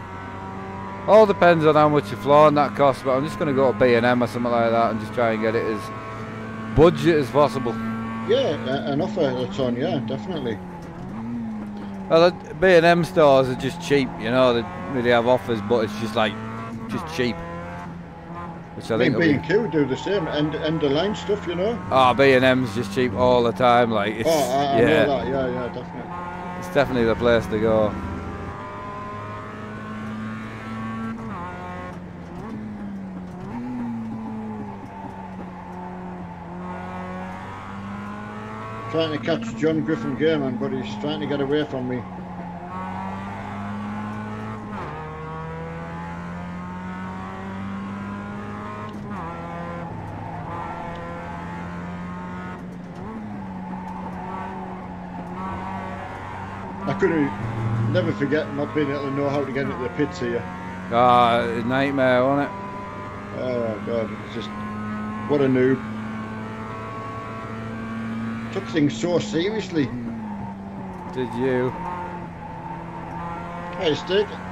[SPEAKER 2] All depends on how much your floor and that costs. But I'm just going to go to B&M or something like that and just try and get it as budget as possible.
[SPEAKER 1] yeah, an offer that's on. Yeah, definitely.
[SPEAKER 2] Well, the B&M stores are just cheap, you know. They really have offers, but it's just like, just cheap. Which I,
[SPEAKER 1] I
[SPEAKER 2] think
[SPEAKER 1] mean, B&Q do the same end end of line stuff, you know.
[SPEAKER 2] Ah, oh, B&M's just cheap all the time. Like, it's,
[SPEAKER 1] oh, I, I
[SPEAKER 2] yeah,
[SPEAKER 1] know that. Yeah, yeah, definitely.
[SPEAKER 2] it's definitely the place to go.
[SPEAKER 1] Trying to catch John Griffin German, but he's trying to get away from me. I couldn't never forget not being able to know how to get into the pits here.
[SPEAKER 2] Ah, nightmare, wasn't it?
[SPEAKER 1] Oh god, it's just what a noob. Took things so seriously.
[SPEAKER 2] Did you?
[SPEAKER 1] Hey, stick.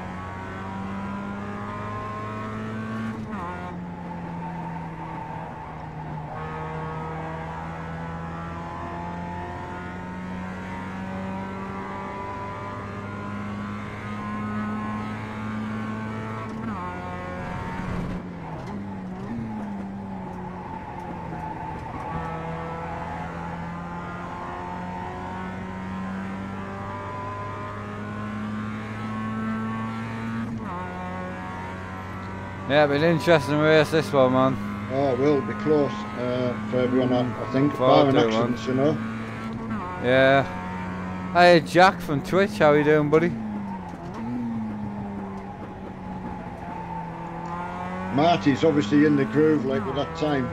[SPEAKER 2] Yeah, but interesting race this one, man.
[SPEAKER 1] Oh, it will be close uh, for everyone, I, I think.
[SPEAKER 2] Far
[SPEAKER 1] Barring accidents, you know.
[SPEAKER 2] Yeah. Hey, Jack from Twitch, how you doing, buddy?
[SPEAKER 1] Marty's obviously in the groove, like with that time.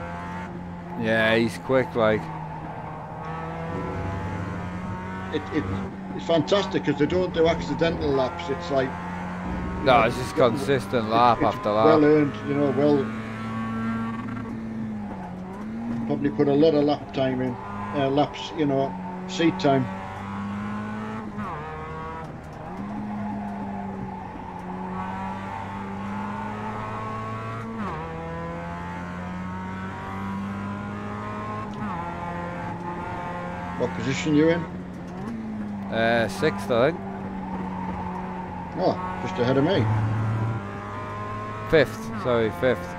[SPEAKER 2] Yeah, he's quick, like.
[SPEAKER 1] It, it, it's fantastic because they don't do accidental laps. It's like
[SPEAKER 2] No, it's just consistent lap
[SPEAKER 1] it's
[SPEAKER 2] after lap.
[SPEAKER 1] well earned, you know. Well, probably put a lot of lap time in, uh, laps, you know, seat time. What position you in?
[SPEAKER 2] Uh, sixth, I think.
[SPEAKER 1] Oh, just ahead of me.
[SPEAKER 2] Fifth, sorry, fifth.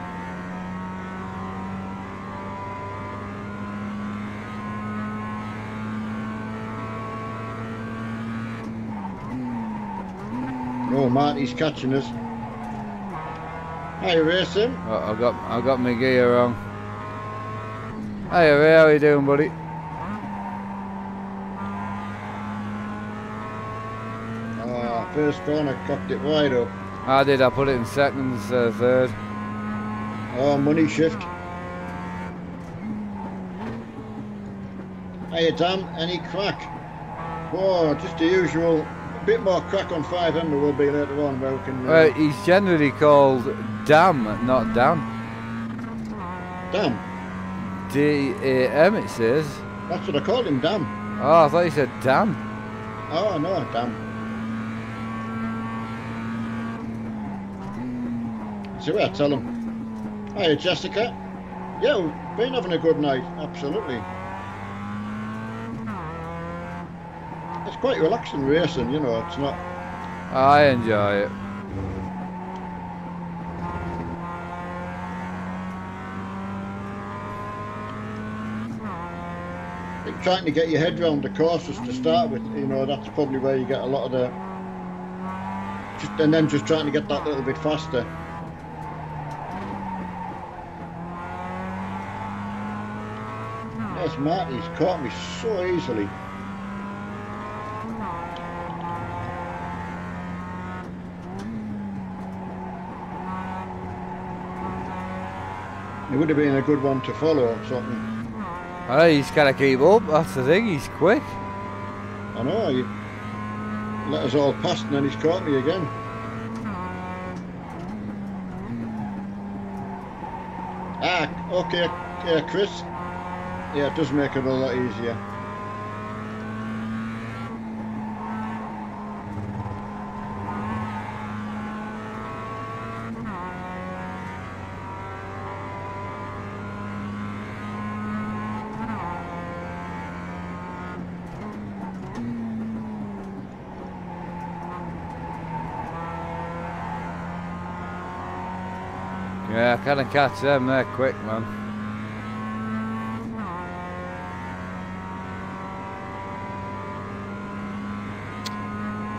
[SPEAKER 1] Oh, Marty's catching us. Hi, racing.
[SPEAKER 2] Oh, I got, I got my gear wrong. Hey, how you doing, buddy?
[SPEAKER 1] First corner, cocked it wide up.
[SPEAKER 2] I did. I put it in seconds, uh, third.
[SPEAKER 1] Oh, money shift. Hiya, Dan. Any crack? Oh, just the usual. A bit more crack on FiveM there will be later on, but we can. Uh,
[SPEAKER 2] Uh, he's generally called Dam, not Dan.
[SPEAKER 1] Dan.
[SPEAKER 2] D A M, it says.
[SPEAKER 1] That's what I called him, Dan.
[SPEAKER 2] Oh, I thought you said Dan.
[SPEAKER 1] Oh, no, Dan. See what I tell him. Hiya, Jessica. Yeah, we've been having a good night. Absolutely. It's quite relaxing racing, you know. It's not.
[SPEAKER 2] I enjoy it.
[SPEAKER 1] trying to get your head round the courses to start with, you know, that's probably where you get a lot of the. Just, and then just trying to get that little bit faster. Marty's caught me so easily. It would have been a good one to follow or something.
[SPEAKER 2] Oh, he's got to keep up. That's the thing. He's quick.
[SPEAKER 1] I know, you let us all past and then he's caught me again. Ah, okay, yeah, Chris. Yeah, it does make it a lot easier.
[SPEAKER 2] Yeah, I can't catch them. They're quick, man. Hey,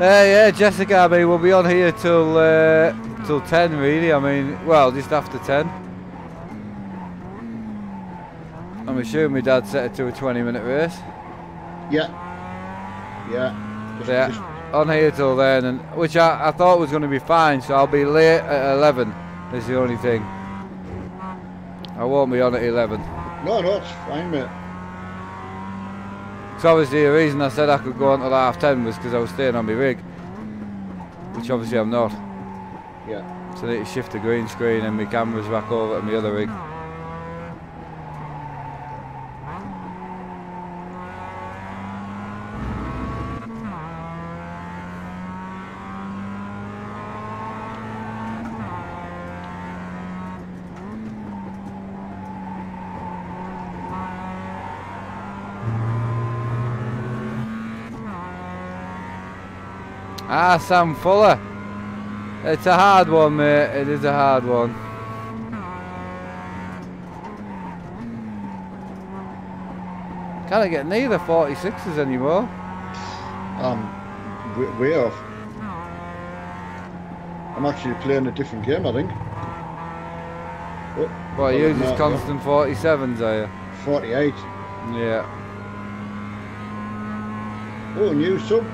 [SPEAKER 2] yeah, Jessica, I mean, we'll be on here till uh, till 10, really. I mean, well, just after 10. I'm assuming my dad set it to a 20 minute race.
[SPEAKER 1] Yeah. Yeah. Just,
[SPEAKER 2] Yeah,
[SPEAKER 1] just-
[SPEAKER 2] on here till then, and which I, I thought was going to be fine, so I'll be late at 11. Is the only thing. I won't be on at 11.
[SPEAKER 1] no, no, it's fine, mate.
[SPEAKER 2] So obviously the reason I said I could go until half ten was because I was staying on my rig, which obviously I'm not.
[SPEAKER 1] Yeah.
[SPEAKER 2] So I need to shift the green screen and my cameras back over to my other rig. Ah, Sam Fuller. It's a hard one, mate. It is a hard one. Can't get neither 46s anymore.
[SPEAKER 1] Um, way, off. I'm actually playing a different game, I think. Oh,
[SPEAKER 2] Well, you
[SPEAKER 1] no, no.
[SPEAKER 2] constant 47s, are you?
[SPEAKER 1] 48.
[SPEAKER 2] Yeah.
[SPEAKER 1] Oh, new sub.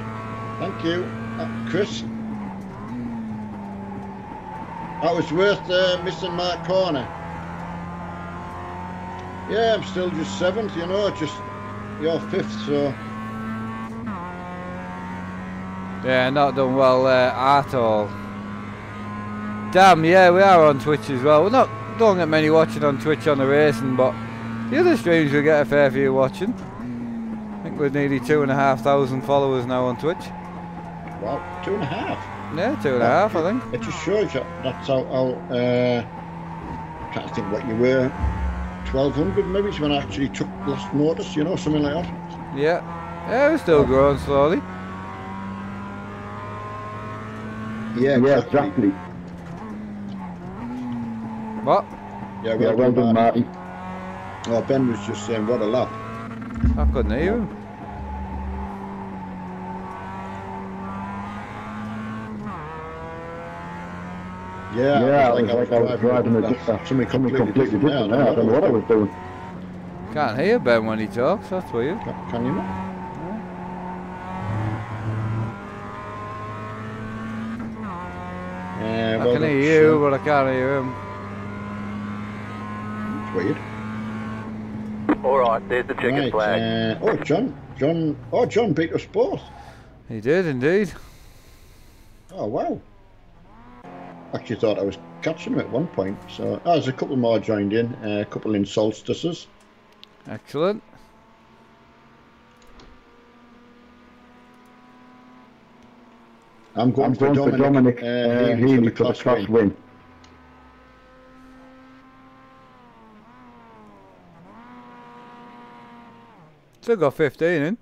[SPEAKER 1] Thank you, Chris. That was worth uh, missing Mark Corner. Yeah, I'm still just seventh, you know, just you're fifth, so
[SPEAKER 2] Yeah, not done well at all. Damn, yeah, we are on Twitch as well. We're not don't get many watching on Twitch on the racing, but the other streams we get a fair few watching. I think we're nearly two and a half thousand followers now on Twitch.
[SPEAKER 1] Wow, two and a half.
[SPEAKER 2] Yeah, two and a half, I think.
[SPEAKER 1] It just shows you that's how, how uh, I'm trying to think what you were, 1200 maybe is when I actually took last notice, you know, something like that.
[SPEAKER 2] Yeah, yeah, we're still growing slowly.
[SPEAKER 1] Yeah,
[SPEAKER 4] Yeah, exactly.
[SPEAKER 2] What?
[SPEAKER 1] Yeah,
[SPEAKER 4] Yeah, well done, Marty.
[SPEAKER 1] Oh, Ben was just saying, what a lap.
[SPEAKER 2] I couldn't hear him.
[SPEAKER 1] Yeah,
[SPEAKER 4] Yeah,
[SPEAKER 1] it
[SPEAKER 4] it was like I was driving a
[SPEAKER 1] that-
[SPEAKER 4] different,
[SPEAKER 1] something
[SPEAKER 4] something
[SPEAKER 1] completely,
[SPEAKER 4] completely different now. I don't know what I was doing.
[SPEAKER 2] Can't hear Ben when he talks. That's weird.
[SPEAKER 1] Can, can you not? Yeah,
[SPEAKER 2] I can hear you,
[SPEAKER 1] uh,
[SPEAKER 2] but I can't hear him.
[SPEAKER 1] it's weird.
[SPEAKER 3] Alright, there's the chicken
[SPEAKER 1] Right,
[SPEAKER 3] flag.
[SPEAKER 1] uh, oh, John, John, oh, John beat us both.
[SPEAKER 2] He did indeed.
[SPEAKER 1] Oh, wow. Actually thought I was catching him at one point. So, oh, there's a couple more joined in, uh, a couple in solstices.
[SPEAKER 2] Excellent.
[SPEAKER 1] I'm going,
[SPEAKER 4] I'm going for Dominic uh,
[SPEAKER 1] uh,
[SPEAKER 4] Healy for the class win.
[SPEAKER 2] Still got 15 in.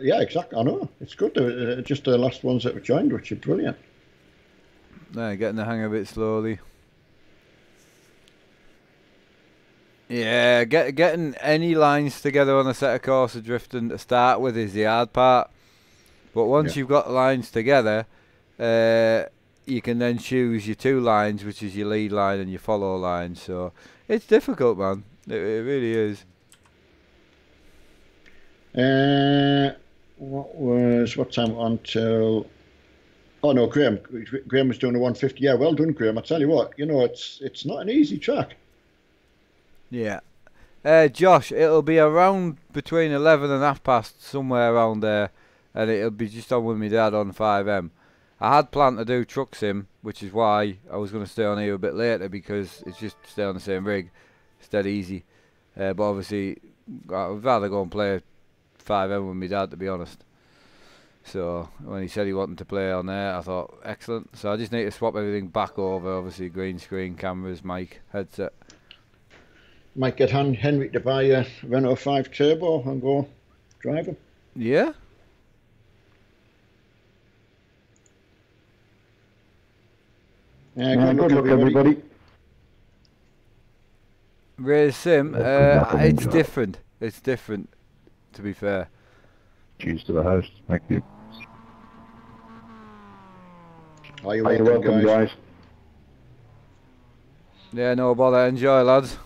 [SPEAKER 1] Yeah, exactly. I know. It's good. Uh, just the last ones that were joined, which are brilliant.
[SPEAKER 2] No, getting the hang of it slowly. Yeah, get, getting any lines together on a set of course of drifting to start with is the hard part. But once
[SPEAKER 1] Yeah.
[SPEAKER 2] you've got lines together, uh, you can then choose your two lines, which is your lead line and your follow line. So it's difficult, man. It, it really is.
[SPEAKER 1] Uh, what was what time until? Oh no, Graham. Graham was doing a 150. Yeah, well done, Graham. I tell you what, you know, it's it's not an easy track.
[SPEAKER 2] Yeah. Uh, Josh, it'll be around between 11 and half past, somewhere around there, and it'll be just on with my dad on FiveM. I had planned to do truck sim, which is why I was going to stay on here a bit later because it's just stay on the same rig. It's dead easy. Uh, but obviously, I'd rather go and play FiveM with my dad, to be honest. So when he said he wanted to play on there, I thought, excellent. So I just need to swap everything back over, obviously, green screen, cameras, mic, headset.
[SPEAKER 1] Might get Han- Henry to buy a Renault 5 Turbo and go drive him.
[SPEAKER 2] Yeah?
[SPEAKER 1] Yeah,
[SPEAKER 4] Yeah, good luck, everybody.
[SPEAKER 2] Raise sim, uh,
[SPEAKER 5] come back and
[SPEAKER 2] it's different. It's different, to be fair.
[SPEAKER 5] Cheers to the host. Thank you.
[SPEAKER 1] Are you
[SPEAKER 4] Are you
[SPEAKER 1] welcome,
[SPEAKER 4] welcome,
[SPEAKER 1] guys?
[SPEAKER 4] guys?
[SPEAKER 2] Yeah, no bother. Enjoy, lads.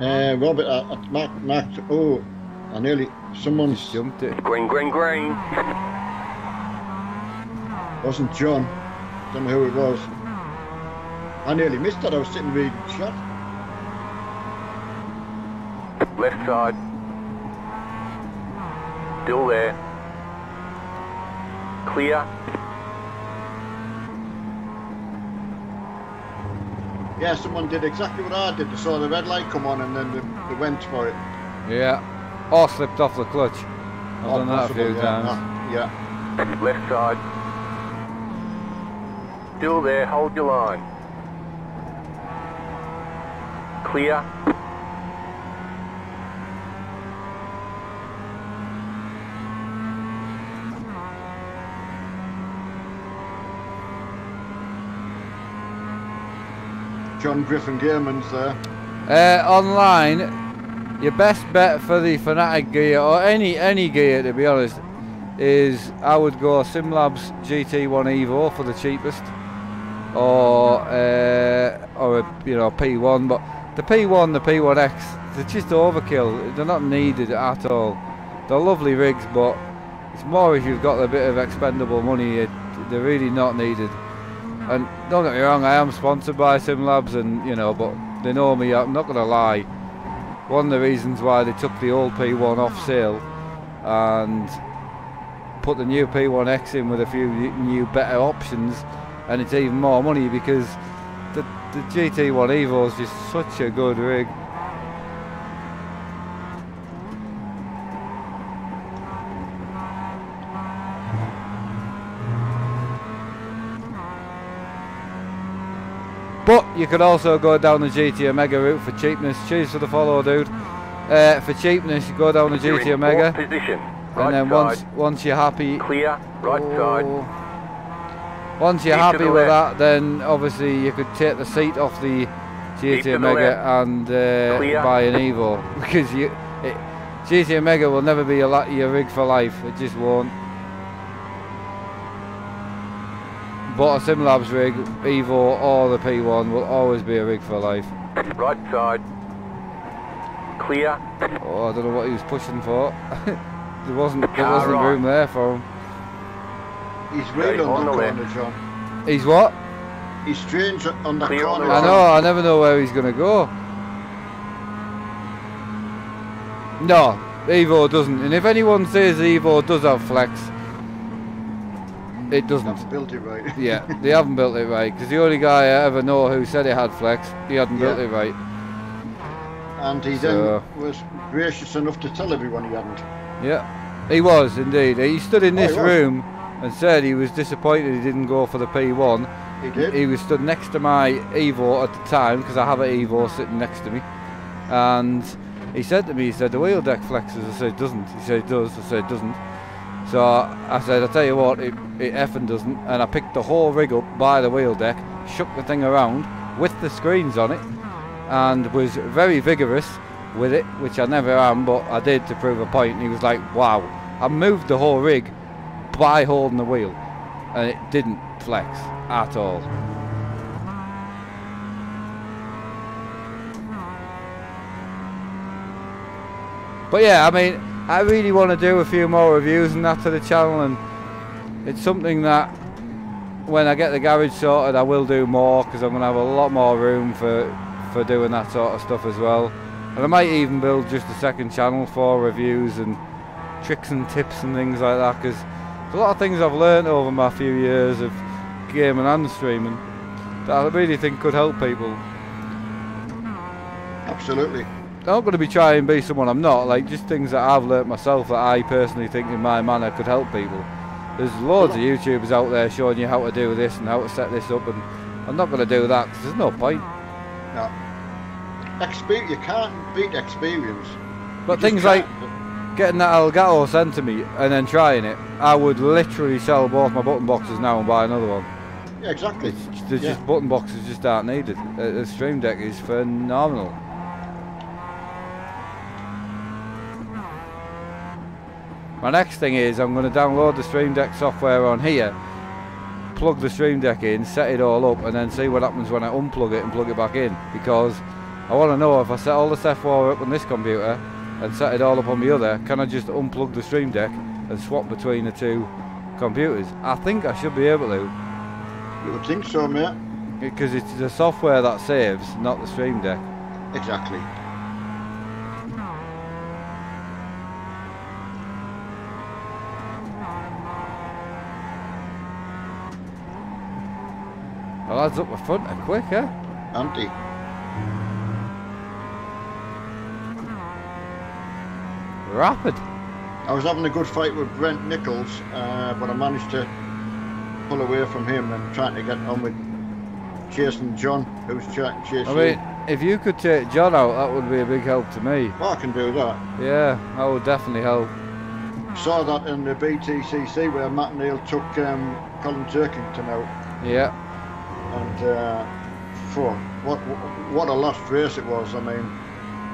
[SPEAKER 1] Uh, Robert, uh, uh, Mark, Mark, oh, I nearly, someone's,
[SPEAKER 2] Just jumped it.
[SPEAKER 3] Green, green, green.
[SPEAKER 1] wasn't John, don't know who it was. I nearly missed that, I was sitting reading chat.
[SPEAKER 3] Left side. Still there. Clear.
[SPEAKER 1] Yeah, someone did exactly what I did. They saw the red light come on and then they, they went for it.
[SPEAKER 2] Yeah. Or slipped off the clutch. I've
[SPEAKER 1] Oh,
[SPEAKER 2] done that a
[SPEAKER 1] possible,
[SPEAKER 2] few
[SPEAKER 1] yeah,
[SPEAKER 2] times.
[SPEAKER 1] no, yeah.
[SPEAKER 3] Left side. Still there, hold your line. Clear.
[SPEAKER 1] John Griffin Gearman's there.
[SPEAKER 2] Uh, online, your best bet for the Fanatec gear, or any any gear to be honest, is I would go Simlabs GT1 Evo for the cheapest, or uh, or a you know P1. But the P1, the P1X, they're just overkill. They're not needed at all. They're lovely rigs, but it's more if you've got a bit of expendable money. They're really not needed. And don't get me wrong, I am sponsored by SimLabs, and you know, but they know me. I'm not going to lie. One of the reasons why they took the old P1 off sale and put the new P1X in with a few new better options, and it's even more money because the the GT1 Evo is just such a good rig. You could also go down the GT Omega route for cheapness. Cheers for the follow, dude. Uh, for cheapness, you go down the
[SPEAKER 3] You're
[SPEAKER 2] GT
[SPEAKER 3] in
[SPEAKER 2] Omega,
[SPEAKER 3] position. Right
[SPEAKER 2] and then
[SPEAKER 3] side.
[SPEAKER 2] once once you're happy,
[SPEAKER 3] Clear. Right side.
[SPEAKER 2] Oh. once you're
[SPEAKER 3] Keep
[SPEAKER 2] happy with
[SPEAKER 3] left.
[SPEAKER 2] that, then obviously you could take the seat off the GT
[SPEAKER 3] the
[SPEAKER 2] Omega and uh, buy an Evo because you it, GT Omega will never be a la- your rig for life. It just won't. But a SimLabs rig, Evo or the P1 will always be a rig for life.
[SPEAKER 3] Right side. Clear.
[SPEAKER 2] Oh, I don't know what he was pushing for. there wasn't there
[SPEAKER 3] Car
[SPEAKER 2] wasn't
[SPEAKER 3] right.
[SPEAKER 2] room there for him.
[SPEAKER 1] He's
[SPEAKER 3] Okay,
[SPEAKER 1] real
[SPEAKER 3] on
[SPEAKER 1] on, the
[SPEAKER 3] the
[SPEAKER 1] corner,
[SPEAKER 3] left.
[SPEAKER 1] John.
[SPEAKER 2] He's what?
[SPEAKER 1] He's strange on the
[SPEAKER 3] Clear on
[SPEAKER 1] corner.
[SPEAKER 3] the
[SPEAKER 2] I know. I never know where he's gonna go. No, Evo doesn't. And if anyone says Evo does have flex, it doesn't.
[SPEAKER 1] Haven't built it right.
[SPEAKER 2] Yeah, they haven't built it right. Because the only guy I ever know who said it had flex, he hadn't built it right.
[SPEAKER 1] And he
[SPEAKER 2] So-
[SPEAKER 1] then was gracious enough to tell everyone he hadn't.
[SPEAKER 2] Yeah, he was indeed. He stood in
[SPEAKER 1] Oh,
[SPEAKER 2] this
[SPEAKER 1] was.
[SPEAKER 2] room and said he was disappointed he didn't go for the P1.
[SPEAKER 1] He did.
[SPEAKER 2] He was stood next to my Evo at the time because I have an Evo sitting next to me, and he said to me, he said the wheel deck flexes. I said it doesn't. He said it does. I said it doesn't. So I said, I tell you what, it, it effing doesn't. And I picked the whole rig up by the wheel deck, shook the thing around with the screens on it, and was very vigorous with it, which I never am, but I did to prove a point. And he was like, wow, I moved the whole rig by holding the wheel, and it didn't flex at all. But yeah, I mean, I really want to do a few more reviews and that to the channel, and it's something that when I get the garage sorted, I will do more because I'm going to have a lot more room for for doing that sort of stuff as well. And I might even build just a second channel for reviews and tricks and tips and things like that because there's a lot of things I've learned over my few years of gaming and streaming that I really think could help people.
[SPEAKER 1] Absolutely.
[SPEAKER 2] I'm not going to be trying to be someone I'm not, like just things that I've learnt myself that I personally think in my manner could help people. There's loads of YouTubers out there showing you how to do this and how to set this up, and I'm not going to do that because there's no point.
[SPEAKER 1] No. Exper- you can't beat experience.
[SPEAKER 2] But
[SPEAKER 1] You
[SPEAKER 2] things like getting that Elgato sent to me and then trying it, I would literally sell both my button boxes now and buy another one.
[SPEAKER 1] Yeah, exactly.
[SPEAKER 2] It's, there's
[SPEAKER 1] Yeah.
[SPEAKER 2] just button boxes just aren't needed. Uh, the Stream Deck is phenomenal. My next thing is I'm going to download the Stream Deck software on here, plug the Stream Deck in, set it all up, and then see what happens when I unplug it and plug it back in. Because I want to know if I set all the software up on this computer and set it all up on the other, can I just unplug the Stream Deck and swap between the two computers? I think I should be able to.
[SPEAKER 1] You would think so, mate.
[SPEAKER 2] Because it's the software that saves, not the Stream Deck.
[SPEAKER 1] Exactly.
[SPEAKER 2] Up the front are quick, eh?
[SPEAKER 1] Anti.
[SPEAKER 2] Rapid.
[SPEAKER 1] I was having a good fight with Brent Nichols, uh, but I managed to pull away from him and trying to get on with chasing John, who's ch- chasing.
[SPEAKER 2] I mean, if you could take John out, that would be a big help to me.
[SPEAKER 1] well, I can do that.
[SPEAKER 2] Yeah, that would definitely help.
[SPEAKER 1] Saw that in the BTCC where Matt Neal took um, Colin Turkington out,
[SPEAKER 2] Yeah.
[SPEAKER 1] And uh, for what what a last race it was. I mean,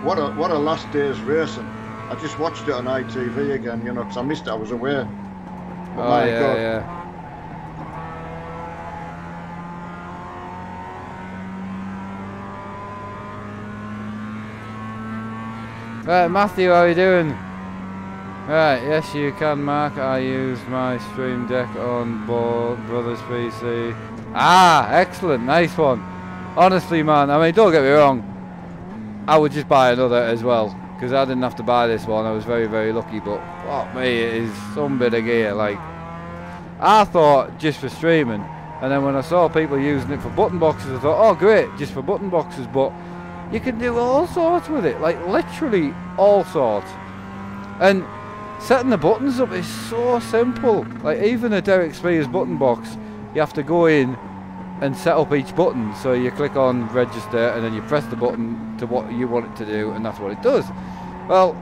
[SPEAKER 1] what a what a last day's racing. I just watched it on ITV again, you know, 'cause I missed it. I was away. But
[SPEAKER 2] Oh
[SPEAKER 1] my
[SPEAKER 2] yeah,
[SPEAKER 1] God,
[SPEAKER 2] yeah. Right, Matthew, how are you doing? Right, yes you can, Mark. I used my Stream Deck on board Brothers PC. Ah, excellent, nice one. Honestly, man, I mean, don't get me wrong. I would just buy another as well because I didn't have to buy this one. I was very, very lucky. But fuck me, it is some bit of gear. Like, I thought just for streaming, and then when I saw people using it for button boxes, I thought, oh great, just for button boxes. But you can do all sorts with it, like literally all sorts. And setting the buttons up is so simple. Like even a Derek Speare's button box, you have to go in and set up each button. So you click on register and then you press the button to what you want it to do, and that's what it does. Well,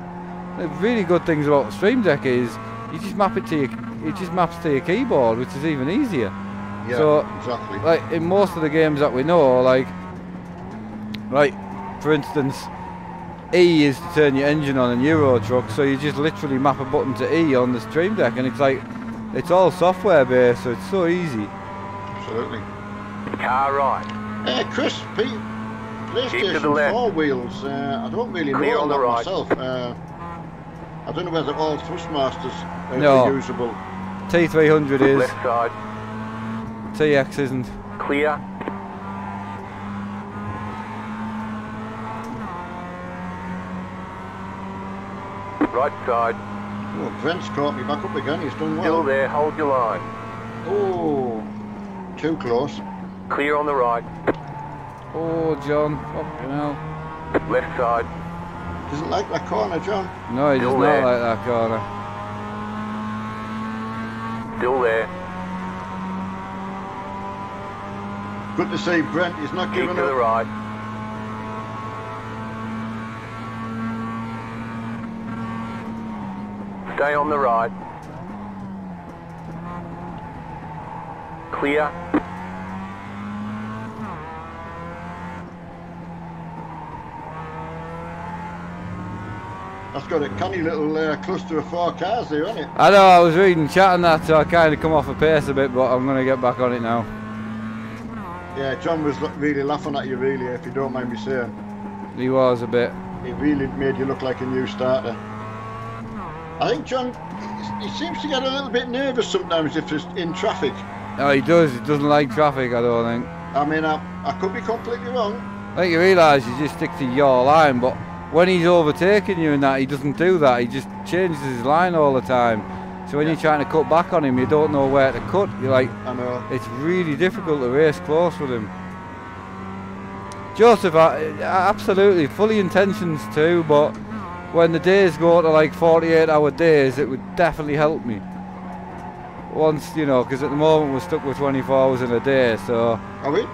[SPEAKER 2] the really good things about Stream Deck is you just map it to your, it just maps to your keyboard, which is even easier.
[SPEAKER 1] yeah,
[SPEAKER 2] so,
[SPEAKER 1] exactly.
[SPEAKER 2] Like in most of the games that we know, like, like for instance, E is to turn your engine on in Euro Truck, so you just literally map a button to E on the Stream Deck, and it's like, it's all software based, so it's so easy.
[SPEAKER 1] Absolutely.
[SPEAKER 3] Car right.
[SPEAKER 1] Uh, Chris, Pete,
[SPEAKER 3] Keep to the
[SPEAKER 1] PlayStation
[SPEAKER 3] left.
[SPEAKER 1] 4 wheels, uh, I don't really
[SPEAKER 3] Clear
[SPEAKER 1] know
[SPEAKER 3] on
[SPEAKER 1] that
[SPEAKER 3] the right.
[SPEAKER 1] myself. Uh, I don't know whether all Thrustmasters are
[SPEAKER 2] No.
[SPEAKER 1] usable.
[SPEAKER 2] T300 is,
[SPEAKER 3] Left side.
[SPEAKER 2] TX isn't.
[SPEAKER 3] Clear. Right side.
[SPEAKER 1] Oh, Brent's caught me back up again. He's done well.
[SPEAKER 3] Still
[SPEAKER 1] well.
[SPEAKER 3] there. Hold your line.
[SPEAKER 1] Oh, too close.
[SPEAKER 3] Clear on the right.
[SPEAKER 2] Oh, John, fucking hell.
[SPEAKER 3] Left side.
[SPEAKER 1] Doesn't like that corner, John.
[SPEAKER 2] No, he does
[SPEAKER 3] Still
[SPEAKER 2] not like that corner.
[SPEAKER 3] Still there.
[SPEAKER 1] Good to see Brent. He's not
[SPEAKER 3] Keep
[SPEAKER 1] giving
[SPEAKER 3] to the
[SPEAKER 1] up.
[SPEAKER 3] right. Stay on the right. Clear.
[SPEAKER 1] That's got a canny little uh, cluster of four cars there, hasn't it?
[SPEAKER 2] I know, I was reading chat and that, so I kind of come off a pace a bit, but I'm going to get back on it now.
[SPEAKER 1] Yeah, John was really laughing at you, really, if you don't mind me saying.
[SPEAKER 2] He was a bit.
[SPEAKER 1] It really made you look like a new starter. I think John, he seems to get a little bit nervous sometimes if he's in traffic.
[SPEAKER 2] No, he does. He doesn't like traffic, I don't think.
[SPEAKER 1] I mean, I, I could be completely wrong.
[SPEAKER 2] I think you realise you just stick to your line, but when he's overtaking you and that, he doesn't do that. He just changes his line all the time. So when
[SPEAKER 1] Yeah.
[SPEAKER 2] you're trying to cut back on him, you don't know where to cut. You're like,
[SPEAKER 1] I know.
[SPEAKER 2] it's really difficult to race close with him. Joseph, absolutely, fully intentions too, but when the days go to like 48 hour days, it would definitely help me. Once, you know, because at the moment we're stuck with 24 hours in a day, so
[SPEAKER 1] Are we?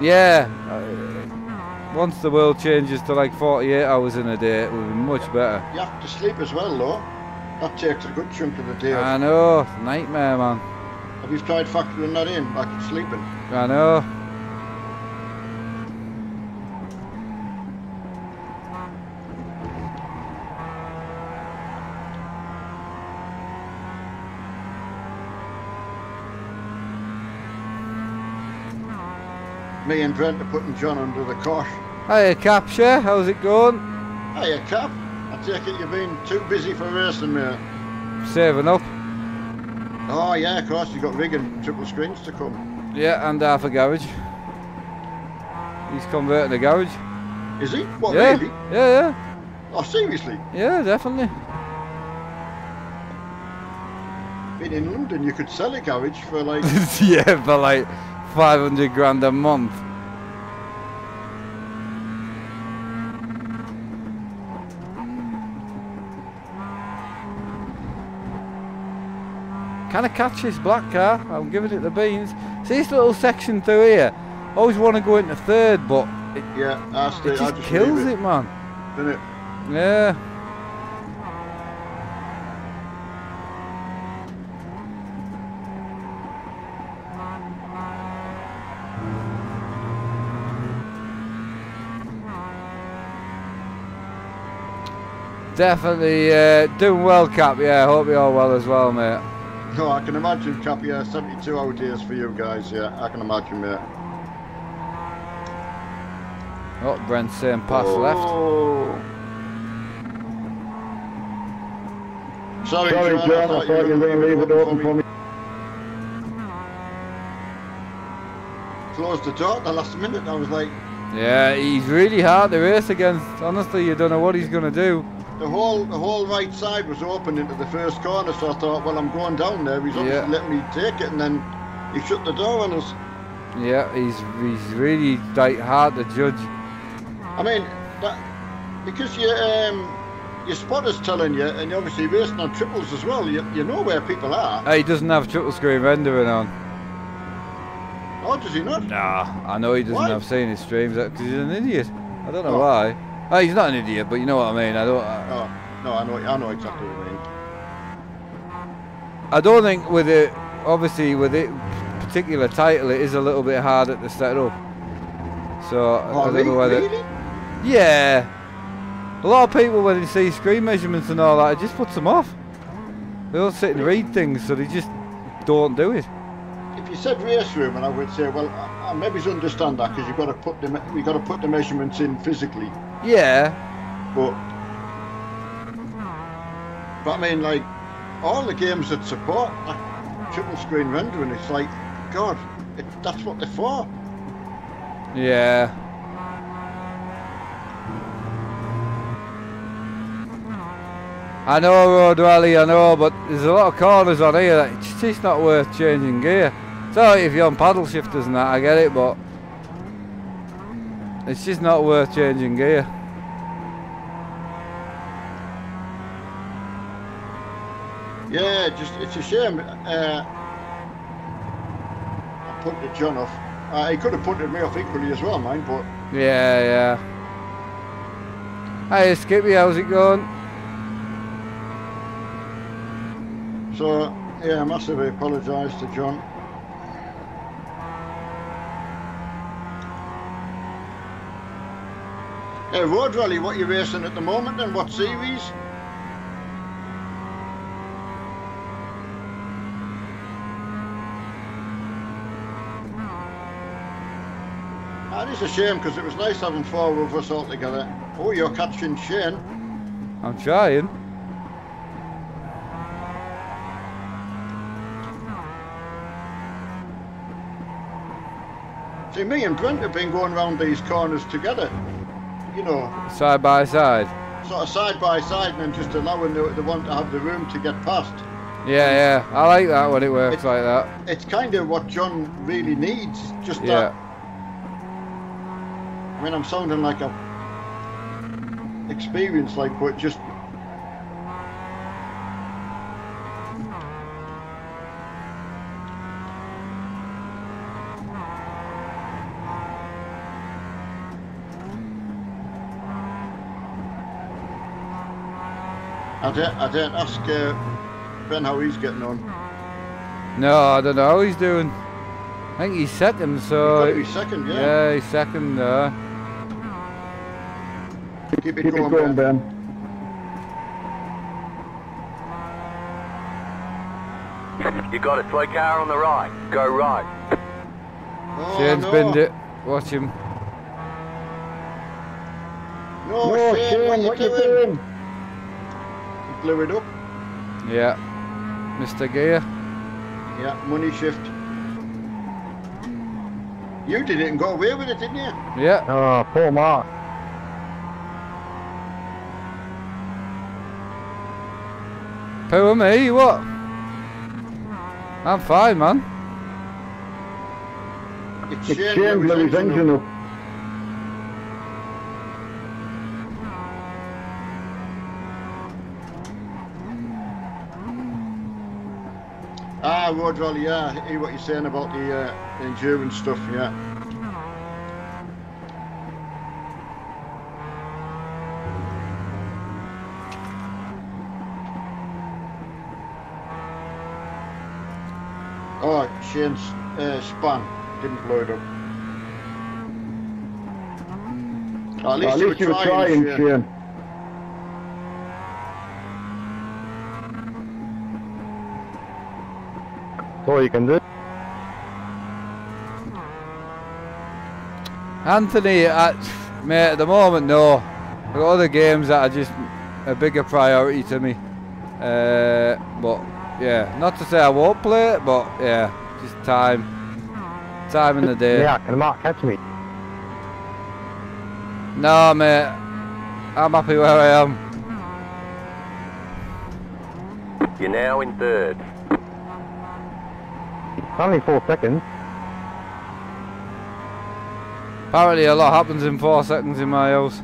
[SPEAKER 2] yeah. uh, Once the world changes to like 48 hours in a day, it will be much better.
[SPEAKER 1] You have to sleep as well, though. That takes a good chunk of the day.
[SPEAKER 2] I know, nightmare, man.
[SPEAKER 1] Have you tried factoring that in, like sleeping?
[SPEAKER 2] I know.
[SPEAKER 1] Me and Brent are putting John under the cosh.
[SPEAKER 2] Hiya, Capture, how's it going?
[SPEAKER 1] Hiya, Cap. I take it you've been too busy for racing, mate.
[SPEAKER 2] Saving up.
[SPEAKER 1] Oh, yeah, of course, you've got rigging triple screens to come.
[SPEAKER 2] Yeah, and half a garage. He's converting a garage.
[SPEAKER 1] Is he? What,
[SPEAKER 2] yeah,
[SPEAKER 1] really?
[SPEAKER 2] yeah,
[SPEAKER 1] Oh, seriously?
[SPEAKER 2] yeah, yeah, definitely.
[SPEAKER 1] Been in London, you could sell a garage for like,
[SPEAKER 2] yeah, for like 500 grand a month. Can I catch this black car? I'm giving it the beans. See this little section through here? Always want to go into third, but it,
[SPEAKER 1] Yeah, I stay,
[SPEAKER 2] it just
[SPEAKER 1] just
[SPEAKER 2] kills
[SPEAKER 1] leave
[SPEAKER 2] it, man.
[SPEAKER 1] Doesn't it?
[SPEAKER 2] Yeah. Definitely uh, doing well, Cap. Yeah, hope you're all well as well, mate.
[SPEAKER 1] No, I can imagine, Cap. Yeah, 72 hour days for you guys. Yeah, I can imagine, mate.
[SPEAKER 2] Oh, Brent's saying pass left.
[SPEAKER 1] Oh. Sorry,
[SPEAKER 4] Sorry,
[SPEAKER 1] John,
[SPEAKER 4] John, I thought you were going to leave it open for me.
[SPEAKER 1] Closed the door at the last minute. I was like,
[SPEAKER 2] Yeah, he's really hard to race against. Honestly, you don't know what he's going to do.
[SPEAKER 1] The whole the whole right side was open into the first corner, so I thought, well, I'm going down there. He's obviously
[SPEAKER 2] Yeah.
[SPEAKER 1] letting me take it, and then he shut the door on us.
[SPEAKER 2] Yeah, he's he's really like hard to judge.
[SPEAKER 1] I mean, that because you um your spotter's telling you, and you're obviously racing on triples as well. You, you know where people are.
[SPEAKER 2] Hey, he doesn't have triple screen rendering on.
[SPEAKER 1] Oh, does he not?
[SPEAKER 2] Nah, I know he doesn't
[SPEAKER 1] Why?
[SPEAKER 2] have seen his streams because he's an idiot. I don't know
[SPEAKER 1] Oh.
[SPEAKER 2] why. Oh, he's not an idiot, but you know what I mean. I don't. Uh, I,
[SPEAKER 1] Oh, no, I know, I know exactly what you mean.
[SPEAKER 2] I don't think with it. Obviously, with it particular title, it is a little bit harder to set up. So I
[SPEAKER 1] Oh,
[SPEAKER 2] don't
[SPEAKER 1] really?
[SPEAKER 2] know whether.
[SPEAKER 1] really?
[SPEAKER 2] Yeah. A lot of people when they see screen measurements and all that, it just puts them off. They don't sit and read things, so they just don't do it.
[SPEAKER 1] If you said RaceRoom, and I would say, well, I, I maybe understand that because you've got to put the me- you got to put the measurements in physically,
[SPEAKER 2] Yeah.
[SPEAKER 1] but but I mean, like all the games that support like, triple screen rendering, it's like, God, it, that's what they're for.
[SPEAKER 2] Yeah. I know Road Rally, I know, but there's a lot of corners on here that it's just not worth changing gear. So if you're on paddle shifters and that, I get it, but it's just not worth changing gear.
[SPEAKER 1] Yeah, just it's a shame. Uh, I put the John off. Uh, he could have put me off equally as well, mind, but
[SPEAKER 2] Yeah, yeah. Hey Skippy, how's it going?
[SPEAKER 1] so yeah, I massively apologise to John. Hey, Road Rally, what you racing at the moment and what series? Ah, that is a shame because it was nice having four of us all together. Oh, you're catching Shane.
[SPEAKER 2] I'm trying.
[SPEAKER 1] See, me and Brent have been going around these corners together. You know,
[SPEAKER 2] Side by side.
[SPEAKER 1] sort of side by side and then just allowing the, the one to have the room to get past.
[SPEAKER 2] Yeah, yeah. I like that when it works
[SPEAKER 1] It-
[SPEAKER 2] like that.
[SPEAKER 1] It's kind of what John really needs. Just
[SPEAKER 2] Yeah.
[SPEAKER 1] that. I mean, I'm sounding like a experience, like, but just. I didn't, I didn't ask uh, Ben how he's getting on.
[SPEAKER 2] No, I don't know how he's doing. I think he's second, so
[SPEAKER 1] got to be second, yeah.
[SPEAKER 2] yeah, he's second. Uh,
[SPEAKER 1] Keep it
[SPEAKER 4] Keep
[SPEAKER 1] going,
[SPEAKER 4] it going,
[SPEAKER 1] Ben.
[SPEAKER 4] Ben.
[SPEAKER 3] You got a toy car on the right. Go right.
[SPEAKER 1] Oh,
[SPEAKER 2] Shane's
[SPEAKER 1] no.
[SPEAKER 2] binned it. Watch him.
[SPEAKER 1] No,
[SPEAKER 4] No,
[SPEAKER 1] Shane,
[SPEAKER 4] Shane,
[SPEAKER 1] what,
[SPEAKER 4] what
[SPEAKER 1] you
[SPEAKER 4] you
[SPEAKER 1] doing?
[SPEAKER 4] doing?
[SPEAKER 1] He blew it up.
[SPEAKER 2] Yeah. Mr. Gear.
[SPEAKER 1] Yeah, money shift. You did it and got away with it, didn't you?
[SPEAKER 2] Yeah.
[SPEAKER 4] Oh, poor Mark.
[SPEAKER 2] Who me? What? I'm fine, man.
[SPEAKER 1] It's
[SPEAKER 4] It's
[SPEAKER 1] Shane
[SPEAKER 4] Shane
[SPEAKER 1] Lewis
[SPEAKER 4] Lewis
[SPEAKER 1] engine
[SPEAKER 4] engine
[SPEAKER 1] up. Ah, Road Rally, yeah. I hear what you're saying about the uh, endurance stuff, yeah. Oh, Shane's uh, span didn't blow it up. Oh, at least,
[SPEAKER 4] At least
[SPEAKER 1] you were trying, Shane.
[SPEAKER 4] Shane.
[SPEAKER 5] All you can do.
[SPEAKER 2] Anthony, at, mate, at the moment, no. I've got other games that are just a bigger priority to me. Uh, but yeah, not to say I won't play it, but yeah, just time, time in the day.
[SPEAKER 5] Yeah, can Mark catch me?
[SPEAKER 2] No, mate, I'm happy where I am.
[SPEAKER 3] You're now in third.
[SPEAKER 5] It's only four seconds.
[SPEAKER 2] Apparently, a lot happens in four seconds in my house.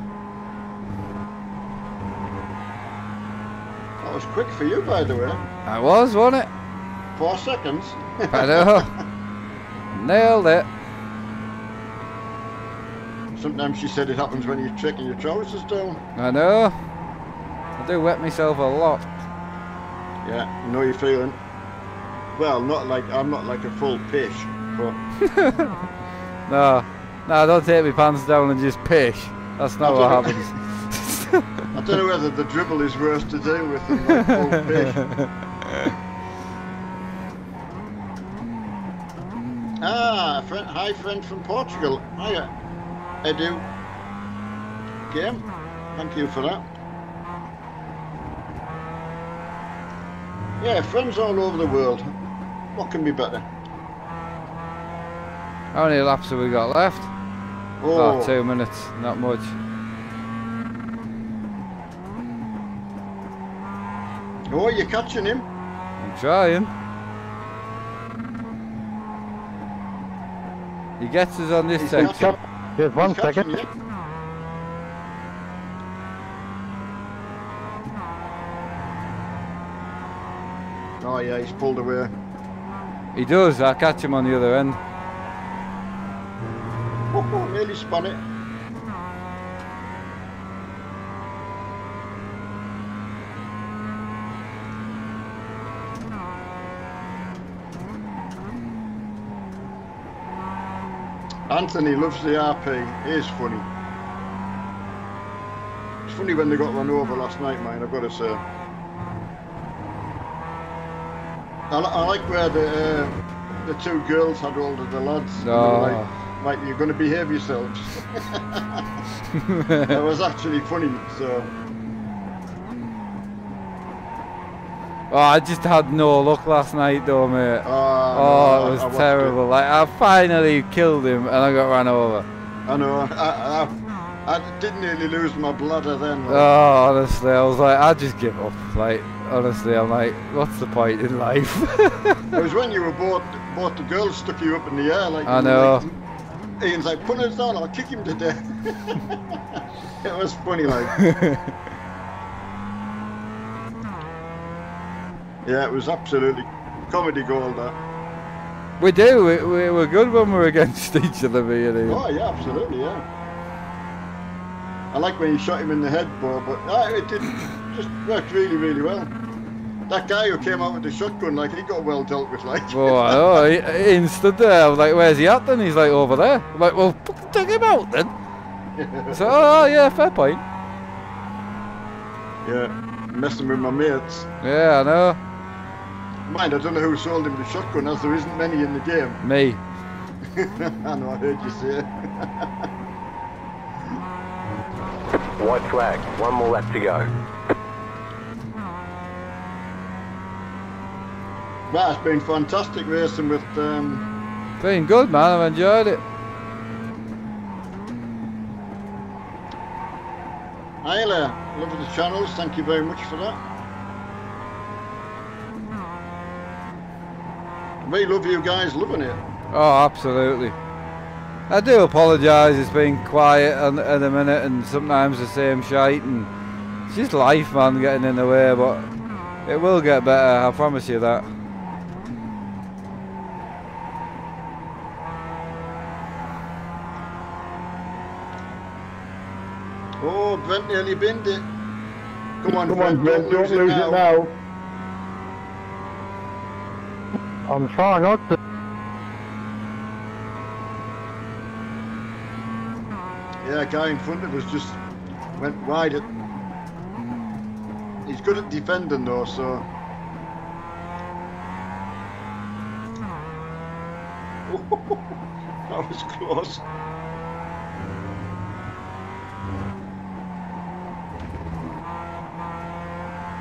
[SPEAKER 1] That was quick for you, by the way.
[SPEAKER 2] I was, wasn't it?
[SPEAKER 1] Four seconds.
[SPEAKER 2] I know. Nailed it.
[SPEAKER 1] Sometimes she said it happens when you're taking your trousers down.
[SPEAKER 2] I know. I do wet myself a lot.
[SPEAKER 1] Yeah, I know you're feeling. Well, not like I'm not like a full pish, but
[SPEAKER 2] No, no, don't take my pants down and just pish. That's not what happens.
[SPEAKER 1] I don't know whether the dribble is worse to deal with than like full pish. Ah, friend, hi friend from Portugal. Hiya, Edu. Game. Thank you for that. Yeah, friends all over the world. What can be better?
[SPEAKER 2] How many laps have we got left?
[SPEAKER 1] Oh,
[SPEAKER 2] Oh, two minutes, not much.
[SPEAKER 1] oh you're catching him.
[SPEAKER 2] I'm trying. He gets us on this
[SPEAKER 1] He's
[SPEAKER 2] section.
[SPEAKER 1] catching-
[SPEAKER 5] Just one
[SPEAKER 1] he's catching
[SPEAKER 5] second.
[SPEAKER 1] Oh yeah, he's pulled away.
[SPEAKER 2] He does, I catch him on the other end.
[SPEAKER 1] Oh, nearly spun it. Anthony loves the RP. It is funny. It's funny when they got run over last night, man. I've got to say. I, I like where the uh, the two girls had all of the lads. they
[SPEAKER 2] Oh.
[SPEAKER 1] like, like you're going to behave yourselves. that was actually funny. So
[SPEAKER 2] Oh, I just had no luck last night though, mate.
[SPEAKER 1] uh,
[SPEAKER 2] Oh,
[SPEAKER 1] I-
[SPEAKER 2] it was
[SPEAKER 1] I watched
[SPEAKER 2] terrible. Like, I finally killed him and I got ran over.
[SPEAKER 1] I know. I, I, I didn't nearly lose my bladder then. like.
[SPEAKER 2] Oh, honestly, I was like, I just give up. Like, honestly, I'm like, what's the point in life?
[SPEAKER 1] It was when you were bought, bought the girls stuck you up in the air. Like
[SPEAKER 2] I know.
[SPEAKER 1] Like, Ian's like, put us down, I'll kick him to death. it was funny, like. yeah, it was absolutely comedy gold. That.
[SPEAKER 2] we do. We, we, we're good when we're against each other, really.
[SPEAKER 1] Oh yeah, absolutely, yeah. I like when you shot him in the head, Bo, but uh, it did just worked really, really well. That guy who came out with the shotgun, like he got well dealt with, like.
[SPEAKER 2] Oh, I know. He, Ian stood there. I was like, where's he at then? He's like, over there. I'm like, well, fucking take him out then. So, oh, oh, yeah, fair point.
[SPEAKER 1] yeah, messing with my mates.
[SPEAKER 2] Yeah, I know.
[SPEAKER 1] Mind, I don't know who sold him the shotgun, as there isn't many in the game.
[SPEAKER 2] Me.
[SPEAKER 1] I know, I heard you say. it.
[SPEAKER 3] White flag. One more lap to go.
[SPEAKER 1] But it's been fantastic racing with. Um,
[SPEAKER 2] Been good, man. I've enjoyed it.
[SPEAKER 1] Isla, love of the channels. Thank you very much for that. We love you guys loving it.
[SPEAKER 2] Oh, absolutely. I do apologise. It's been quiet at the minute, and sometimes the same shite, and it's just life, man, getting in the way. But it will get better. I promise you that.
[SPEAKER 1] Nearly binned it. Come on,
[SPEAKER 4] Come on,
[SPEAKER 1] Brent,
[SPEAKER 4] don't lose it now.
[SPEAKER 5] I'm trying not to.
[SPEAKER 1] Yeah, guy in front of us just went wide. At... He's good at defending though, so. that was close.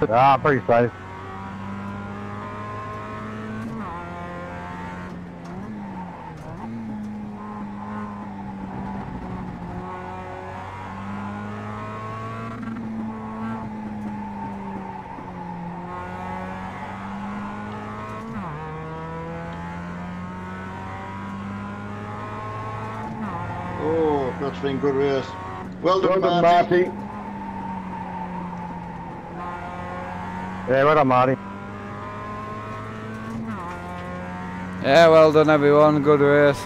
[SPEAKER 5] Ah, pretty safe.
[SPEAKER 1] Oh, that's been good race. Well
[SPEAKER 4] Well
[SPEAKER 1] done,
[SPEAKER 4] done,
[SPEAKER 1] Marty.
[SPEAKER 4] Marty.
[SPEAKER 5] Yeah, well done, Marty.
[SPEAKER 2] Yeah, well done, everyone. Good race.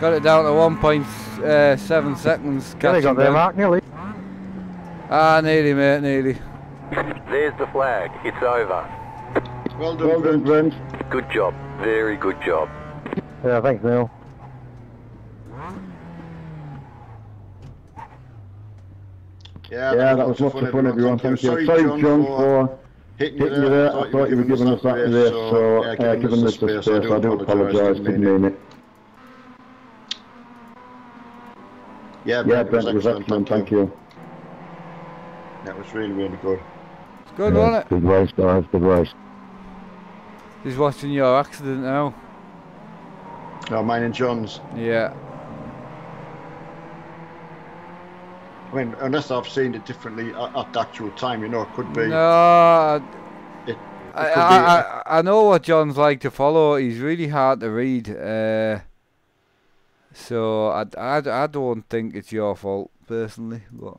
[SPEAKER 2] Got it down to eh, 1.7 seconds.
[SPEAKER 5] Nearly
[SPEAKER 2] catching
[SPEAKER 5] got there,
[SPEAKER 2] them.
[SPEAKER 5] Mark, nearly.
[SPEAKER 2] Ah, nearly, mate, nearly.
[SPEAKER 3] There's the flag. It's over.
[SPEAKER 1] Well done,
[SPEAKER 4] Well done,
[SPEAKER 1] Brent.
[SPEAKER 4] Brent.
[SPEAKER 3] Good job. Very good job.
[SPEAKER 5] Yeah, thanks, Neil.
[SPEAKER 1] Yeah,
[SPEAKER 4] Yeah, that was lots of fun, everyone. Thank you. Sorry, John, for
[SPEAKER 1] hitting
[SPEAKER 4] hitting you there. I thought you were giving us that race, so uh, giving us the space. I do apologise. Didn't mean it.
[SPEAKER 1] Yeah,
[SPEAKER 4] Yeah,
[SPEAKER 1] Brent,
[SPEAKER 4] Brent, it was excellent. Thank you.
[SPEAKER 1] That was really, really good.
[SPEAKER 2] It's good,
[SPEAKER 5] Yeah,
[SPEAKER 2] wasn't it?
[SPEAKER 5] Good race, guys, good race.
[SPEAKER 2] He's watching your accident now.
[SPEAKER 1] Oh, mine and John's.
[SPEAKER 2] Yeah.
[SPEAKER 1] I mean, unless I've seen it differently at, at the actual time, you know, it could be.
[SPEAKER 2] No, I,
[SPEAKER 1] It-
[SPEAKER 2] I,
[SPEAKER 1] could be-
[SPEAKER 2] I, I, I know what John's like to follow. He's really hard to read. Uh, so I, I, I don't think it's your fault personally, but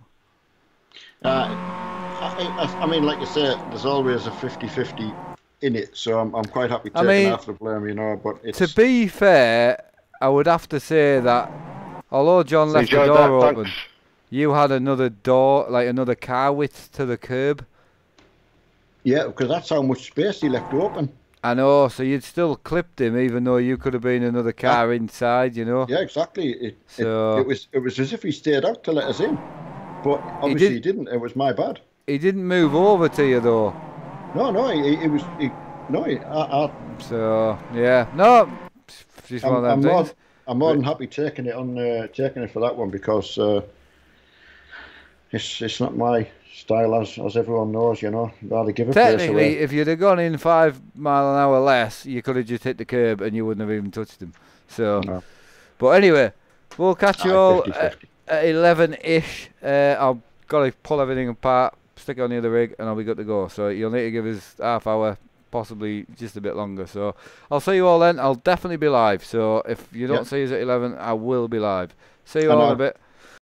[SPEAKER 1] Uh, I, I, I mean, like you say, there's always a 50-50 in it, so I'm, I'm quite happy
[SPEAKER 2] I
[SPEAKER 1] taking
[SPEAKER 2] mean,
[SPEAKER 1] half the blame, you know. But it's
[SPEAKER 2] to be fair, I would have to say that although John left the door
[SPEAKER 5] that,
[SPEAKER 2] open,
[SPEAKER 5] thanks.
[SPEAKER 2] You had another door, like another car width to the curb.
[SPEAKER 1] yeah, because that's how much space he left open.
[SPEAKER 2] I know, so you'd still clipped him, even though you could have been another car inside, you know.
[SPEAKER 1] Yeah, exactly. It,
[SPEAKER 2] So-
[SPEAKER 1] it, it was it was as if he stayed out to let us in, but obviously he,
[SPEAKER 2] did-
[SPEAKER 1] didn't. It was my bad.
[SPEAKER 2] He didn't move over to you though.
[SPEAKER 1] No, no, he, he was. He, no, he, I, I,
[SPEAKER 2] So yeah, no, just
[SPEAKER 1] I'm,
[SPEAKER 2] of
[SPEAKER 1] I'm
[SPEAKER 2] them
[SPEAKER 1] more. I'm more than happy taking it on, uh, taking it for that one because uh, it's it's not my style, as as everyone knows. You know, rather give a
[SPEAKER 2] Technically, if you'd have gone in five mile an hour less, you could have just hit the curb and you wouldn't have even touched him. So,
[SPEAKER 1] No.
[SPEAKER 2] but anyway, we'll catch you all
[SPEAKER 1] 50-50.
[SPEAKER 2] at, at eleven-ish. Uh, I've got to pull everything apart, stick it on the other rig, and I'll be good to go. So you'll need to give us half hour, possibly just a bit longer. So I'll see you all then. I'll definitely be live. So if you don't
[SPEAKER 1] Yeah.
[SPEAKER 2] see us at eleven, I will be live. See you all in a bit.